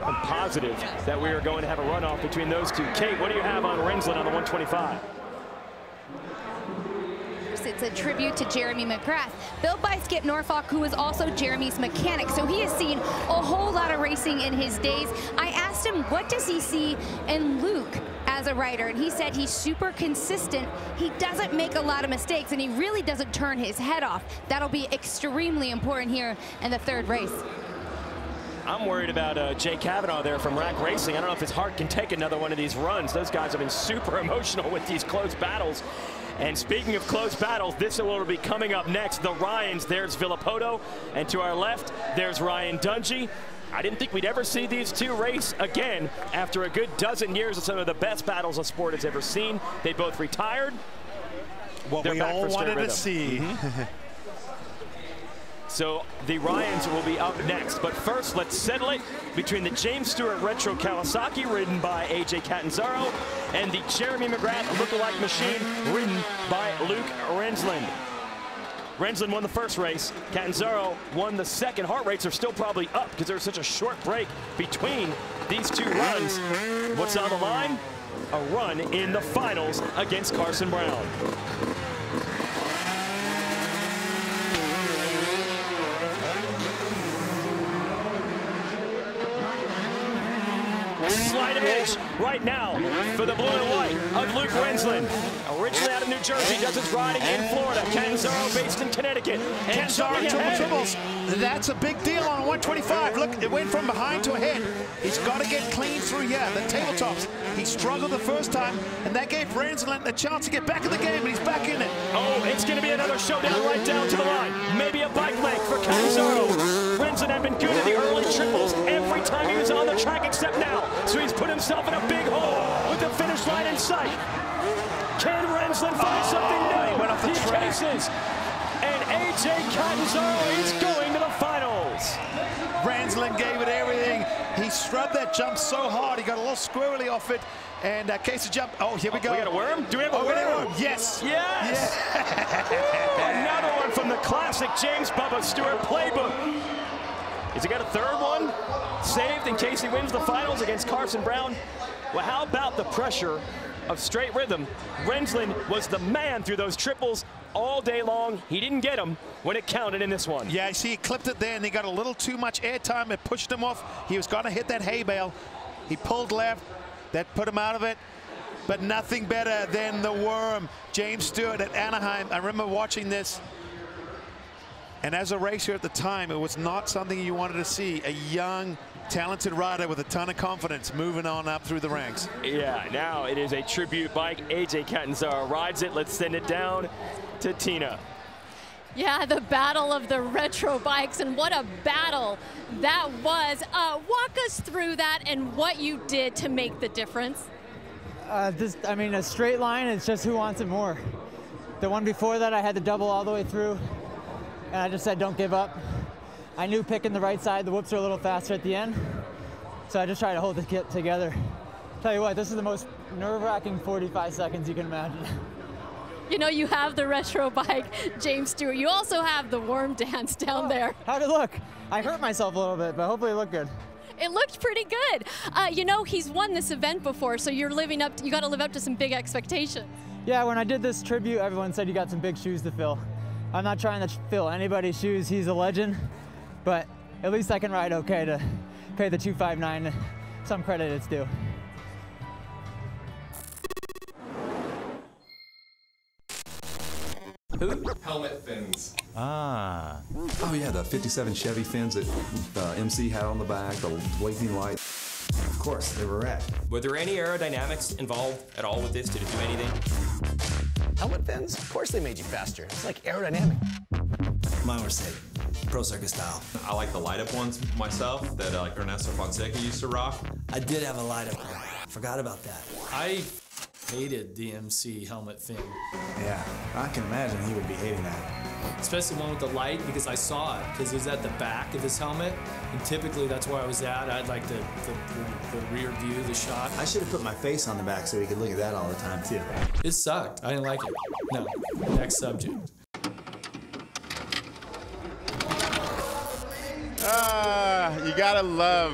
I'm positive that we are going to have a runoff between those two. Kate, what do you have on Renzland on the 125? It's a tribute to Jeremy McGrath, built by Skip Norfolk, who is also Jeremy's mechanic. So he has seen a whole lot of racing in his days. I asked him, what does he see in Luke as a rider? And he said he's super consistent. He doesn't make a lot of mistakes, and he really doesn't turn his head off. That'll be extremely important here in the third race. I'm worried about uh, Jay Kavanaugh there from Rack Racing. I don't know if his heart can take another one of these runs. Those guys have been super emotional with these close battles. And speaking of close battles, this will be coming up next. The Ryans, there's Villopoto, and to our left, there's Ryan Dungey. I didn't think we'd ever see these two race again after a good dozen years of some of the best battles a sport has ever seen. They both retired. What They're we all wanted to rhythm. see. Mhm. So the Ryans will be up next. But first, let's settle it between the James Stewart Retro Kawasaki, ridden by AJ Catanzaro, and the Jeremy McGrath lookalike machine, ridden by Luke Renzland. Renzland won the first race. Catanzaro won the second. Heart rates are still probably up because there's such a short break between these two runs. What's on the line? A run in the finals against Carson Brown. Slight edge right now for the blue and white of Luke Renzland. Originally out of New Jersey, does his riding in Florida. Catanzaro based in Connecticut. Jumping triple triples. That's a big deal on 125. Look, it went from behind to ahead. He's got to get clean through here. The tabletops. He struggled the first time, and that gave Renzland a chance to get back in the game, and he's back in it. Oh, it's going to be another showdown right down to the line. Maybe a bike leg for Catanzaro. Renzland had been good in the early triples every time he was on the track except now. So he's put himself in a big hole with the finish line in sight. Can Renzland find something new? he went off the he track. chases. And AJ Catanzaro is going to the finals. Renzland gave it everything. He scrubbed that jump so hard, he got a little squirrely off it. And uh, Casey jump. Oh, here we go. We got a worm? Do we have a oh, got worm? Yes. Yes. Another one from the classic James Bubba Stewart playbook. Has he got a third one saved in case he wins the finals against Carson Brown? Well, how about the pressure of straight rhythm? Renzland was the man through those triples all day long. He didn't get them when it counted in this one. Yeah, I see he clipped it there, and he got a little too much air time. It pushed him off. He was going to hit that hay bale. He pulled left. That put him out of it. But nothing better than the worm. James Stewart at Anaheim. I remember watching this. And as a racer at the time, it was not something you wanted to see. A young, talented rider with a ton of confidence moving on up through the ranks. Yeah, now it is a tribute bike. AJ Catanzaro rides it. Let's send it down to Tina. Yeah, the battle of the retro bikes, and what a battle that was. Uh, walk us through that and what you did to make the difference. Uh, this, I mean, a straight line, it's just who wants it more. The one before that, I had to double all the way through, and I just said, don't give up. I knew picking the right side, the whoops are a little faster at the end, so I just tried to hold the kit together. Tell you what, this is the most nerve-wracking 45 seconds you can imagine. You know, you have the retro bike, James Stewart. You also have the worm dance down there. How'd it look? I hurt myself a little bit, but hopefully it looked good. It looked pretty good. Uh, you know, he's won this event before, so you're living up. To, you got to live up to some big expectations. Yeah, when I did this tribute, everyone said you got some big shoes to fill. I'm not trying to fill anybody's shoes. He's a legend, but at least I can ride okay to pay the 259 some credit it's due. Helmet fins. Ah. Oh yeah, the 57 Chevy fins that uh, MC had on the back, the blinking light. Of course, they were wrecked. Were there any aerodynamics involved at all with this? Did it do anything? Helmet fins? Of course they made you faster. It's like aerodynamic. Mine were sick. Pro Circuit style. I like the light up ones myself that uh, like Ernesto Fonseca used to rock. I did have a light up one. Forgot about that. I hated the MC helmet fin. Yeah, I can imagine he would be hating that. Especially one with the light because I saw it because it was at the back of his helmet and typically that's where I was at. I'd like the, the, the, the rear view, the shot. I should have put my face on the back so he could look at that all the time too. It sucked. I didn't like it. No. Next subject. Ah, you gotta love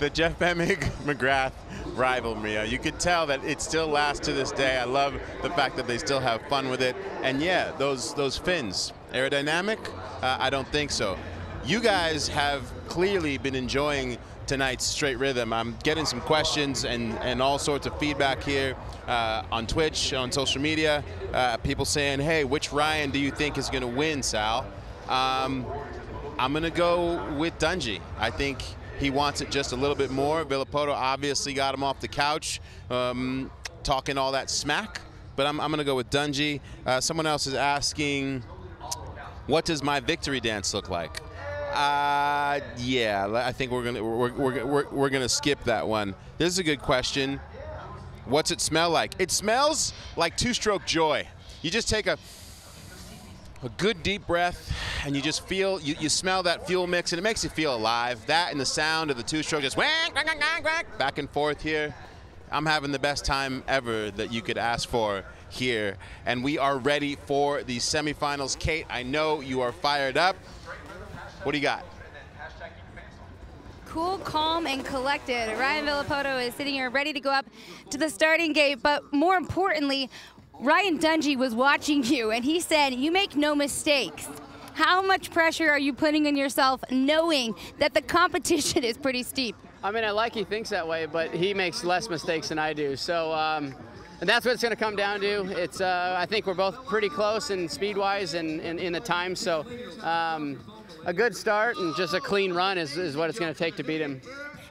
the Jeff Emig McGrath rivalry. You could tell that it still lasts to this day. I love the fact that they still have fun with it. And yeah, those those fins, aerodynamic? Uh, I don't think so. You guys have clearly been enjoying tonight's straight rhythm. I'm getting some questions and, and all sorts of feedback here uh, on Twitch, on social media. Uh, people saying, hey, which Ryan do you think is going to win, Sal? Um, I'm going to go with Dungey. I think he wants it just a little bit more. Villopoto obviously got him off the couch, um, talking all that smack. But I'm, I'm going to go with Dungey. Uh, someone else is asking, what does my victory dance look like? Uh, yeah, I think we're gonna we're, we're, we're, we're gonna skip that one. This is a good question. What's it smell like? It smells like two-stroke joy. You just take a a good deep breath and you just feel you, you smell that fuel mix and it makes you feel alive. That and the sound of the two stroke just back and forth here. I'm having the best time ever that you could ask for here. And we are ready for the semifinals. Kate i know you are fired up. What do you got? Cool, calm, and collected. Ryan Villopoto is sitting here ready to go up to the starting gate, but more importantly, Ryan Dungey was watching you and he said, You make no mistakes. How much pressure are you putting on yourself knowing that the competition is pretty steep? I mean, I like he thinks that way, but he makes less mistakes than I do. So, um, and that's what it's going to come down to. It's, uh, I think we're both pretty close in speed-wise and in the time. So, um, a good start and just a clean run is, is what it's going to take to beat him.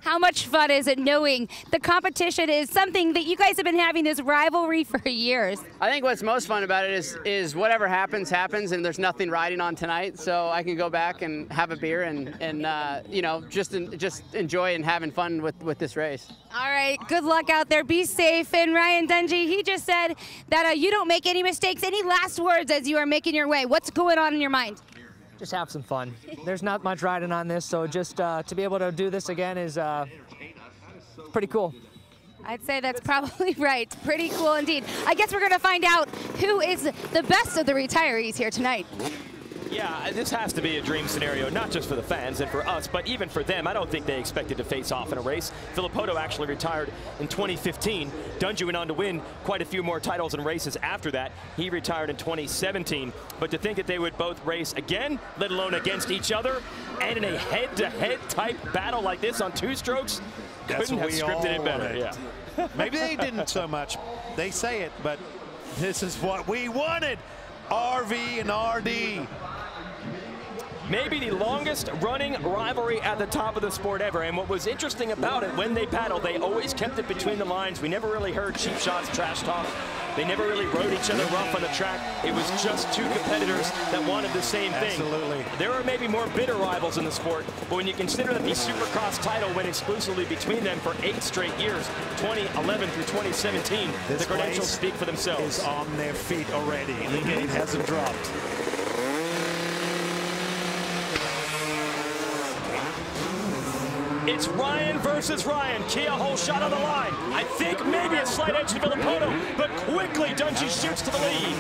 How much fun is it knowing the competition is something that you guys have been having this rivalry for years? I think what's most fun about it is is whatever happens happens, and there's nothing riding on tonight, so I can go back and have a beer and and uh, you know just just enjoy and having fun with with this race. All right, good luck out there. Be safe. And Ryan Dungey, he just said that uh, you don't make any mistakes. Any last words as you are making your way? What's going on in your mind? Just have some fun. There's not much riding on this, so just uh, to be able to do this again is uh, pretty cool. I'd say that's probably right. Pretty cool indeed. I guess we're going to find out who is the best of the retirees here tonight. Yeah, this has to be a dream scenario, not just for the fans and for us, but even for them. I don't think they expected to face off in a race. Villopoto actually retired in 2015. Dungey went on to win quite a few more titles and races after that. He retired in 2017. But to think that they would both race again, let alone against each other, and in a head-to-head -head type battle like this on two strokes, That's couldn't have scripted it better. Wanted. Yeah. Maybe they didn't so much. They say it, but this is what we wanted. RV and RD maybe the longest running rivalry at the top of the sport ever. And what was interesting about it, when they battled, they always kept it between the lines. We never really heard cheap shots, trash talk. They never really rode each other rough on the track. It was just two competitors that wanted the same thing. Absolutely. There are maybe more bitter rivals in the sport, but when you consider that the Supercross title went exclusively between them for eight straight years, 2011 through 2017, this the credentials speak for themselves. Is on their feet already. The hasn't dropped. It's Ryan versus Ryan. Kia hole shot on the line. I think maybe a slight edge to Villopoto, but quickly Dungey shoots to the lead.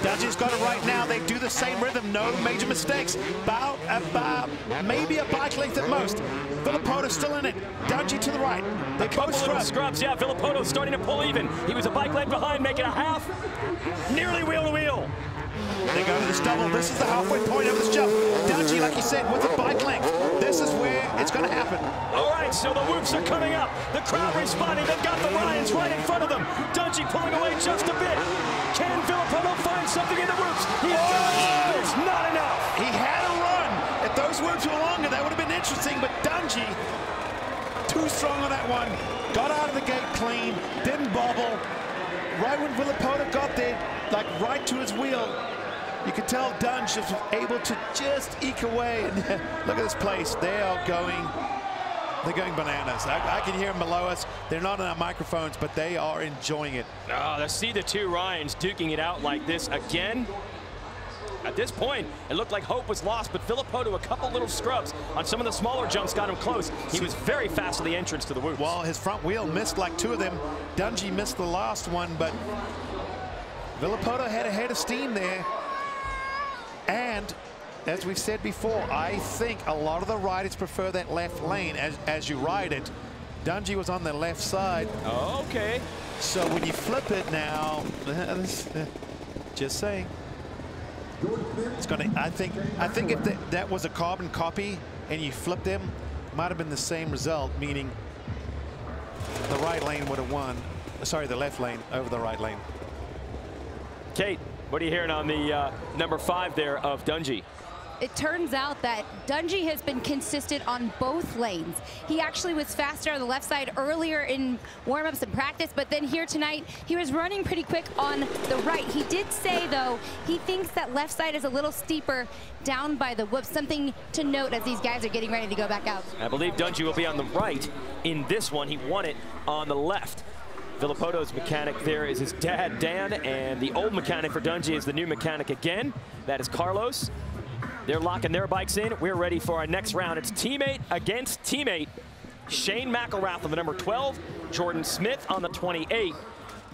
Dungey's got it right now. They do the same rhythm. No major mistakes. About, about uh, maybe a bike length at most. Villopoto still in it. Dungey to the right. They a both scrub. scrubs. Yeah, Villopoto starting to pull even. He was a bike length behind, making a half. Nearly wheel to wheel. They go to this double. This is the halfway point of this jump. Dungey, like you said, with a bike length. This is where it's going to happen. All right, so the whoops are coming up. The crowd responding. They've got the Ryans right in front of them. Dungey pulling away just a bit. Can Villopoto find something in the whoops? He does. It's not enough. He had a run. If those whoops were longer, that would have been interesting. But Dungey, too strong on that one. Got out of the gate clean. Didn't bobble. Right when Villopoto got there, like right to his wheel, you could tell Dunge was able to just eke away. And look at this place. They are going, they're going bananas. I, I can hear them below us. They're not on our microphones, but they are enjoying it. Ah, oh, to see the two Ryans duking it out like this again. At this point, it looked like hope was lost, but Villopoto, a couple little scrubs on some of the smaller jumps got him close. He was very fast at the entrance to the whoops. Well, his front wheel missed like two of them. Dungey missed the last one, but Villopoto had a head of steam there. And as we've said before, I think a lot of the riders prefer that left lane as, as you ride it. Dungey was on the left side. Oh, okay. So when you flip it now, just saying. It's gonna. I think. I think if that, that was a carbon copy and you flip them, might have been the same result. Meaning, the right lane would have won. Sorry, the left lane over the right lane. Kate, what are you hearing on the uh, number five there of Dungey? It turns out that Dungey has been consistent on both lanes. He actually was faster on the left side earlier in warm-ups and practice, but then here tonight, he was running pretty quick on the right. He did say, though, he thinks that left side is a little steeper down by the whoop, something to note as these guys are getting ready to go back out. I believe Dungey will be on the right in this one. He won it on the left. Villopoto's mechanic there is his dad, Dan, and the old mechanic for Dungey is the new mechanic again. That is Carlos. They're locking their bikes in. We're ready for our next round. It's teammate against teammate. Shane McElrath on the number 12, Jordon Smith on the 28.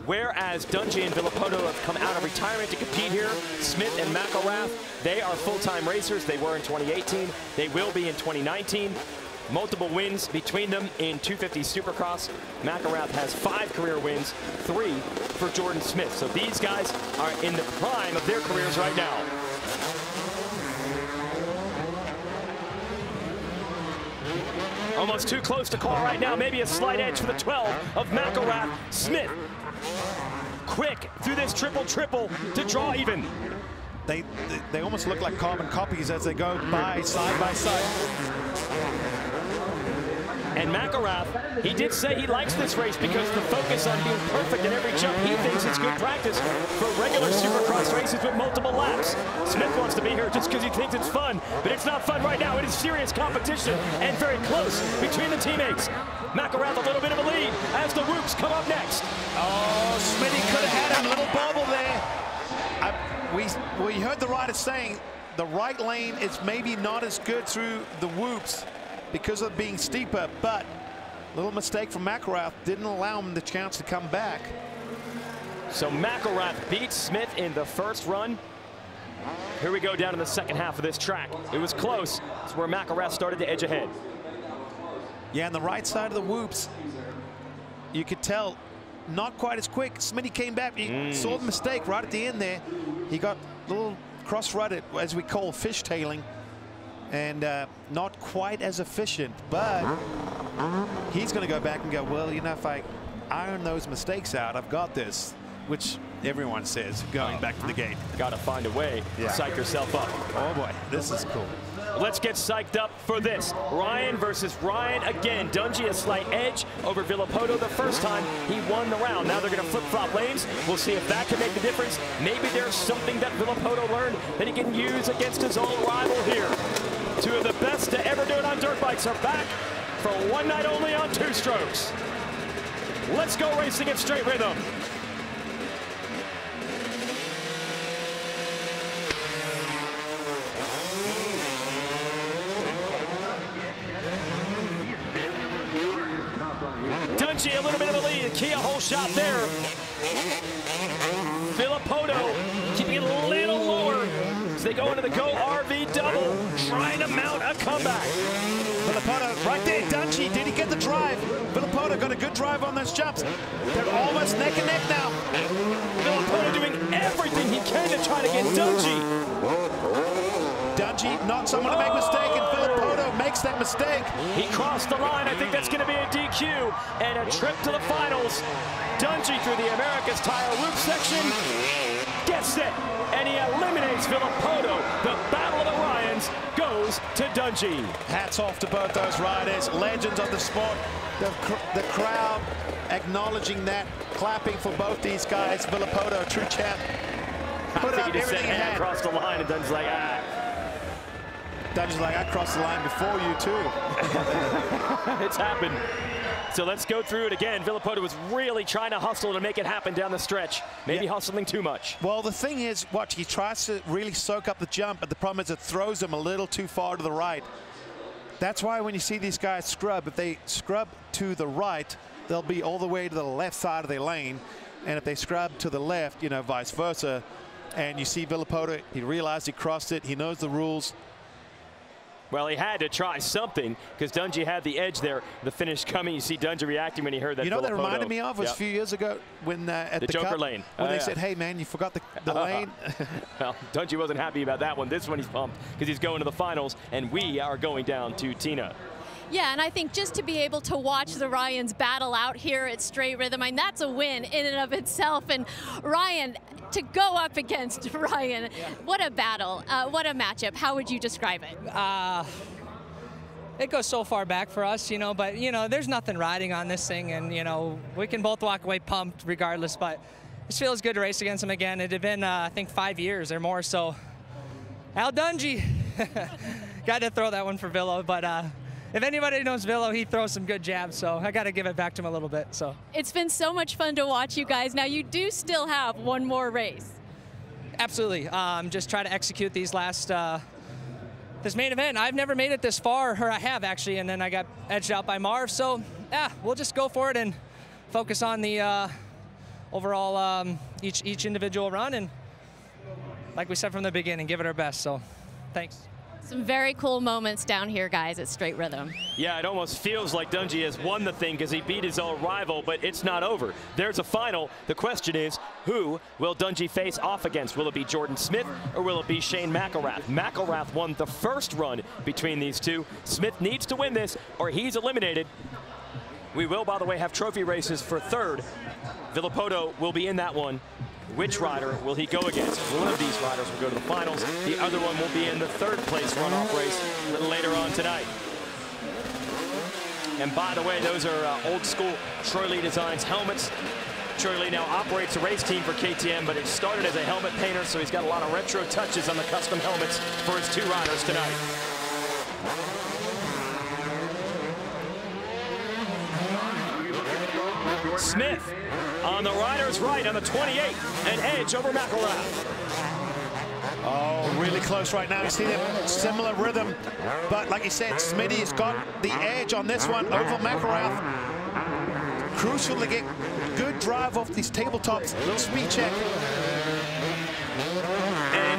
Whereas Dungey and Villopoto have come out of retirement to compete here, Smith and McElrath, they are full-time racers. They were in 2018. They will be in 2019. Multiple wins between them in 250 Supercross. McElrath has five career wins, three for Jordon Smith. So these guys are in the prime of their careers right now. Almost too close to call right now. Maybe a slight edge for the 12 of McElrath. Smith quick through this triple-triple to draw even. They, they almost look like carbon copies as they go by side by side. And McElrath, he did say he likes this race because the focus on being perfect in every jump, he thinks it's good practice for regular Supercross races with multiple laps. Smith wants to be here just because he thinks it's fun, but it's not fun right now. It is serious competition and very close between the teammates. McElrath a little bit of a lead as the whoops come up next. Oh, Smitty could have had a little bobble there. We, we heard the rider saying the right lane is maybe not as good through the whoops because of being steeper, but a little mistake from McElrath didn't allow him the chance to come back. So McElrath beats Smith in the first run. Here we go down in the second half of this track. It was close. It's where McElrath started to edge ahead. Yeah, on the right side of the whoops, you could tell not quite as quick. Smitty came back. He mm. saw the mistake right at the end there. He got a little cross-rutted, as we call fishtailing and uh, not quite as efficient, but he's going to go back and go, well, you know, if I iron those mistakes out, I've got this, which everyone says going back to the gate. Got to find a way yeah. to psych yourself up. Oh, boy, this is cool. Let's get psyched up for this. Ryan versus Ryan again. Dungey a slight edge over Villopoto the first time he won the round. Now they're going to flip-flop lanes. We'll see if that can make the difference. Maybe there's something that Villopoto learned that he can use against his old rival here. Two of the best to ever do it on dirt bikes are back for one night only on two strokes. Let's go racing at straight rhythm. Dungey a little bit of a lead. Kia Holeshot there. Villopoto keeping it a little lower as they go into the Go RV double, trying to mount a comeback. Villopoto right there, Dungey, did he get the drive? Villopoto got a good drive on those jumps. They're almost neck and neck now. Villopoto doing everything he can to try to get Dungey. Dungey, not someone to make mistake, and Philip Villopoto makes that mistake. He crossed the line. I think that's going to be a DQ and a trip to the finals. Dungey through the America's Tire Loop section gets it, and he eliminates Philip Villopoto. The Battle of the Ryans goes to Dungey. Hats off to both those riders, legends of the sport. The, cr the crowd acknowledging that, clapping for both these guys. Villopoto, true champ. Put I think he just said, everything he hey, I had. crossed the line, and Dungey's like, ah. Dungey's like, I crossed the line before you, too. it's happened. So let's go through it again. Villopoto was really trying to hustle to make it happen down the stretch. Maybe hustling too much. Well, the thing is, watch, he tries to really soak up the jump, but the problem is it throws him a little too far to the right. That's why when you see these guys scrub, if they scrub to the right, they'll be all the way to the left side of their lane. And if they scrub to the left, you know, vice versa. And you see Villopoto, he realized he crossed it. He knows the rules. Well, he had to try something because Dungey had the edge there. The finish coming. You see Dungey reacting when he heard that. you know what that reminded me of was Yep. a few years ago when uh, at The the, Joker Cup, lane. when Oh, they yeah. said, "Hey man, you forgot the, the lane." well, Dungey wasn't happy about that one. This one he's pumped because he's going to the finals, and we are going down to Tina. Yeah, and I think just to be able to watch the Ryans battle out here at Straight Rhythm, I mean, that's a win in and of itself. And Ryan, to go up against Ryan, what a battle, uh, what a matchup. How would you describe it? Uh, it goes so far back for us, you know, but, you know, there's nothing riding on this thing, and, you know, we can both walk away pumped regardless, but it feels good to race against him again. It had been, uh, I think, five years or more, so Al Dungey. got to throw that one for Villo, but uh, if anybody knows Villo, he throws some good jabs, so I got to give it back to him a little bit, so. It's been so much fun to watch you guys. Now, you do still have one more race. Absolutely. Um, just try to execute these last uh, this main event. I've never made it this far, or I have actually, and then I got edged out by Marv. So yeah, we'll just go for it and focus on the uh, overall um, each each individual run, and like we said from the beginning, give it our best. So thanks. Some very cool moments down here, guys, at Straight Rhythm. Yeah, it almost feels like Dungey has won the thing because he beat his old rival, but it's not over. There's a final. The question is, who will Dungey face off against? Will it be Jordon Smith or will it be Shane McElrath? McElrath won the first run between these two. Smith needs to win this or he's eliminated. We will, by the way, have trophy races for third. Villopoto will be in that one. Which rider will he go against? One of these riders will go to the finals. The other one will be in the third place runoff race a little later on tonight. And by the way, those are uh, old school Troy Lee Designs helmets. Troy Lee now operates a race team for KTM, but it started as a helmet painter, so he's got a lot of retro touches on the custom helmets for his two riders tonight. Smith on the rider's right on the 28, an edge over McElrath. Oh, really close right now. You see them similar rhythm, but like you said, Smitty's got the edge on this one over McElrath. Crucial to get good drive off these tabletops. Little speed check.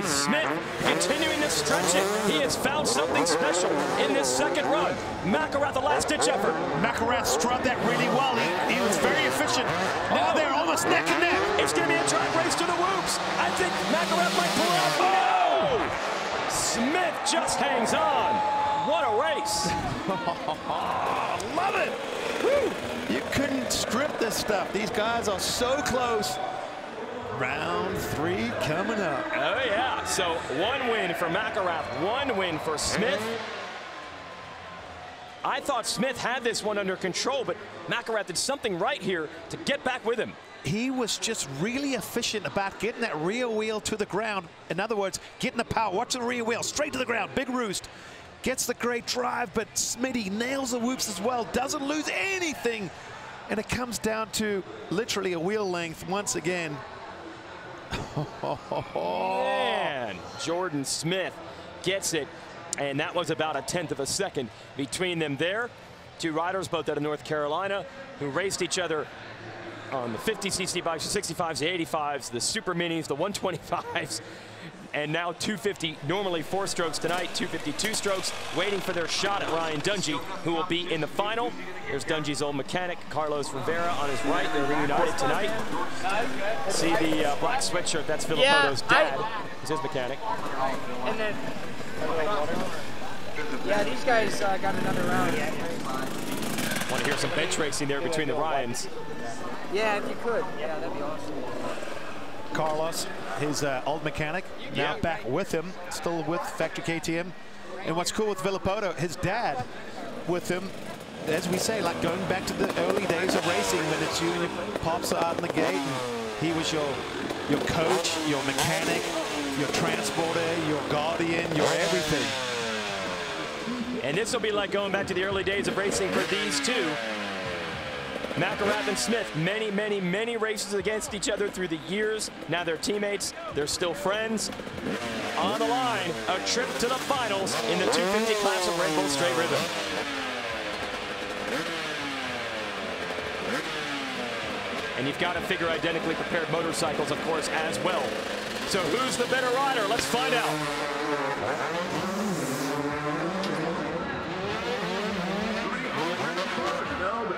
Smith continuing to stretch it. He has found something special in this second run. McElrath, the last-ditch effort. McElrath struck that really well. He, he was very efficient. Now oh. they're almost neck and neck. It's going to be a drag race to the whoops. I think McElrath might pull out. No! Smith just hangs on. What a race. Love it. Woo. You couldn't script this stuff. These guys are so close. Round three coming up. Oh, yeah. So one win for McElrath, one win for Smith. I thought Smith had this one under control, but McElrath did something right here to get back with him. He was just really efficient about getting that rear wheel to the ground. In other words, getting the power. Watch the rear wheel, straight to the ground, big roost. Gets the great drive, but Smitty nails the whoops as well. Doesn't lose anything. And it comes down to literally a wheel length once again. Man, Jordon Smith gets it, and that was about a tenth of a second between them there. Two riders, both out of North Carolina, who raced each other on the 50cc bikes, the 65s, the 85s, the super minis, the 125s, and now 250, normally four strokes tonight, 252 strokes, waiting for their shot at Ryan Dungey, who will be in the final. There's Dungey's old mechanic, Carlos Rivera, on his right. They're reunited tonight. See the uh, black sweatshirt, that's Villopoto's Yeah, I- dad. He's his mechanic. And then Yeah, these guys uh, got another round. Want to hear some bench racing there between the Ryans. Yeah, if you could. Yeah, that'd be awesome. Carlos, his uh, old mechanic, now Yeah. back with him, still with Factory KTM. And what's cool with Villopoto, his dad with him, as we say, like going back to the early days of racing when it's you and your pops are out in the gate. And he was your your coach, your mechanic, your transporter, your guardian, your everything. And this will be like going back to the early days of racing for these two. McElrath and Smith, many, many, many races against each other through the years. Now they're teammates. They're still friends. On the line, a trip to the finals in the 250 class of Red Bull Straight Rhythm. And you've got to figure identically prepared motorcycles, of course, as well. So who's the better rider? Let's find out.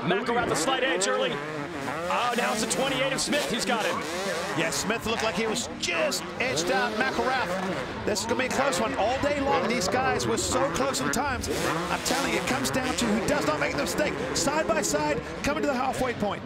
McElrath the slight edge early. Oh, now it's the 28 of Smith He's got him. Yeah, Smith looked like he was just edged out McElrath. This is going to be a close one. All day long, these guys were so close in times. I'm telling you, it comes down to who does not make the mistake. Side by side, coming to the halfway point.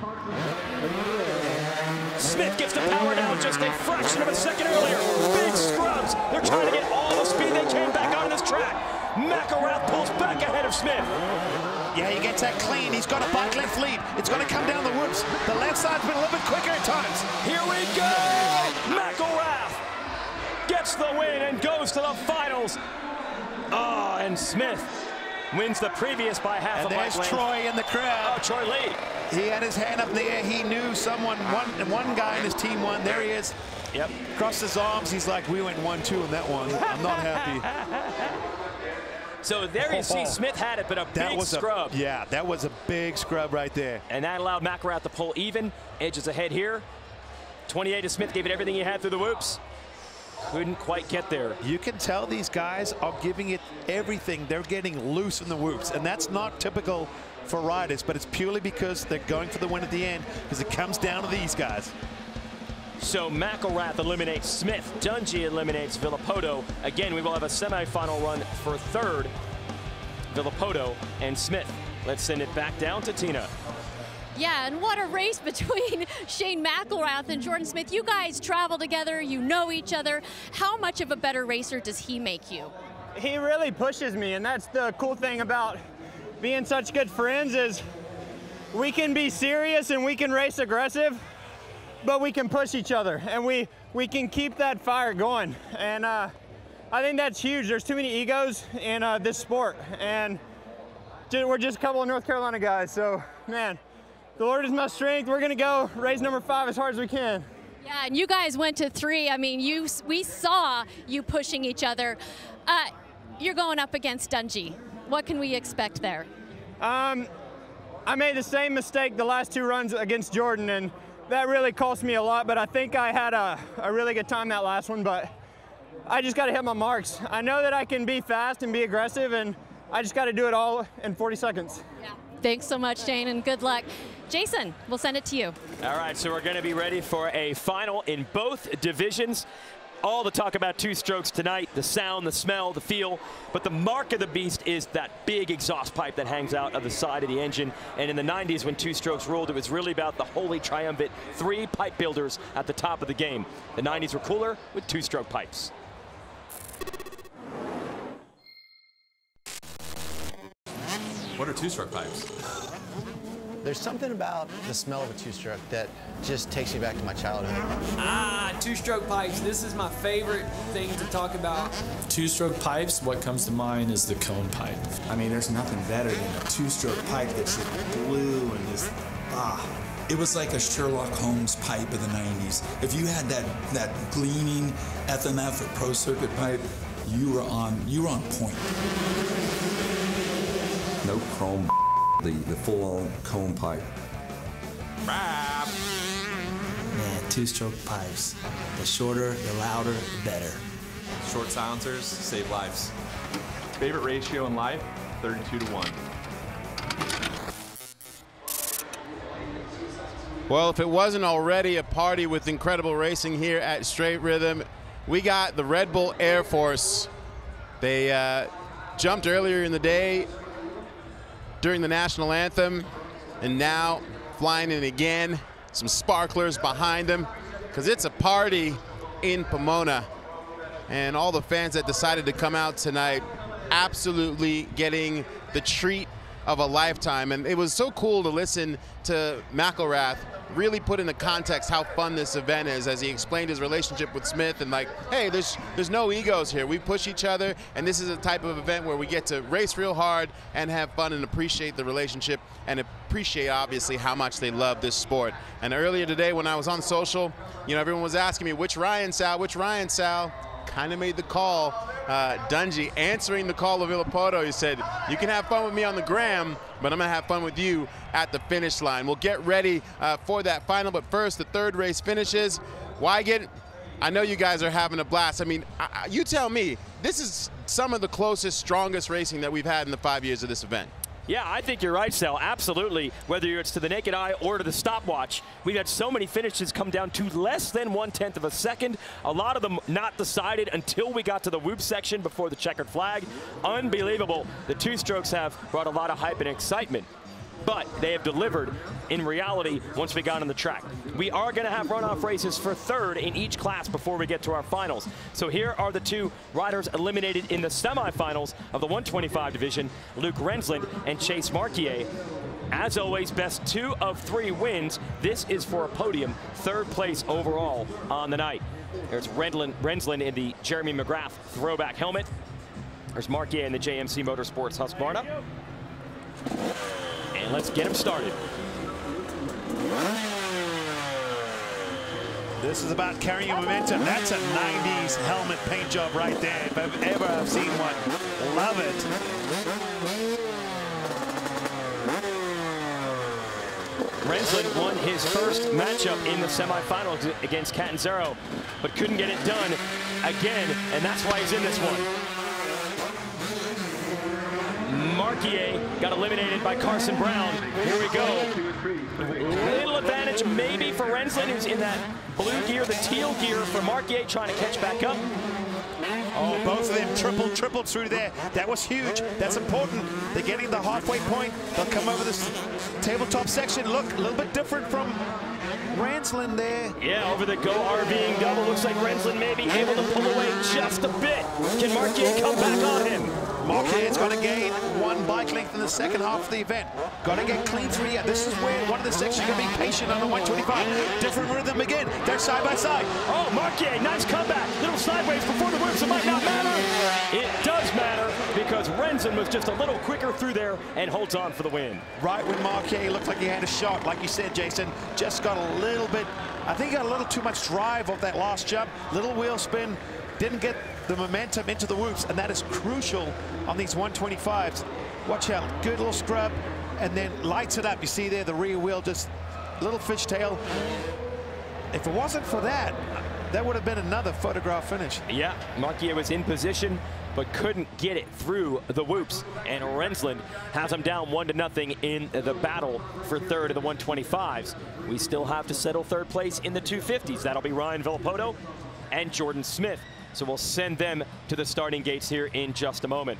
Smith gets the power down just a fraction of a second earlier. Big scrubs. They're trying to get all the speed they can back on this track. McElrath pulls back ahead of Smith. Yeah, he gets that clean. He's got a bike left lead. It's going to come down the whoops. The left side's been a little bit quicker at times. Here we go! McElrath gets the win and goes to the finals. Oh, and Smith wins the previous by half And a there's length. Troy in the crowd. Oh, Troy Lee. He had his hand up in the air. He knew someone, one, one guy in his team won. There he is. Yep. Crossed his arms. He's like, we went one, two in that one. I'm not happy. So there you see oh, Smith had it, but a big was scrub. A, yeah, that was a big scrub right there. And that allowed McElrath to pull even. Edges ahead here. 28 to Smith gave it everything he had through the whoops. Couldn't quite get there. You can tell these guys are giving it everything. They're getting loose in the whoops, and that's not typical for riders, but it's purely because they're going for the win at the end, because it comes down to these guys. So McElrath eliminates Smith. Dungey eliminates Villopoto. Again, we will have a semifinal run for third. Villopoto and Smith. Let's send it back down to Tina. Yeah, and what a race between Shane McElrath and Jordon Smith. You guys travel together, you know each other. How much of a better racer does he make you? He really pushes me, and that's the cool thing about being such good friends is we can be serious and we can race aggressive, but we can push each other and we we can keep that fire going. And uh, I think that's huge. There's too many egos in uh, this sport, and we're just a couple of North Carolina guys. So man, the Lord is my strength. We're gonna go raise number five as hard as we can. Yeah, and you guys went to three. I mean, you we saw you pushing each other. Uh, you're going up against Dungey. What can we expect there? Um, I made the same mistake the last two runs against Jordon, and that really cost me a lot. But I think I had a, a really good time that last one. But I just got to hit my marks. I know that I can be fast and be aggressive, and I just got to do it all in 40 seconds. Thanks so much, Jane, and good luck. Jason, we'll send it to you. All right, so we're going to be ready for a final in both divisions. All the talk about two strokes tonight the sound, the smell, the feel. But the mark of the beast is that big exhaust pipe that hangs out of the side of the engine. And in the 90s, when two strokes ruled, it was really about the holy triumvirate three pipe builders at the top of the game. The 90s were cooler with two stroke pipes. What are two-stroke pipes? There's something about the smell of a two-stroke that just takes me back to my childhood. Ah, two-stroke pipes. This is my favorite thing to talk about. Two-stroke pipes, what comes to mind is the cone pipe. I mean, there's nothing better than a two-stroke pipe that's just blue and just ah. It was like a Sherlock Holmes pipe of the 90s. If you had that that gleaming FMF or Pro Circuit pipe, you were on you were on point. No chrome, the, the full-on cone pipe. Man, two-stroke pipes. The shorter, the louder, the better. Short silencers save lives. Favorite ratio in life? 32 to 1. Well, if it wasn't already a party with incredible racing here at Straight Rhythm, we got the Red Bull Air Force. They uh, jumped earlier in the day during the national anthem, and now flying in again. Some sparklers behind them, because it's a party in Pomona. And all the fans that decided to come out tonight absolutely getting the treat of a lifetime. And it was so cool to listen to McElrath really put into context how fun this event is as he explained his relationship with Smith and like, hey, there's there's no egos here. We push each other, and this is a type of event where we get to race real hard and have fun and appreciate the relationship and appreciate obviously how much they love this sport. And earlier today when I was on social, you know, everyone was asking me which Ryan Sal, which Ryan Sal kind of made the call. Uh, Dungey answering the call of Villopoto. He said, you can have fun with me on the gram, but I'm going to have fun with you at the finish line. We'll get ready uh, for that final, but first, the third race finishes. Weigandt, I know you guys are having a blast. I mean, I, you tell me, this is some of the closest, strongest racing that we've had in the five years of this event. Yeah, I think you're right, Sal. Absolutely. Whether it's to the naked eye or to the stopwatch, we've had so many finishes come down to less than one tenth of a second. A lot of them not decided until we got to the whoop section before the checkered flag. Unbelievable. The two strokes have brought a lot of hype and excitement but they have delivered in reality once we got on the track. We are going to have runoff races for third in each class before we get to our finals. So here are the two riders eliminated in the semifinals of the 125 division, Luke Renzland and Chase Marquier. As always, best two of three wins. This is for a podium, third place overall on the night. There's Renzland, Renzland in the Jeremy McGrath throwback helmet. There's Marquier in the JMC Motorsports Husqvarna. And let's get him started. This is about carrying momentum. That's a 90s helmet paint job right there, if I've ever have seen one. Love it. Renzland won his first matchup in the semifinals against Catanzaro, but couldn't get it done again, and that's why he's in this one. Marquier got eliminated by Carson Brown. Here we go. Little advantage maybe for Renzland, who's in that blue gear, the teal gear for Marquier trying to catch back up. Oh, both of them triple, triple through there. That was huge. That's important. They're getting the halfway point. They'll come over this tabletop section. Look, a little bit different from Renzland there. Yeah, over the go RVing double. Looks like Renzland may be able to pull away just a bit. Can Marquier come back on him? Marquier going to gain one bike length in the second half of the event. Got to get clean through here. This is where one of the sections to be patient on the 125. Different rhythm again. They're side by side. Oh, Marquier, nice comeback. Little sideways before the whoops. It might not matter. It does matter because Renzland was just a little quicker through there and holds on for the win. Right when Marquier looked like he had a shot, like you said, Jason, just got a little bit, I think he got a little too much drive off that last jump. Little wheel spin, didn't get the momentum into the whoops, and that is crucial on these 125s. Watch out, good little scrub, and then lights it up. You see there, the rear wheel, just little fishtail. If it wasn't for that, that would have been another photograph finish. Yeah, Marquier was in position, but couldn't get it through the whoops. And Renzland has him down one to nothing in the battle for third of the 125s. We still have to settle third place in the 250s. That'll be Ryan Villopoto and Jordon Smith. So we'll send them to the starting gates here in just a moment.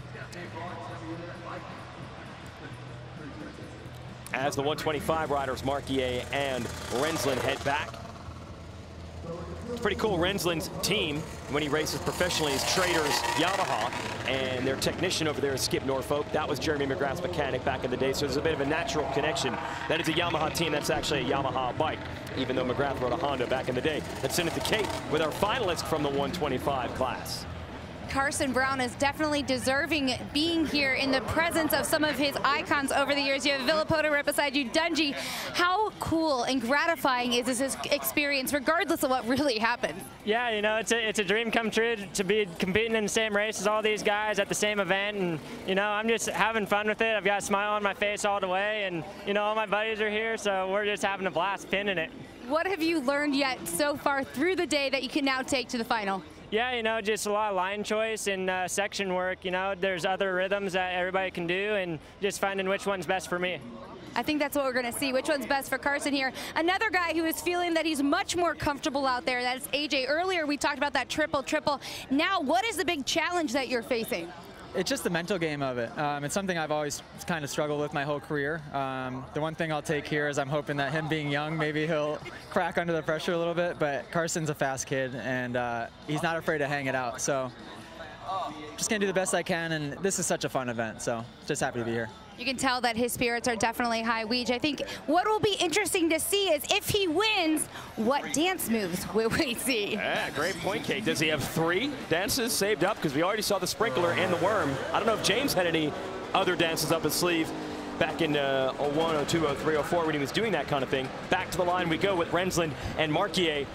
As the 125 riders, Marquier and Renzland head back. It's pretty cool. Renzland's team, when he races professionally, is Traders Yamaha, and their technician over there is Skip Norfolk. That was Jeremy McGrath's mechanic back in the day, so there's a bit of a natural connection. That is a Yamaha team. That's actually a Yamaha bike, even though McGrath rode a Honda back in the day. Let's send it to Kate with our finalist from the 125 class. Carson Brown is definitely deserving being here in the presence of some of his icons over the years. You have Villopoto right beside you, Dungey. How cool and gratifying is this experience, regardless of what really happened? Yeah, you know, it's a, it's a dream come true to be competing in the same race as all these guys at the same event. And, you know, I'm just having fun with it. I've got a smile on my face all the way. And, you know, all my buddies are here, so we're just having a blast pinning it. What have you learned yet so far through the day that you can now take to the final? Yeah, you know, just a lot of line choice and uh, section work. You know, there's other rhythms that everybody can do, and just finding which one's best for me. I think that's what we're going to see. Which one's best for Carson here? Another guy who is feeling that he's much more comfortable out there. That's AJ. Earlier we talked about that triple triple. Now, what is the big challenge that you're facing? It's just the mental game of it. Um, it's something I've always kind of struggled with my whole career. Um, the one thing I'll take here is I'm hoping that him being young, maybe he'll crack under the pressure a little bit. But Carson's a fast kid, and uh, he's not afraid to hang it out. So just gonna do the best I can, and this is such a fun event. So just happy to be here. You can tell that his spirits are definitely high. Weege, I think what will be interesting to see is if he wins, what dance moves will we see? Yeah, great point, Kate. Does he have three dances saved up? Because we already saw the sprinkler and the worm. I don't know if James had any other dances up his sleeve back in uh, 01, 02, 03, 04 when he was doing that kind of thing. Back to the line we go with Renzland and Marquier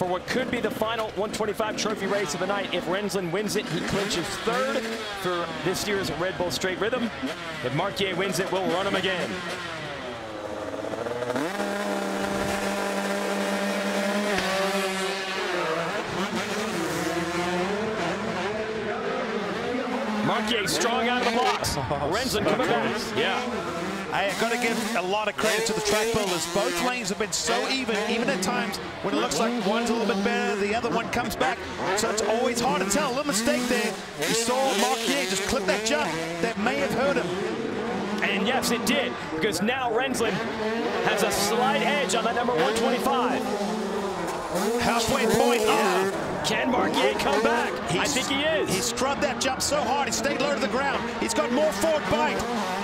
for what could be the final 125 trophy race of the night. If Renzland wins it, he clinches third for this year's Red Bull Straight Rhythm. If Marquier wins it, we'll run him again. Marquier strong out of the blocks. Renzland coming back. Yeah. I got to give a lot of credit to the track builders. Both lanes have been so even, even at times when it looks like one's a little bit better, the other one comes back. So it's always hard to tell. A little mistake there. You saw Marquier just clip that jump that may have hurt him. And yes, it did, because now Renzland has a slight edge on that number 125. Halfway point. Yeah. Can Marquier come back? I think he is. He scrubbed that jump so hard, he stayed low to the ground. He's got more forward bite.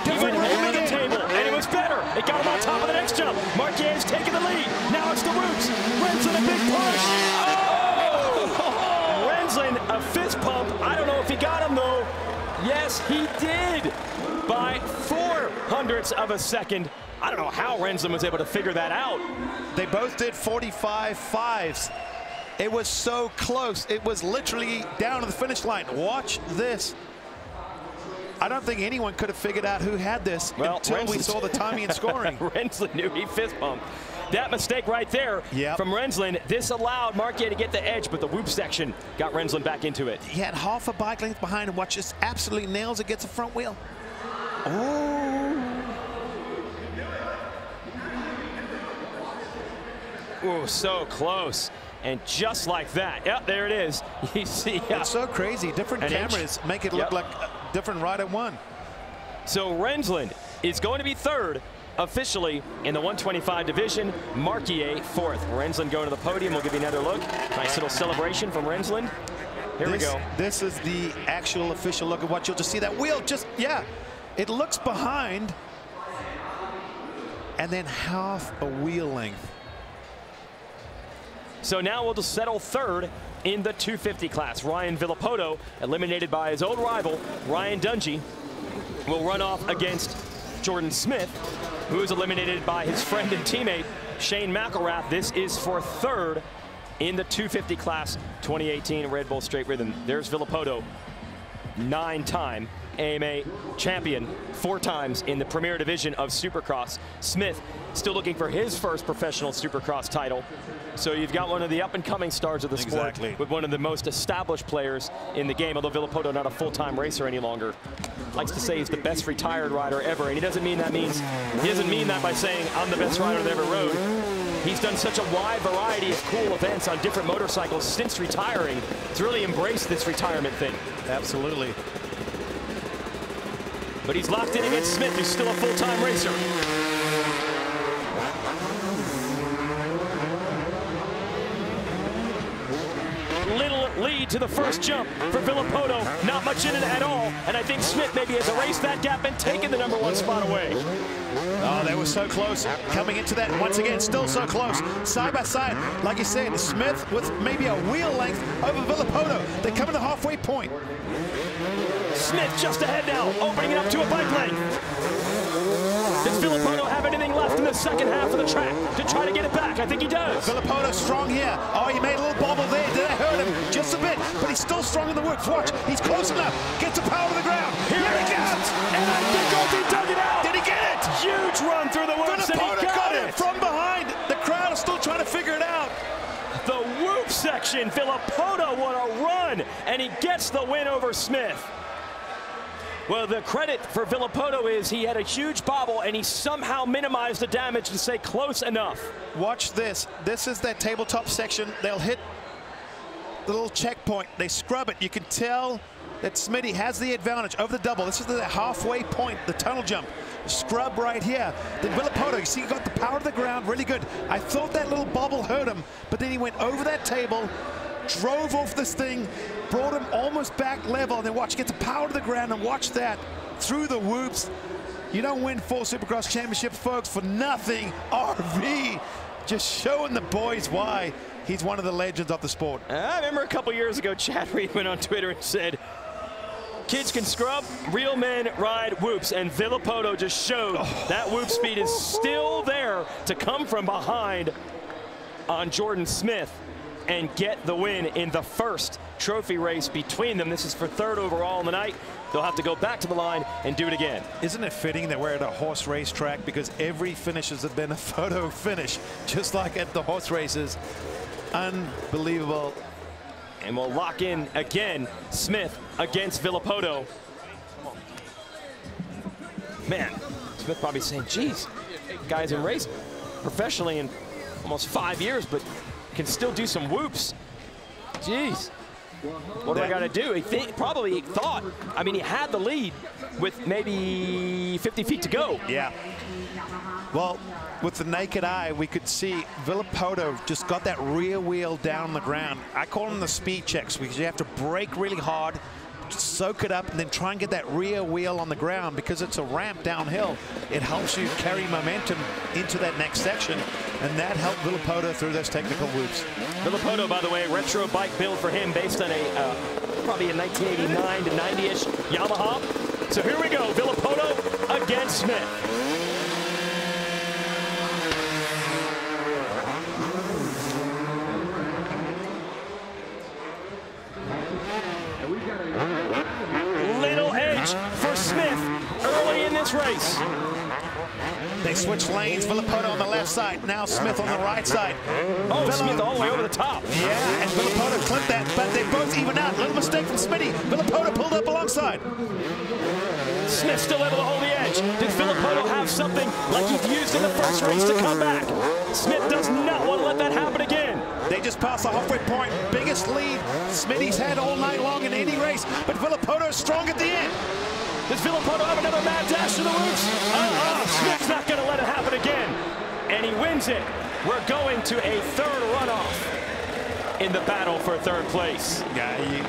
Different Different rhythm rhythm the again. table, and it was better. It got him on top of the next jump. Marquier's taking the lead. Now it's the Roots. Renzland a big push. Oh! Renzland a fist pump. I don't know if he got him though. Yes, he did. By four hundredths of a second. I don't know how Renzland was able to figure that out. They both did 45 fives. It was so close. It was literally down to the finish line. Watch this. I don't think anyone could have figured out who had this Well, until we saw the timing and scoring. Renzland knew he fist pumped. That mistake right there from Renzland, this allowed Marquier to get the edge, but the whoop section got Renzland back into it. He had half a bike length behind him. Watch this. Absolutely nails it. Gets a front wheel. Oh. Ooh, so close. And just like that, yep, there it is. You see, uh, It's so crazy. Different an inch. cameras make it look Yep. like a different ride at one. So Renzland is going to be third officially in the 125 division. Marquier fourth. Renzland going to the podium. We'll give you another look. Nice little celebration from Renzland. Here we This- go. This is the actual official look at what you'll just see. That wheel just, yeah, it looks behind. And then half a wheel length. So now we'll just settle third in the 250 class. Ryan Villopoto, eliminated by his old rival, Ryan Dungey, will run off against Jordon Smith, who is eliminated by his friend and teammate, Shane McElrath. This is for third in the 250 class 2018 Red Bull Straight Rhythm. There's Villopoto, nine-time AMA champion, four times in the premier division of Supercross. Smith still looking for his first professional Supercross title. So you've got one of the up-and-coming stars of the sport with one of the most established players in the game, although Villopoto not a full-time racer any longer. Likes to say he's the best retired rider ever, and he doesn't mean that means he doesn't mean that by saying I'm the best rider that ever rode. He's done such a wide variety of cool events on different motorcycles since retiring. He's really embraced this retirement thing. Absolutely. But he's locked in against Smith, who's still a full-time racer. Little lead to the first jump for Villopoto. Not much in it at all. And I think Smith maybe has erased that gap and taken the number one spot away. Oh, they were so close coming into that. Once again, still so close. Side by side. Like you said, Smith with maybe a wheel length over Villopoto. They come to the halfway point. Smith just ahead now, opening it up to a bike length. Does Villopoto have anything left in the second half of the track to try to get it back? I think he does. Villopoto strong here. Oh, he made a little bobble there. Did that hurt him? Just a bit. But he's still strong in the works. Watch. He's close enough. Gets the power to the ground. Here, he comes. And I think Goldie dug it out. Did he get it? Huge run through the whoops, and he got, got it. it from behind. The crowd is still trying to figure it out. The whoop section, Villopoto, what a run, and he gets the win over Smith. Well, the credit for Villopoto is he had a huge bobble and he somehow minimized the damage to say close enough. Watch this. This is that tabletop section. They'll hit the little checkpoint. They scrub it. You can tell that Smitty has the advantage over the double. This is the halfway point, the tunnel jump. Scrub right here. Then Villopoto, you see, he got the power of the ground really good. I thought that little bobble hurt him, but then he went over that table, drove off this thing, brought him almost back level, and then watch, get the power to the ground and watch that through the whoops. You don't win four Supercross championships, folks, for nothing. RV just showing the boys why he's one of the legends of the sport. I remember a couple years ago, Chad Reed went on Twitter and said, Kids can scrub, real men ride whoops, and Villopoto just showed oh. that whoop speed is still there to come from behind on Jordon Smith and get the win in the first trophy race between them. This is for third overall in the night. They'll have to go back to the line and do it again. Isn't it fitting that we're at a horse race track because every finish has been a photo finish, just like at the horse races. Unbelievable and we'll lock in again Smith against Villopoto. Man, Smith probably saying, geez, guys in race professionally in almost five years, but can still do some whoops. Jeez. What do I got to do? He probably thought, I mean, he had the lead with maybe 50 feet to go. Yeah. Well, with the naked eye, we could see Villopoto just got that rear wheel down the ground. I call them the speed checks because you have to brake really hard, soak it up, and then try and get that rear wheel on the ground because it's a ramp downhill. It helps you carry momentum into that next section, and that helped Villopoto through those technical whoops. Villopoto, by the way, retro bike build for him based on a uh, probably a 1989 to 90-ish Yamaha. So here we go, Villopoto against Smith. this race. They switch lanes. Villopoto on the left side. Now Smith on the right side. Oh, Villa Smith all the way over the top. Yeah, and Villopoto clipped that, but they both even out. Little mistake from Smitty. Villopoto pulled up alongside. Smith still able to hold the edge. Did Villopoto have something like he used in the first race to come back? Smith does not want to let that happen again. They just passed the halfway point. Biggest lead Smitty's had all night long in any race, but Villopoto is strong at the end. Does Villopoto have another mad dash to the roots? Uh-uh, Smith's not going to let it happen again. And he wins it. We're going to a third runoff in the battle for third place. Yeah, you...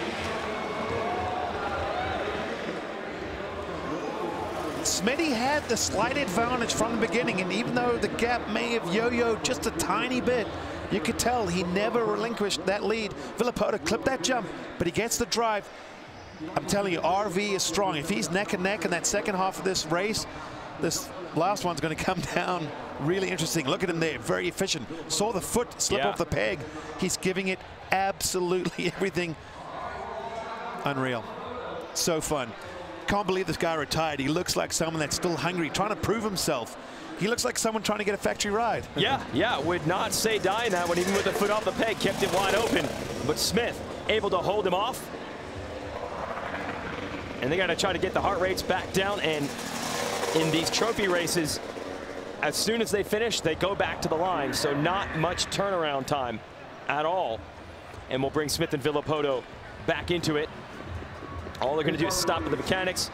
Smitty had the slight advantage from the beginning, and even though the gap may have yo-yoed just a tiny bit, you could tell he never relinquished that lead. Villopoto clipped that jump, but he gets the drive. I'm telling you, RV is strong. If he's neck and neck in that second half of this race, this last one's going to come down really interesting. Look at him there, very efficient. Saw the foot slip yeah. off the peg. He's giving it absolutely everything. Unreal. So fun. Can't believe this guy retired. He looks like someone that's still hungry, trying to prove himself. He looks like someone trying to get a factory ride. Yeah, yeah, would not say die in that one, even with the foot off the peg, kept it wide open. But Smith able to hold him off and they got to try to get the heart rates back down. And in these trophy races, as soon as they finish, they go back to the line. So not much turnaround time at all. And we'll bring Smith and Villopoto back into it. All they're going to do is stop at the mechanics,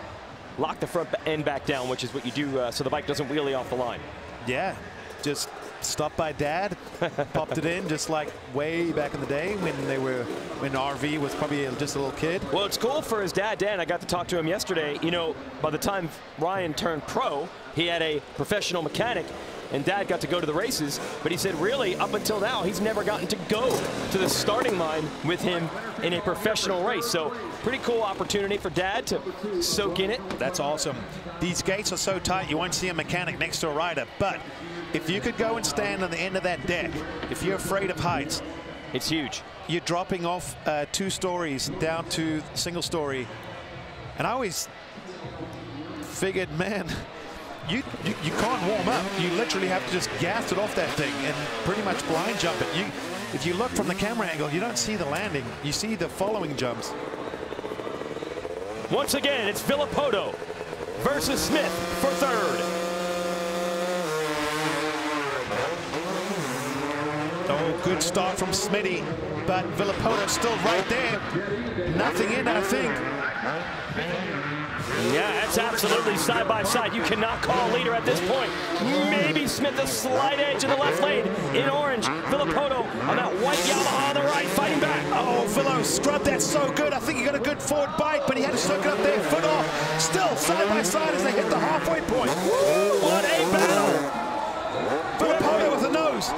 lock the front end back down, which is what you do uh, so the bike doesn't wheelie off the line. Yeah, just stopped by dad, popped it in just like way back in the day when they were, when RV was probably just a little kid. Well, it's cool for his dad, Dan. I got to talk to him yesterday. You know, by the time Ryan turned pro, he had a professional mechanic and dad got to go to the races but he said really up until now he's never gotten to go to the starting line with him in a professional race so pretty cool opportunity for dad to soak in it that's awesome these gates are so tight you won't see a mechanic next to a rider but if you could go and stand on the end of that deck, if you're afraid of heights, it's huge. You're dropping off uh, two stories down to single story. And I always figured, man, you, you, you can't warm up. You literally have to just gas it off that thing and pretty much blind jump it. You, if you look from the camera angle, you don't see the landing. You see the following jumps. Once again, it's Villopoto versus Smith for third. Oh, good start from Smitty, but Villopoto still right there. Nothing in, I think. Yeah, that's absolutely side by side. You cannot call a leader at this point. Maybe Smith a slight edge in the left lane. In orange, Villopoto on that white Yamaha on the right, fighting back. Oh, Villo scrubbed that so good. I think he got a good forward bite, but he had to soak it up there, foot off. Still side by side as they hit the halfway point. What a battle! Villopoto with the nose.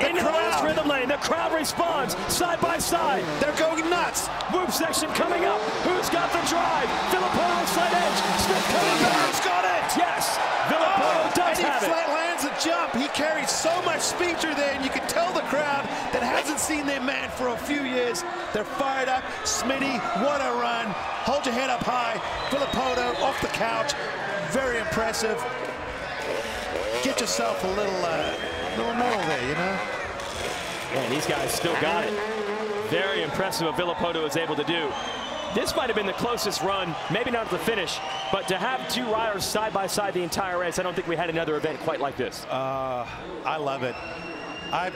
The Into the last rhythm lane, the crowd responds side by side. They're going nuts. Whoop section coming up. Who's got the drive? Villopoto side edge. Smith coming back. Villopoto's got it. Yes, Villopoto does and he have it. flat lands a jump. He carried so much speed through there, and you can tell the crowd that hasn't seen their man for a few years. They're fired up. Smitty, what a run. Hold your head up high. Villopoto off the couch. Very impressive. Get yourself a little, uh, little medal there, you know? Man, these guys still got it. Very impressive what Villopoto is able to do. This might have been the closest run, maybe not the finish, but to have two riders side by side the entire race, I don't think we had another event quite like this. Uh, I love it. I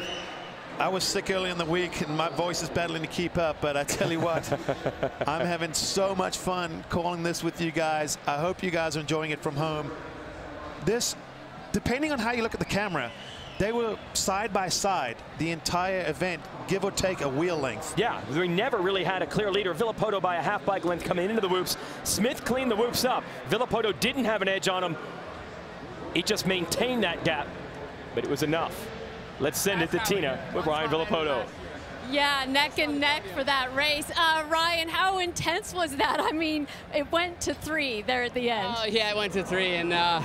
I was sick early in the week and my voice is battling to keep up, but I tell you what, I'm having so much fun calling this with you guys. I hope you guys are enjoying it from home. This, depending on how you look at the camera, they were side by side the entire event, give or take a wheel length. Yeah, we never really had a clear leader. Villopoto by a half bike length coming into the whoops. Smith cleaned the whoops up. Villopoto didn't have an edge on him. He just maintained that gap, but it was enough. Let's send it to Tina with Ryan Villopoto. Yeah, neck and neck for that race. Uh, Ryan, how intense was that? I mean, it went to three there at the end. Oh yeah, it went to three, and uh,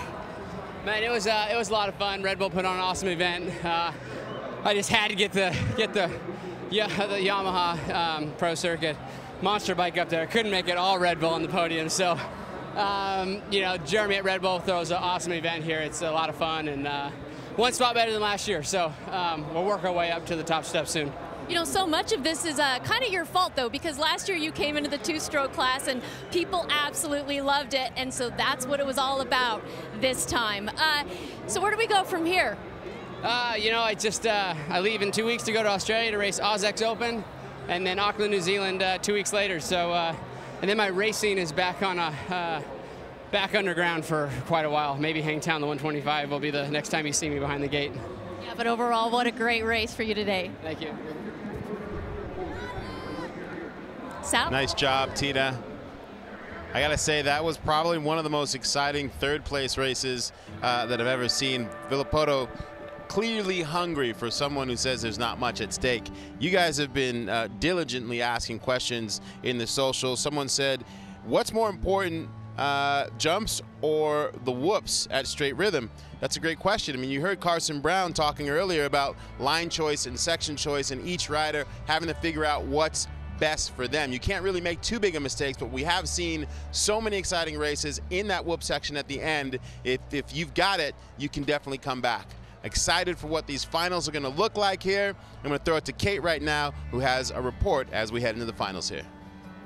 man, it was uh, it was a lot of fun. Red Bull put on an awesome event. Uh, I just had to get the get the yeah the Yamaha um, Pro Circuit monster bike up there. Couldn't make it all Red Bull on the podium, so um, you know Jeremy at Red Bull throws an awesome event here. It's a lot of fun and uh, one spot better than last year. So um, we'll work our way up to the top step soon. You know, so much of this is uh, kind of your fault, though, because last year you came into the two-stroke class and people absolutely loved it, and so that's what it was all about this time. Uh, so where do we go from here? Uh, you know, I just uh, I leave in two weeks to go to Australia to race AUS-X Open, and then Auckland, New Zealand uh, two weeks later. So, uh, and then my racing is back on a uh, back underground for quite a while. Maybe Hangtown, the 125 will be the next time you see me behind the gate. Yeah, but overall, what a great race for you today. Thank you. Sal? Nice job, Tina. I gotta say that was probably one of the most exciting third place races uh, that I've ever seen. Villopoto clearly hungry for someone who says there's not much at stake. You guys have been uh, diligently asking questions in the social. Someone said, what's more important, uh, jumps or the whoops at straight rhythm? That's a great question. I mean, you heard Carson Brown talking earlier about line choice and section choice and each rider having to figure out what's best for them. You can't really make too big of mistakes, but we have seen so many exciting races in that whoop section at the end. If, if you've got it, you can definitely come back. Excited for what these finals are going to look like here. I'm going to throw it to Kate right now, who has a report as we head into the finals here.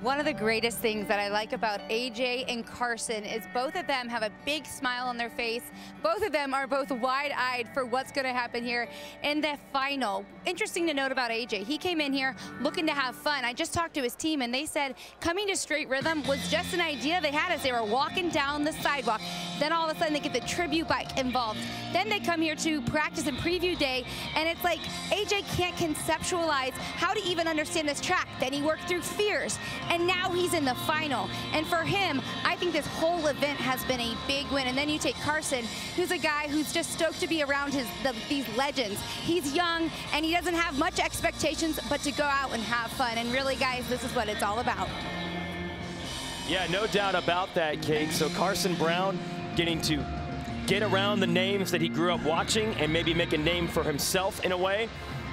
One of the greatest things that I like about AJ and Carson is both of them have a big smile on their face. Both of them are both wide-eyed for what's going to happen here in the final. Interesting to note about AJ. He came in here looking to have fun. I just talked to his team and they said coming to straight rhythm was just an idea they had as they were walking down the sidewalk. Then all of a sudden they get the tribute bike involved. Then they come here to practice and preview day and it's like AJ can't conceptualize how to even understand this track. Then he worked through fears and now he's in the final. And for him, I think this whole event has been a big win. And then you take Carson, who's a guy who's just stoked to be around his the, these legends. He's young and he doesn't have much expectations, but to go out and have fun. And really, guys, this is what it's all about. Yeah, no doubt about that, Kate. So Carson Brown getting to get around the names that he grew up watching and maybe make a name for himself in a way.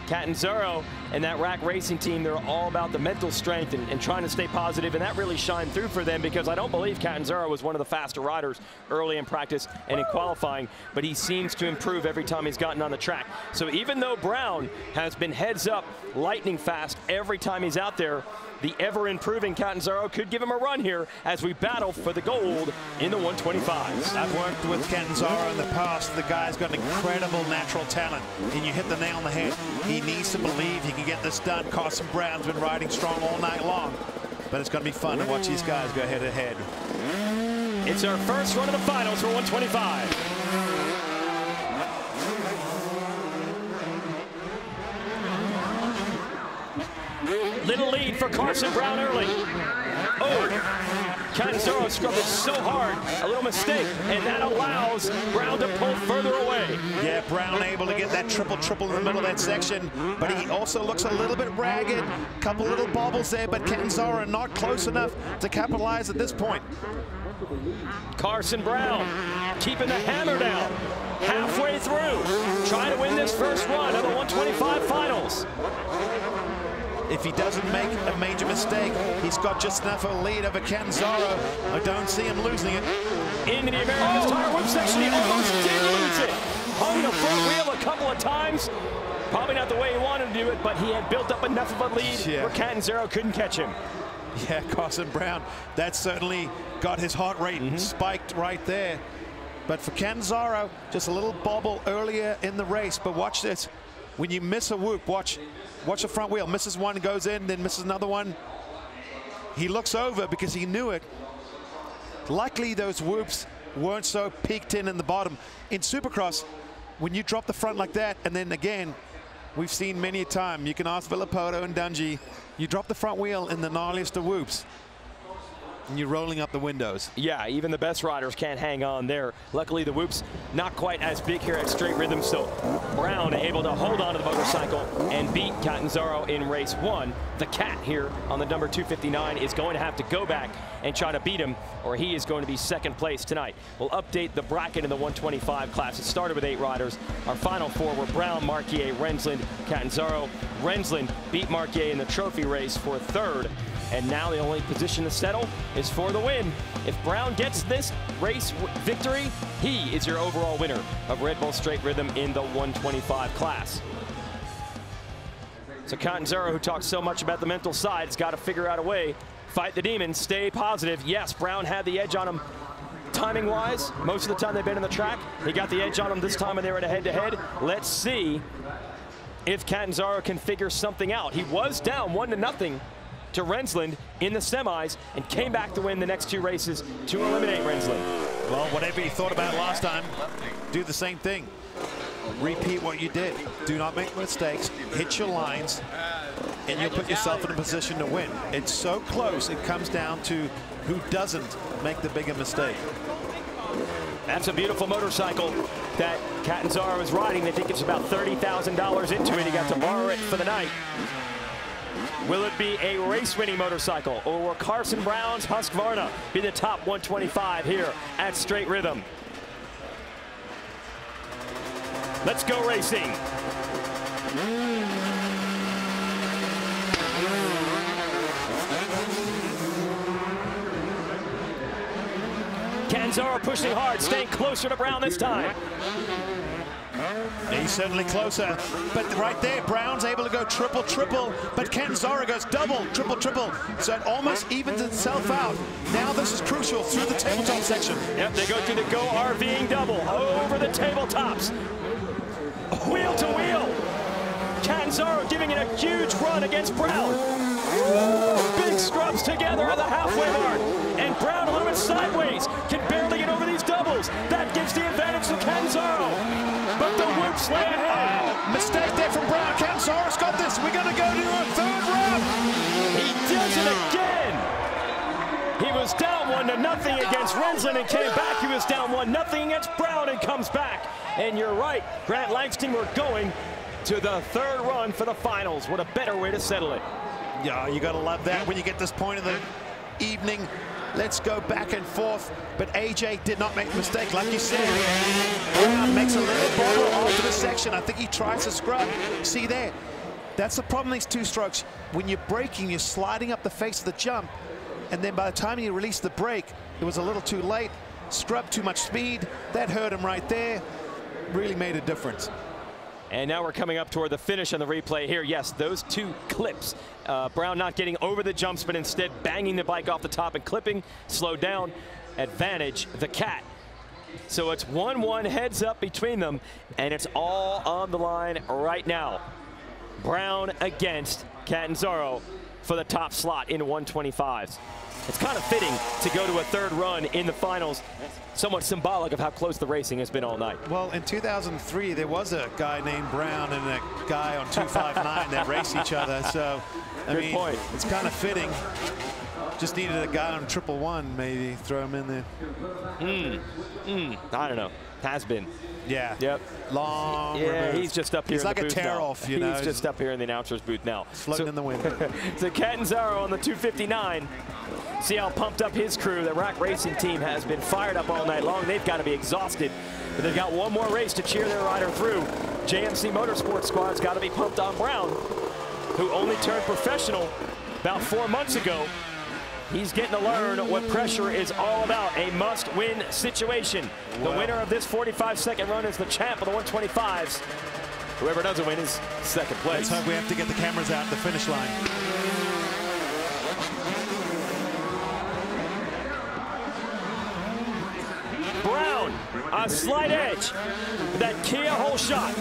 Catanzaro and that rack racing team, they're all about the mental strength and, and, trying to stay positive, and that really shined through for them because I don't believe Catanzaro was one of the faster riders early in practice and in qualifying, but he seems to improve every time he's gotten on the track. So even though Brown has been heads up, lightning fast every time he's out there, the ever-improving Catanzaro could give him a run here as we battle for the gold in the 125s. I've worked with Catanzaro in the past. The guy's got an incredible natural talent, and you hit the nail on the head. He needs to believe he can get this done. Carson Brown's been riding strong all night long. but it's going to be fun to watch these guys go head to head. It's our first run of the finals for 125. Little lead for Carson Brown early. Oh, Catanzaro scrubbed it so hard, a little mistake, and that allows Brown to pull further away. Yeah, Brown able to get that triple triple in the middle of that section, but he also looks a little bit ragged. Couple little bobbles there, but Catanzaro not close enough to capitalize at this point. Carson Brown keeping the hammer down halfway through, trying to win this first run of the 125 finals. If he doesn't make a major mistake, he's got just enough of a lead over Catanzaro. I don't see him losing it. Into the America's oh. tire whip section, he almost did lose it. Hung the front wheel a couple of times. Probably not the way he wanted to do it, but he had built up enough of a lead yeah. where Catanzaro couldn't catch him. Yeah, Carson Brown, that certainly got his heart rate mm -hmm. spiked right there. But for Catanzaro, just a little bobble earlier in the race. But watch this. When you miss a whoop, watch Watch the front wheel. Misses one, goes in, then misses another one. He looks over because he knew it. Luckily, those whoops weren't so peaked in in the bottom. In Supercross, when you drop the front like that, and then again, we've seen many a time, you can ask Villopoto and Dungey, you drop the front wheel in the gnarliest of whoops and you're rolling up the windows. Yeah, even the best riders can't hang on there. Luckily, the whoops not quite as big here at Straight Rhythm, so Brown able to hold on to the motorcycle and beat Catanzaro in race one. The Cat here on the number 259 is going to have to go back and try to beat him, or he is going to be second place tonight. We'll update the bracket in the 125 class. It started with eight riders. Our final four were Brown, Marquier, Renzland, Catanzaro. Renzland beat Marquier in the trophy race for third. And now the only position to settle is for the win. If Brown gets this race victory, he is your overall winner of Red Bull Straight Rhythm in the 125 class. So Catanzaro, who talks so much about the mental side, has got to figure out a way. Fight the demons, stay positive. Yes, Brown had the edge on him timing-wise. Most of the time they've been on the track. He got the edge on him this time when they were at a head-to-head. -head. Let's see if Catanzaro can figure something out. He was down one to nothing to Renzland in the semis and came back to win the next two races to eliminate Renzland. Well, whatever you thought about last time, do the same thing. Repeat what you did. Do not make mistakes. Hit your lines, and you'll put yourself in a position to win. It's so close, it comes down to who doesn't make the bigger mistake. That's a beautiful motorcycle that Catanzaro is riding. They think it's about $30,000 into it. He got to borrow it for the night. Will it be a race-winning motorcycle, or will Carson Brown's Husqvarna be the top 125 here at Straight Rhythm? Let's go racing. Catanzaro pushing hard, staying closer to Brown this time. He's certainly closer, but right there, Brown's able to go triple, triple, but Catanzaro goes double, triple, triple, so it almost evens itself out. Now this is crucial through the tabletop section. Yep, they go through the Go RVing double over the tabletops. Wheel to wheel. Catanzaro giving it a huge run against Brown. Big scrubs together at the halfway mark. And Brown a little bit sideways. Can barely That gives the advantage to Catanzaro but the whoops lay ahead. Oh, mistake there from Brown. Catanzaro's got this. We're going to go to a third round. He does it again. He was down one to nothing against Renzland and came back. He was down one nothing against Brown and comes back. And you're right, Grant Langston, we're going to the third run for the finals. What a better way to settle it. Yeah, you got to love that when you get this point of the evening. Let's go back and forth. But AJ did not make a mistake, like you said. Brown makes a little bobble after the section. I think he tries to scrub. See there? That's the problem these two strokes. When you're braking, you're sliding up the face of the jump. And then by the time you release the brake, it was a little too late. Scrub too much speed. That hurt him right there. Really made a difference. And now we're coming up toward the finish on the replay here. Yes, those two clips. Uh, Brown not getting over the jumps, but instead banging the bike off the top and clipping, slowed down. Advantage, the cat. So it's 1-1 heads up between them, and it's all on the line right now. Brown against Catanzaro for the top slot in 125s. It's kind of fitting to go to a third run in the finals. Somewhat symbolic of how close the racing has been all night. Well, in 2003, there was a guy named Brown and a guy on 259 that raced each other. So, I Good mean, point. it's kind of fitting. Just needed a guy on triple one, maybe throw him in there. Mm. Mm. I don't know. Has been. Yeah. Yep. Long. Yeah, removed. he's just up here. He's in like the a booth tear now. off, you know. He's just up here in the announcer's booth now. floating in the wind. so Catanzaro on the 259. See how pumped up his crew. The Rack Racing team has been fired up all night long. They've got to be exhausted. But they've got one more race to cheer their rider through. JMC Motorsports squad's got to be pumped on Brown, who only turned professional about four months ago. He's getting to learn what pressure is all about, a must-win situation. The winner of this 45-second run is the champ of the 125s. Whoever doesn't win is second place. Let's hope we have to get the cameras out at the finish line. Brown, a slight edge. That Kia hole shot.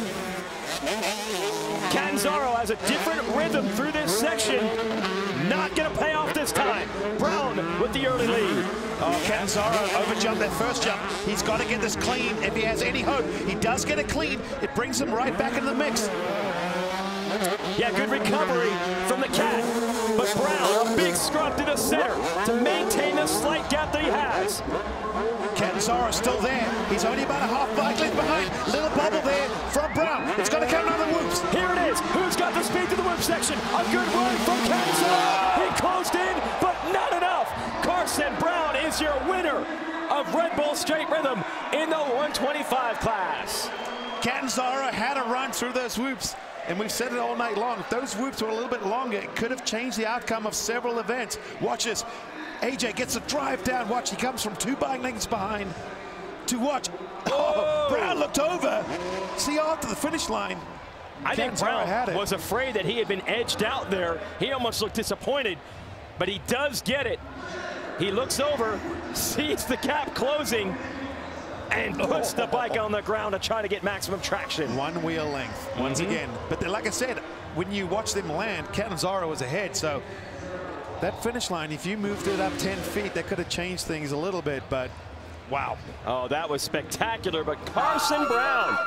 Canzaro has a different rhythm through this section. Not going to pay off this time. Brown with the early lead. Oh, Catanzaro overjumped that first jump. He's got to get this clean if he has any hope. He does get it clean. It brings him right back in the mix. Yeah, good recovery from the cat. But Brown, a big scrub to the center to maintain the slight gap that he has. Catanzaro still there. He's only about a half bike length behind. Little bubble there from Brown. It's going to come another whoops. Here it is. Who's got the speed to the whip section? A good run from Catanzaro. He closed in, but not enough. Carson Brown is your winner of Red Bull Straight Rhythm in the 125 class. Catanzaro had a run through those whoops. And we've said it all night long. If those whoops were a little bit longer, it could have changed the outcome of several events. Watch this. AJ gets a drive down. Watch, he comes from two bike lengths behind to watch. Oh, Brown looked over. See after the finish line. I think Catanzaro Brown had it. was afraid that he had been edged out there. He almost looked disappointed, but he does get it. He looks over, sees the gap closing, and puts the bike on the ground to try to get maximum traction. One wheel length, once Mhm. again. But then, like I said, when you watch them land, Catanzaro was ahead. So that finish line, if you moved it up 10 feet, that could have changed things a little bit. But wow. Oh, that was spectacular, but Carson Brown.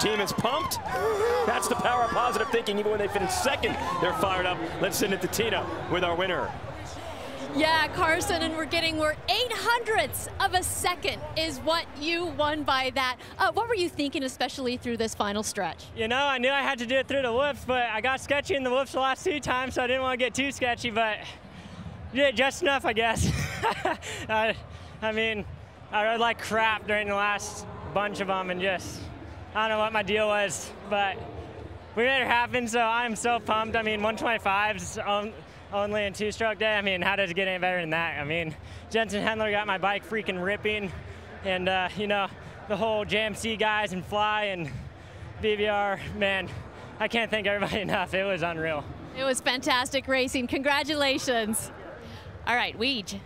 Team is pumped. That's the power of positive thinking. Even when they finish second, they're fired up. Let's send it to Tina with our winner. Yeah, Carson, and we're getting we're eight hundredths of a second is what you won by that. Uh, what were you thinking, especially through this final stretch? You know, I knew I had to do it through the whoops, but I got sketchy in the whoops the last two times, so I didn't want to get too sketchy, but yeah, just enough, I guess. I, I mean, I rode like crap during the last bunch of them, and just I don't know what my deal was, but we made it happen. So I'm so pumped. I mean, 125s on, only in two-stroke day. I mean, how does it get any better than that? I mean, Jensen Hendler got my bike freaking ripping, and uh, you know, the whole JMC guys and Fly and BBR, man, I can't thank everybody enough. It was unreal. It was fantastic racing. Congratulations. All right, Weege.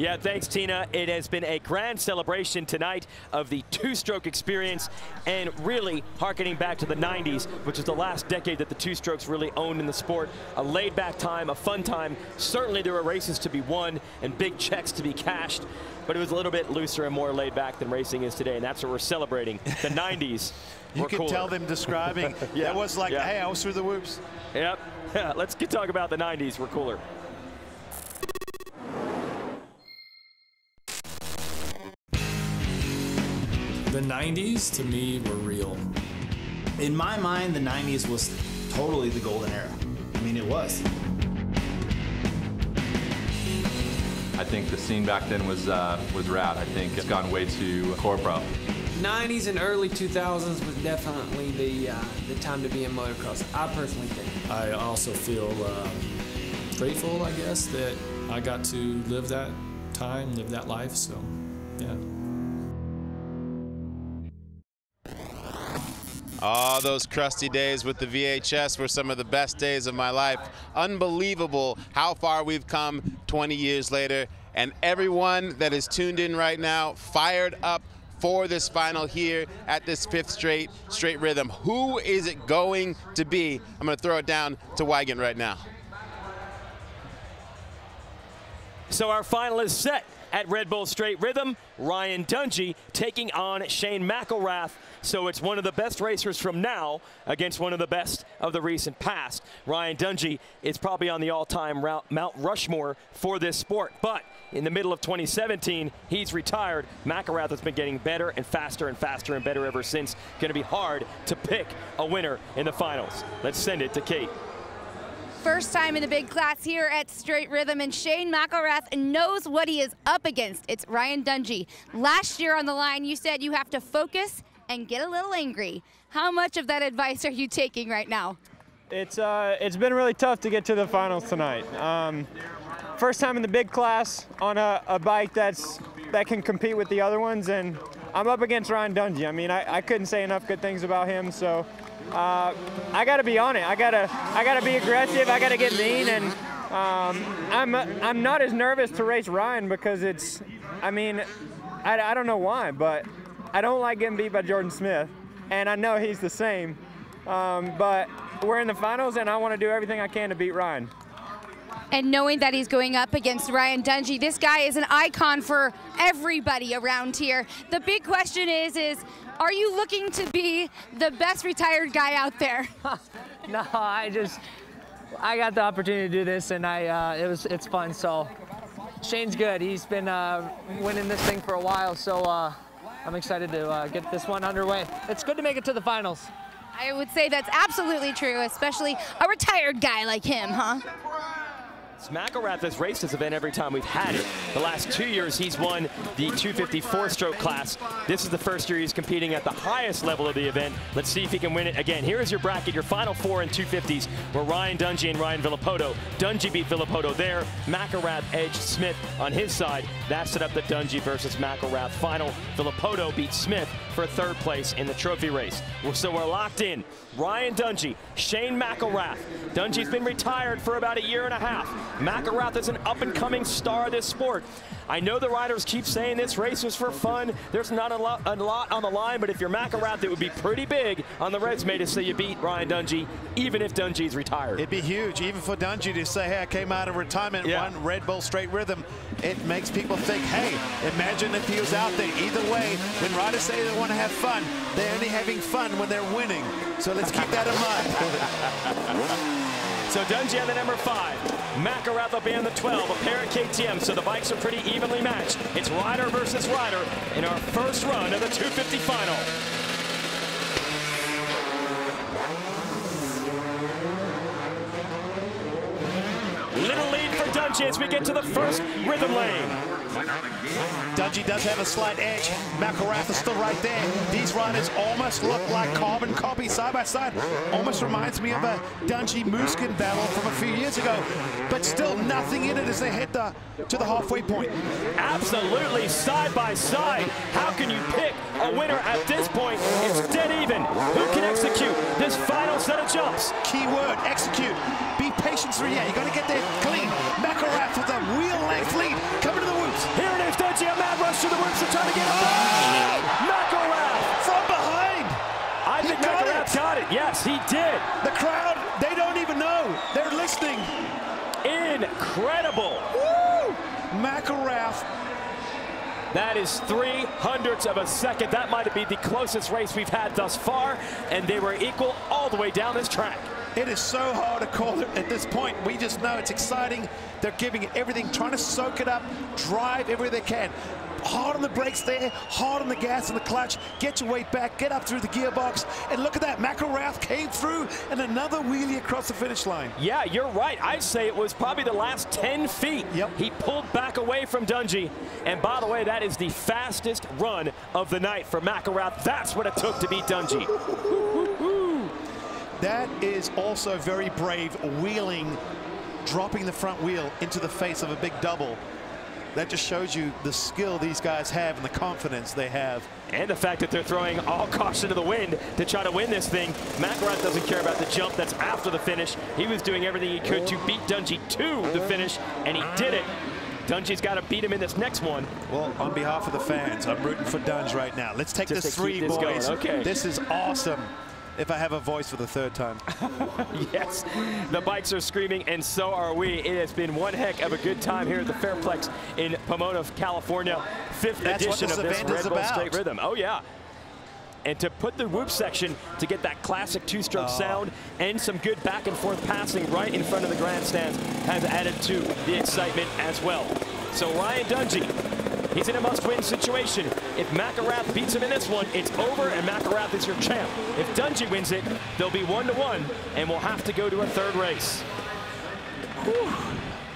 Yeah, thanks, Tina. It has been a grand celebration tonight of the two-stroke experience and really harkening back to the 90s, which is the last decade that the two-strokes really owned in the sport. A laid-back time, a fun time. Certainly there were races to be won and big checks to be cashed, but it was a little bit looser and more laid back than racing is today, and that's what we're celebrating. The 90s You could cooler. tell them describing. Yeah, That was like, yeah. hey, I was through the whoops. Yep. Let's get talk about the 90s. We're cooler. The 90s to me were real. In my mind, the 90s was totally the golden era. I mean, it was. I think the scene back then was uh, was rad. I think it's gone way too core pro. 90s and early 2000s was definitely the uh, the time to be in motocross. I personally think. I also feel um, grateful, I guess, that I got to live that time, live that life. So, yeah. Oh, those crusty days with the VHS were some of the best days of my life. Unbelievable how far we've come 20 years later. And everyone that is tuned in right now, fired up for this final here at this fifth straight straight rhythm. Who is it going to be? I'm going to throw it down to Weigandt right now. So our final is set at Red Bull Straight Rhythm. Ryan Dungey taking on Shane McElrath. So it's one of the best racers from now against one of the best of the recent past. Ryan Dungey is probably on the all-time Mount Rushmore for this sport. But in the middle of 2017, he's retired. McElrath has been getting better and faster and faster and better ever since. Going to be hard to pick a winner in the finals. Let's send it to Kate. First time in the big class here at Straight Rhythm, and Shane McElrath knows what he is up against. It's Ryan Dungey. Last year on the line, you said you have to focus and get a little angry. How much of that advice are you taking right now? It's, uh, it's been really tough to get to the finals tonight. Um, first time in the big class on a, a, bike that's that can compete with the other ones, and I'm up against Ryan Dungey. I mean, I, I couldn't say enough good things about him, so uh, I got to be on it. I gotta I gotta be aggressive. I gotta get mean, and um, I'm I'm not as nervous to race Ryan because it's. I mean, I, I don't know why, but I don't like getting beat by Jordon Smith, and I know he's the same. Um, but we're in the finals, and I want to do everything I can to beat Ryan. And knowing that he's going up against Ryan Dungey, this guy is an icon for everybody around here. The big question is, is are you looking to be the best retired guy out there? no, I just, I got the opportunity to do this and I, uh, it was, it's fun. So Shane's good. He's been uh, winning this thing for a while. So uh, I'm excited to uh, get this one underway. It's good to make it to the finals. I would say that's absolutely true, especially a retired guy like him, huh? McElrath has raced this event every time we've had it. The last two years, he's won the 254-stroke class. This is the first year he's competing at the highest level of the event. Let's see if he can win it again. Here is your bracket, your final four in 250s were Ryan Dungey and Ryan Villopoto. Dungey beat Villopoto there. McElrath edged Smith on his side. That set up the Dungey versus McElrath final. Villopoto beat Smith for third place in the trophy race. So we're locked in. Ryan Dungey, Shane McElrath. Dungey's been retired for about a year and a half. McElrath is an up-and-coming star of this sport. I know the riders keep saying this race was for fun. There's not a lot, a lot on the line, but if you're McElrath, it would be pretty big on the resume to say you beat Ryan Dungey, even if Dungey's retired. It'd be huge, even for Dungey to say, hey, I came out of retirement, yeah. won Red Bull straight rhythm. It makes people think, hey, imagine if he was out there. Either way, when riders say they want to have fun, they're only having fun when they're winning. So let's keep that in mind. So Dungey on the number five. Will be on the 12, a pair of KTM, so the bikes are pretty evenly matched. It's rider versus rider in our first run of the 250 final. Little lead for Dungey as we get to the first rhythm lane. Dungey does have a slight edge. McElrath is still right there. These riders almost look like carbon copies side by side. Almost reminds me of a Dungey Musquin battle from a few years ago. But still nothing in it as they head the, to the halfway point. Absolutely side by side. How can you pick a winner at this point? It's dead even. Who can execute this final set of jumps? Key word, execute. Be patient yeah. You got to get there clean. McElrath with a rush to the whoops to try to get it. Oh! McElrath from behind. I think McElrath it. got it. Yes, he did. The crowd, they don't even know. They're listening. Incredible. Woo! McElrath that is three hundredths of a second. That might be the closest race we've had thus far, and they were equal all the way down this track. It is so hard to call it at this point. We just know it's exciting. They're giving it everything, trying to soak it up, drive everything they can. Hard on the brakes there, hard on the gas and the clutch. Get your weight back, get up through the gearbox. And look at that, McElrath came through and another wheelie across the finish line. Yeah, you're right. I'd say it was probably the last 10 feet. Yep. He pulled back away from Dungey. And by the way, that is the fastest run of the night for McElrath. That's what it took to beat Dungey. That is also very brave, wheeling, dropping the front wheel into the face of a big double. That just shows you the skill these guys have and the confidence they have. And the fact that they're throwing all caution to the wind to try to win this thing. McElrath doesn't care about the jump that's after the finish. He was doing everything he could to beat Dungey to the finish, and he did it. Dungey's got to beat him in this next one. Well, on behalf of the fans, I'm rooting for Dunge right now. Let's take Just this three, this going, boys. okay. This is awesome. If I have a voice for the third time. yes, the bikes are screaming, and so are we. It has been one heck of a good time here at the Fairplex in Pomona, California. Fifth That's edition this of this Red Bull about. Straight Rhythm. Oh, yeah. And to put the whoop section to get that classic two-stroke Oh. sound and some good back and forth passing right in front of the grandstands has added to the excitement as well. So Ryan Dungey, he's in a must-win situation. If McElrath beats him in this one, it's over and McElrath is your champ. If Dungey wins it, they'll be one-to-one and we'll have to go to a third race.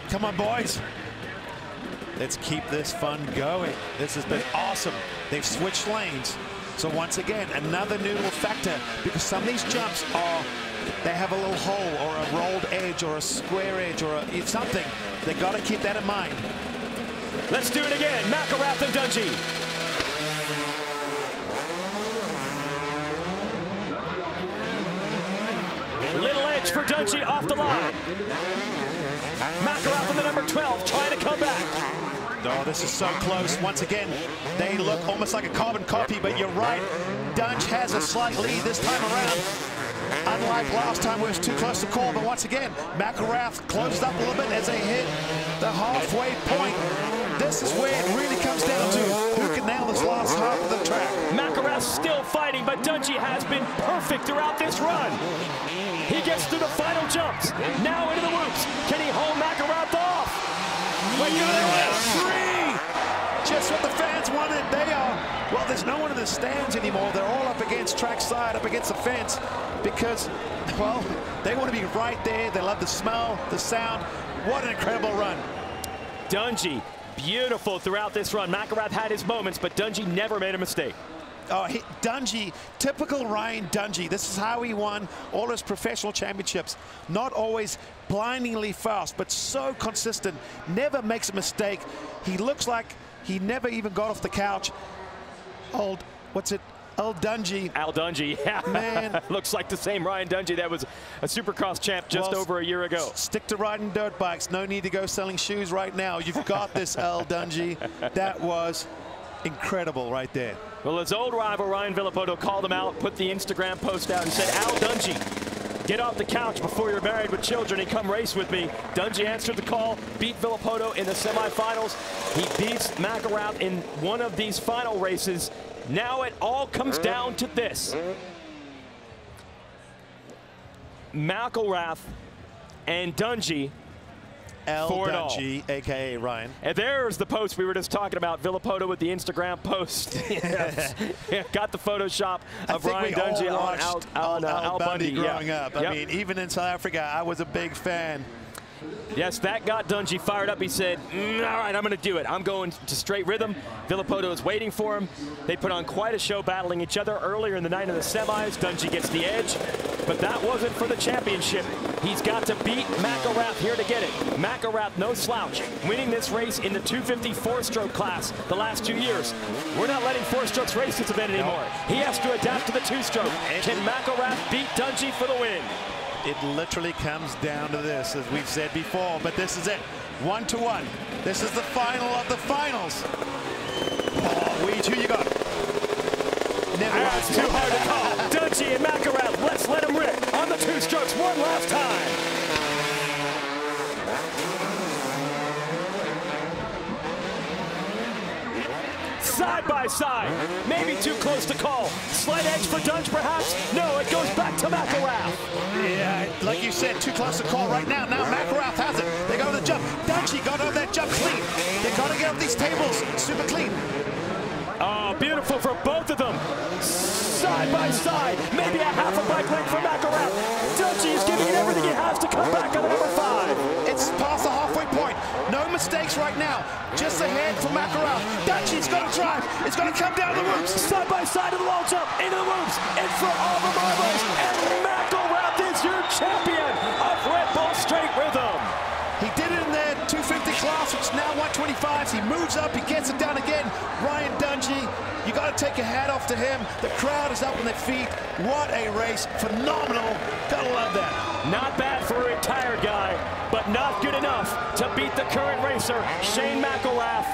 Come on, boys. Let's keep this fun going. This has been awesome. They've switched lanes. So once again, another new factor because some of these jumps are, they have a little hole or a rolled edge or a square edge or a, something. They got to keep that in mind. Let's do it again. McElrath and Dungey. Little edge for Dungey off the line. McElrath on the number 12 trying to come back. Oh, this is so close. Once again, they look almost like a carbon copy, but you're right. Dunge has a slight lead this time around. Unlike last time where it was too close to call, but once again, McElrath closed up a little bit as they hit the halfway point. This is where it really comes down to who can nail this last half of the track. McElrath's still fighting, but Dungey has been perfect throughout this run. He gets through the final jumps. Now into the whoops. Can he hold McElrath off? Look at Three! Just what the fans wanted. They are, well, there's no one in the stands anymore. They're all up against trackside, up against the fence because, well, they want to be right there. They love the smell, the sound. What an incredible run. Dungey, beautiful throughout this run. McElrath had his moments, but Dungey never made a mistake. Oh, he, Dungey, typical Ryan Dungey. This is how he won all his professional championships. Not always blindingly fast, but so consistent. Never makes a mistake. He looks like he never even got off the couch. Old, what's it? Old Dungey. Al Dungey, yeah. Man. Looks like the same Ryan Dungey that was a Supercross champ just Well, over a year ago. Stick to riding dirt bikes. No need to go selling shoes right now. You've got this, Al Dungey. That was incredible right there. Well, his old rival Ryan Villopoto called him out, put the Instagram post out and said, Al Dungey, get off the couch before you're married with children and come race with me. Dungey answered the call, beat Villopoto in the semifinals. He beats McElrath in one of these final races. Now it all comes down to this. McElrath and for it all. A.k.a. Ryan. And there's the post we were just talking about. Villopoto with the Instagram post. Got the Photoshop of Ryan all on Al, on, uh, Al Al Bundy, Bundy. growing yeah. up. I Yep. mean, even in South Africa, I was a big fan. Yes, that got Dungey fired up. He said, "Mm, all right, I'm going to do it. I'm going to straight rhythm. Villopoto is waiting for him. They put on quite a show battling each other earlier in the night in the semis. Dungey gets the edge, but that wasn't for the championship. He's got to beat McElrath here to get it. McElrath, no slouch, winning this race in the 250 four-stroke class the last two years. We're not letting four-strokes race this event anymore. He has to adapt to the two-stroke. Can McElrath beat Dungey for the win? It literally comes down to this, as we've said before, but this is it. One to one. This is the final of the finals. Oh, Weege, who you got? Never ah, That's too hard to call. Dungey and McElrath, let's let him rip on the two strokes one last time. Side by side, maybe too close to call. Slight edge for Dunge, perhaps? No, it goes back to McElrath. Yeah, like you said, too close to call right now. Now McElrath has it. They go to the jump. Dungey got on that jump clean. They got to get up these tables super clean. Oh, beautiful for both of them. Side by side, maybe a half a bike length for McElrath. Dungey is giving it everything he has to come back on the number five. It's past the halfway point. Mistakes right now. Just ahead for McElrath. Dungey's going to drive. It's going to come down the whoops. Side by side of the wall jump, into the whoops, in for all the marbles, and McElrath is your champion of Red Bull Straight Rhythm. He did it in the 250 class, which is now 125. 125s. He moves up. He gets it down again. Ryan Dungey, you got to take your hat off to him. The crowd is up on their feet. What a race. Phenomenal. Gotta love that. Not bad for a retired guy, but not good enough to beat the current racer, Shane McElrath,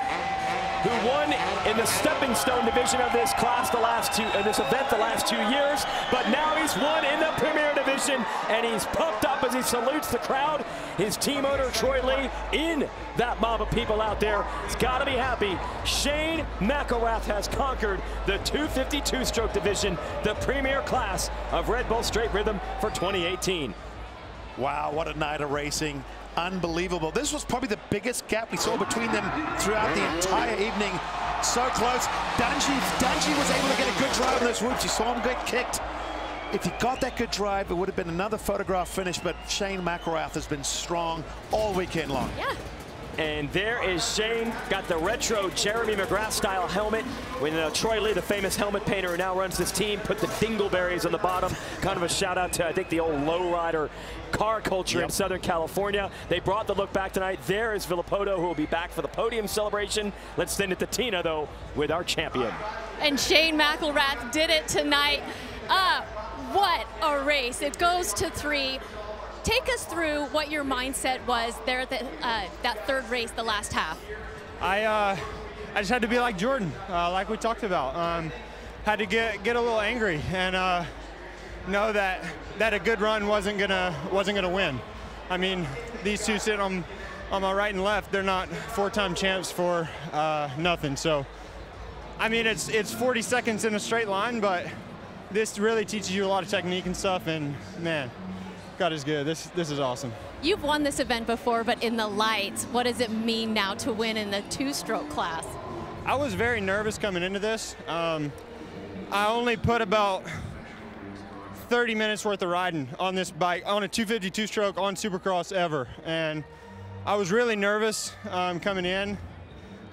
who won in the stepping stone division of this class the last two, in this event the last two years, but now he's won in the premier division, and he's pumped up as he salutes the crowd. His team owner, Troy Lee, in that mob of people out there. He's got to be happy. Shane McElrath has conquered the 252 stroke division, the premier class of Red Bull Straight Rhythm for 2018. Wow, what a night of racing. Unbelievable. This was probably the biggest gap we saw between them throughout the entire evening. So close. Dungey, Dungey was able to get a good drive on those whoops. You saw him get kicked. If he got that good drive, it would have been another photograph finish, but Shane McElrath has been strong all weekend long. Yeah. And there is Shane, got the retro Jeremy McGrath style helmet. When uh, Troy Lee, the famous helmet painter who now runs this team, put the dingleberries on the bottom. Kind of a shout out to, I think, the old lowrider car culture Yep. in Southern California. They brought the look back tonight. There is Villopoto, who will be back for the podium celebration. Let's send it to Tina, though, with our champion. And Shane McElrath did it tonight. Uh, what a race. It goes to three. Take us through what your mindset was there at the, uh, that third race, the last half. I uh, I just had to be like Jordon, uh, like we talked about. Um, had to get get a little angry and uh, know that that a good run wasn't gonna wasn't gonna win. I mean, these two sit on on my right and left, they're not four-time champs for uh, nothing. So, I mean, it's it's 40 seconds in a straight line, but this really teaches you a lot of technique and stuff. And man, God is good. This this is awesome. You've won this event before, but in the lights, what does it mean now to win in the two-stroke class? I was very nervous coming into this. Um, I only put about 30 minutes worth of riding on this bike, on a 252 stroke on Supercross ever. And I was really nervous um, coming in.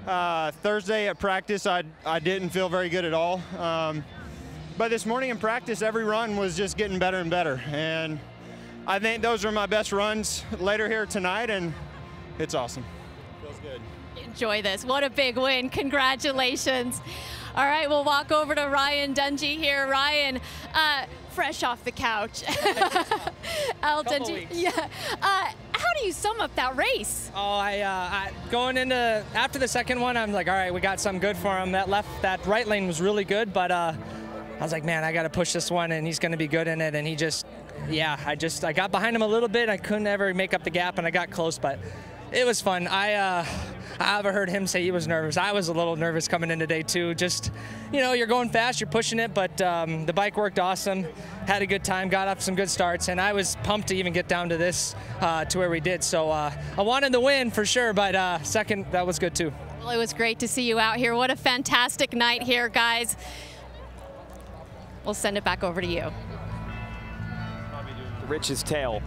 Uh, Thursday at practice, I, I didn't feel very good at all. Um, but this morning in practice, every run was just getting better and better. And I think those are my best runs later here tonight, and it's awesome. Feels good. Enjoy this. What a big win. Congratulations. All right, we'll walk over to Ryan Dungey here. Ryan, uh, fresh off the couch. Al Couple Dungey. weeks. Yeah. Uh, how do you sum up that race? Oh, I, uh, I going into after the second one, I'm like, all right, we got some good for him. That left, that right lane was really good, but uh, I was like, man, I got to push this one, and he's going to be good in it. And he just, yeah, I just, I got behind him a little bit. I couldn't ever make up the gap, and I got close, but it was fun. I, uh, I overheard him say he was nervous. I was a little nervous coming in today too. Just, you know, you're going fast, you're pushing it, but um, the bike worked awesome. Had a good time, got off some good starts, and I was pumped to even get down to this, uh, to where we did. So uh, I wanted the win for sure, but uh, second, that was good too. Well, it was great to see you out here. What a fantastic night here, guys. We'll send it back over to you. riches tale.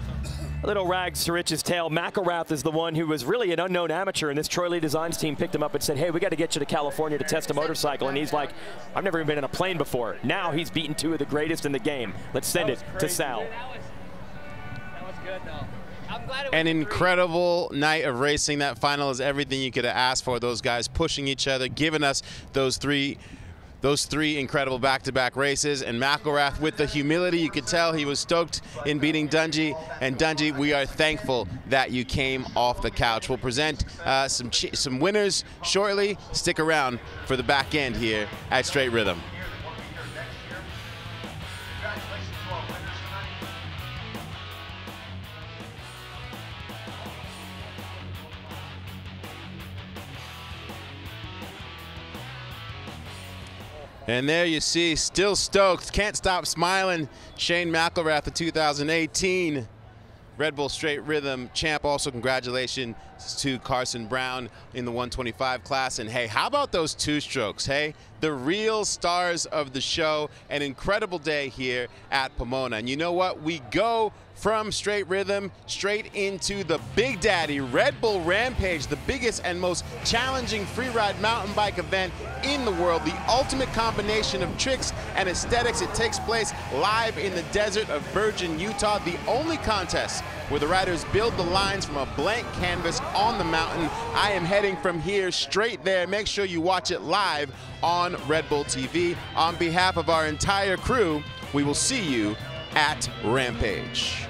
A little rags to riches tale. McElrath is the one who was really an unknown amateur, and this Troy Lee Designs team picked him up and said, hey, we got to get you to California to test a motorcycle. And he's like, I've never even been in a plane before. Now he's beaten two of the greatest in the game. Let's send it to Sal. That was good though. I'm glad it An incredible night of racing. That final is everything you could have asked for. Those guys pushing each other, giving us those three those three incredible back-to-back races. And McElrath, with the humility, you could tell he was stoked in beating Dungey. And Dungey, we are thankful that you came off the couch. We'll present uh, some some winners shortly. Stick around for the back end here at Straight Rhythm. And there you see, still stoked, can't stop smiling. Shane McElrath, the 2018 Red Bull Straight Rhythm champ. Also, congratulations to Carson Brown in the 125 class. And hey, how about those two strokes? Hey, the real stars of the show. An incredible day here at Pomona. And you know what? We go from Straight Rhythm straight into the Big Daddy Red Bull Rampage, the biggest and most challenging freeride mountain bike event in the world. The ultimate combination of tricks and aesthetics. It takes place live in the desert of Virgin, Utah. The only contest where the riders build the lines from a blank canvas on the mountain. I am heading from here straight there. Make sure you watch it live on Red Bull TV. On behalf of our entire crew, we will see you at Rampage.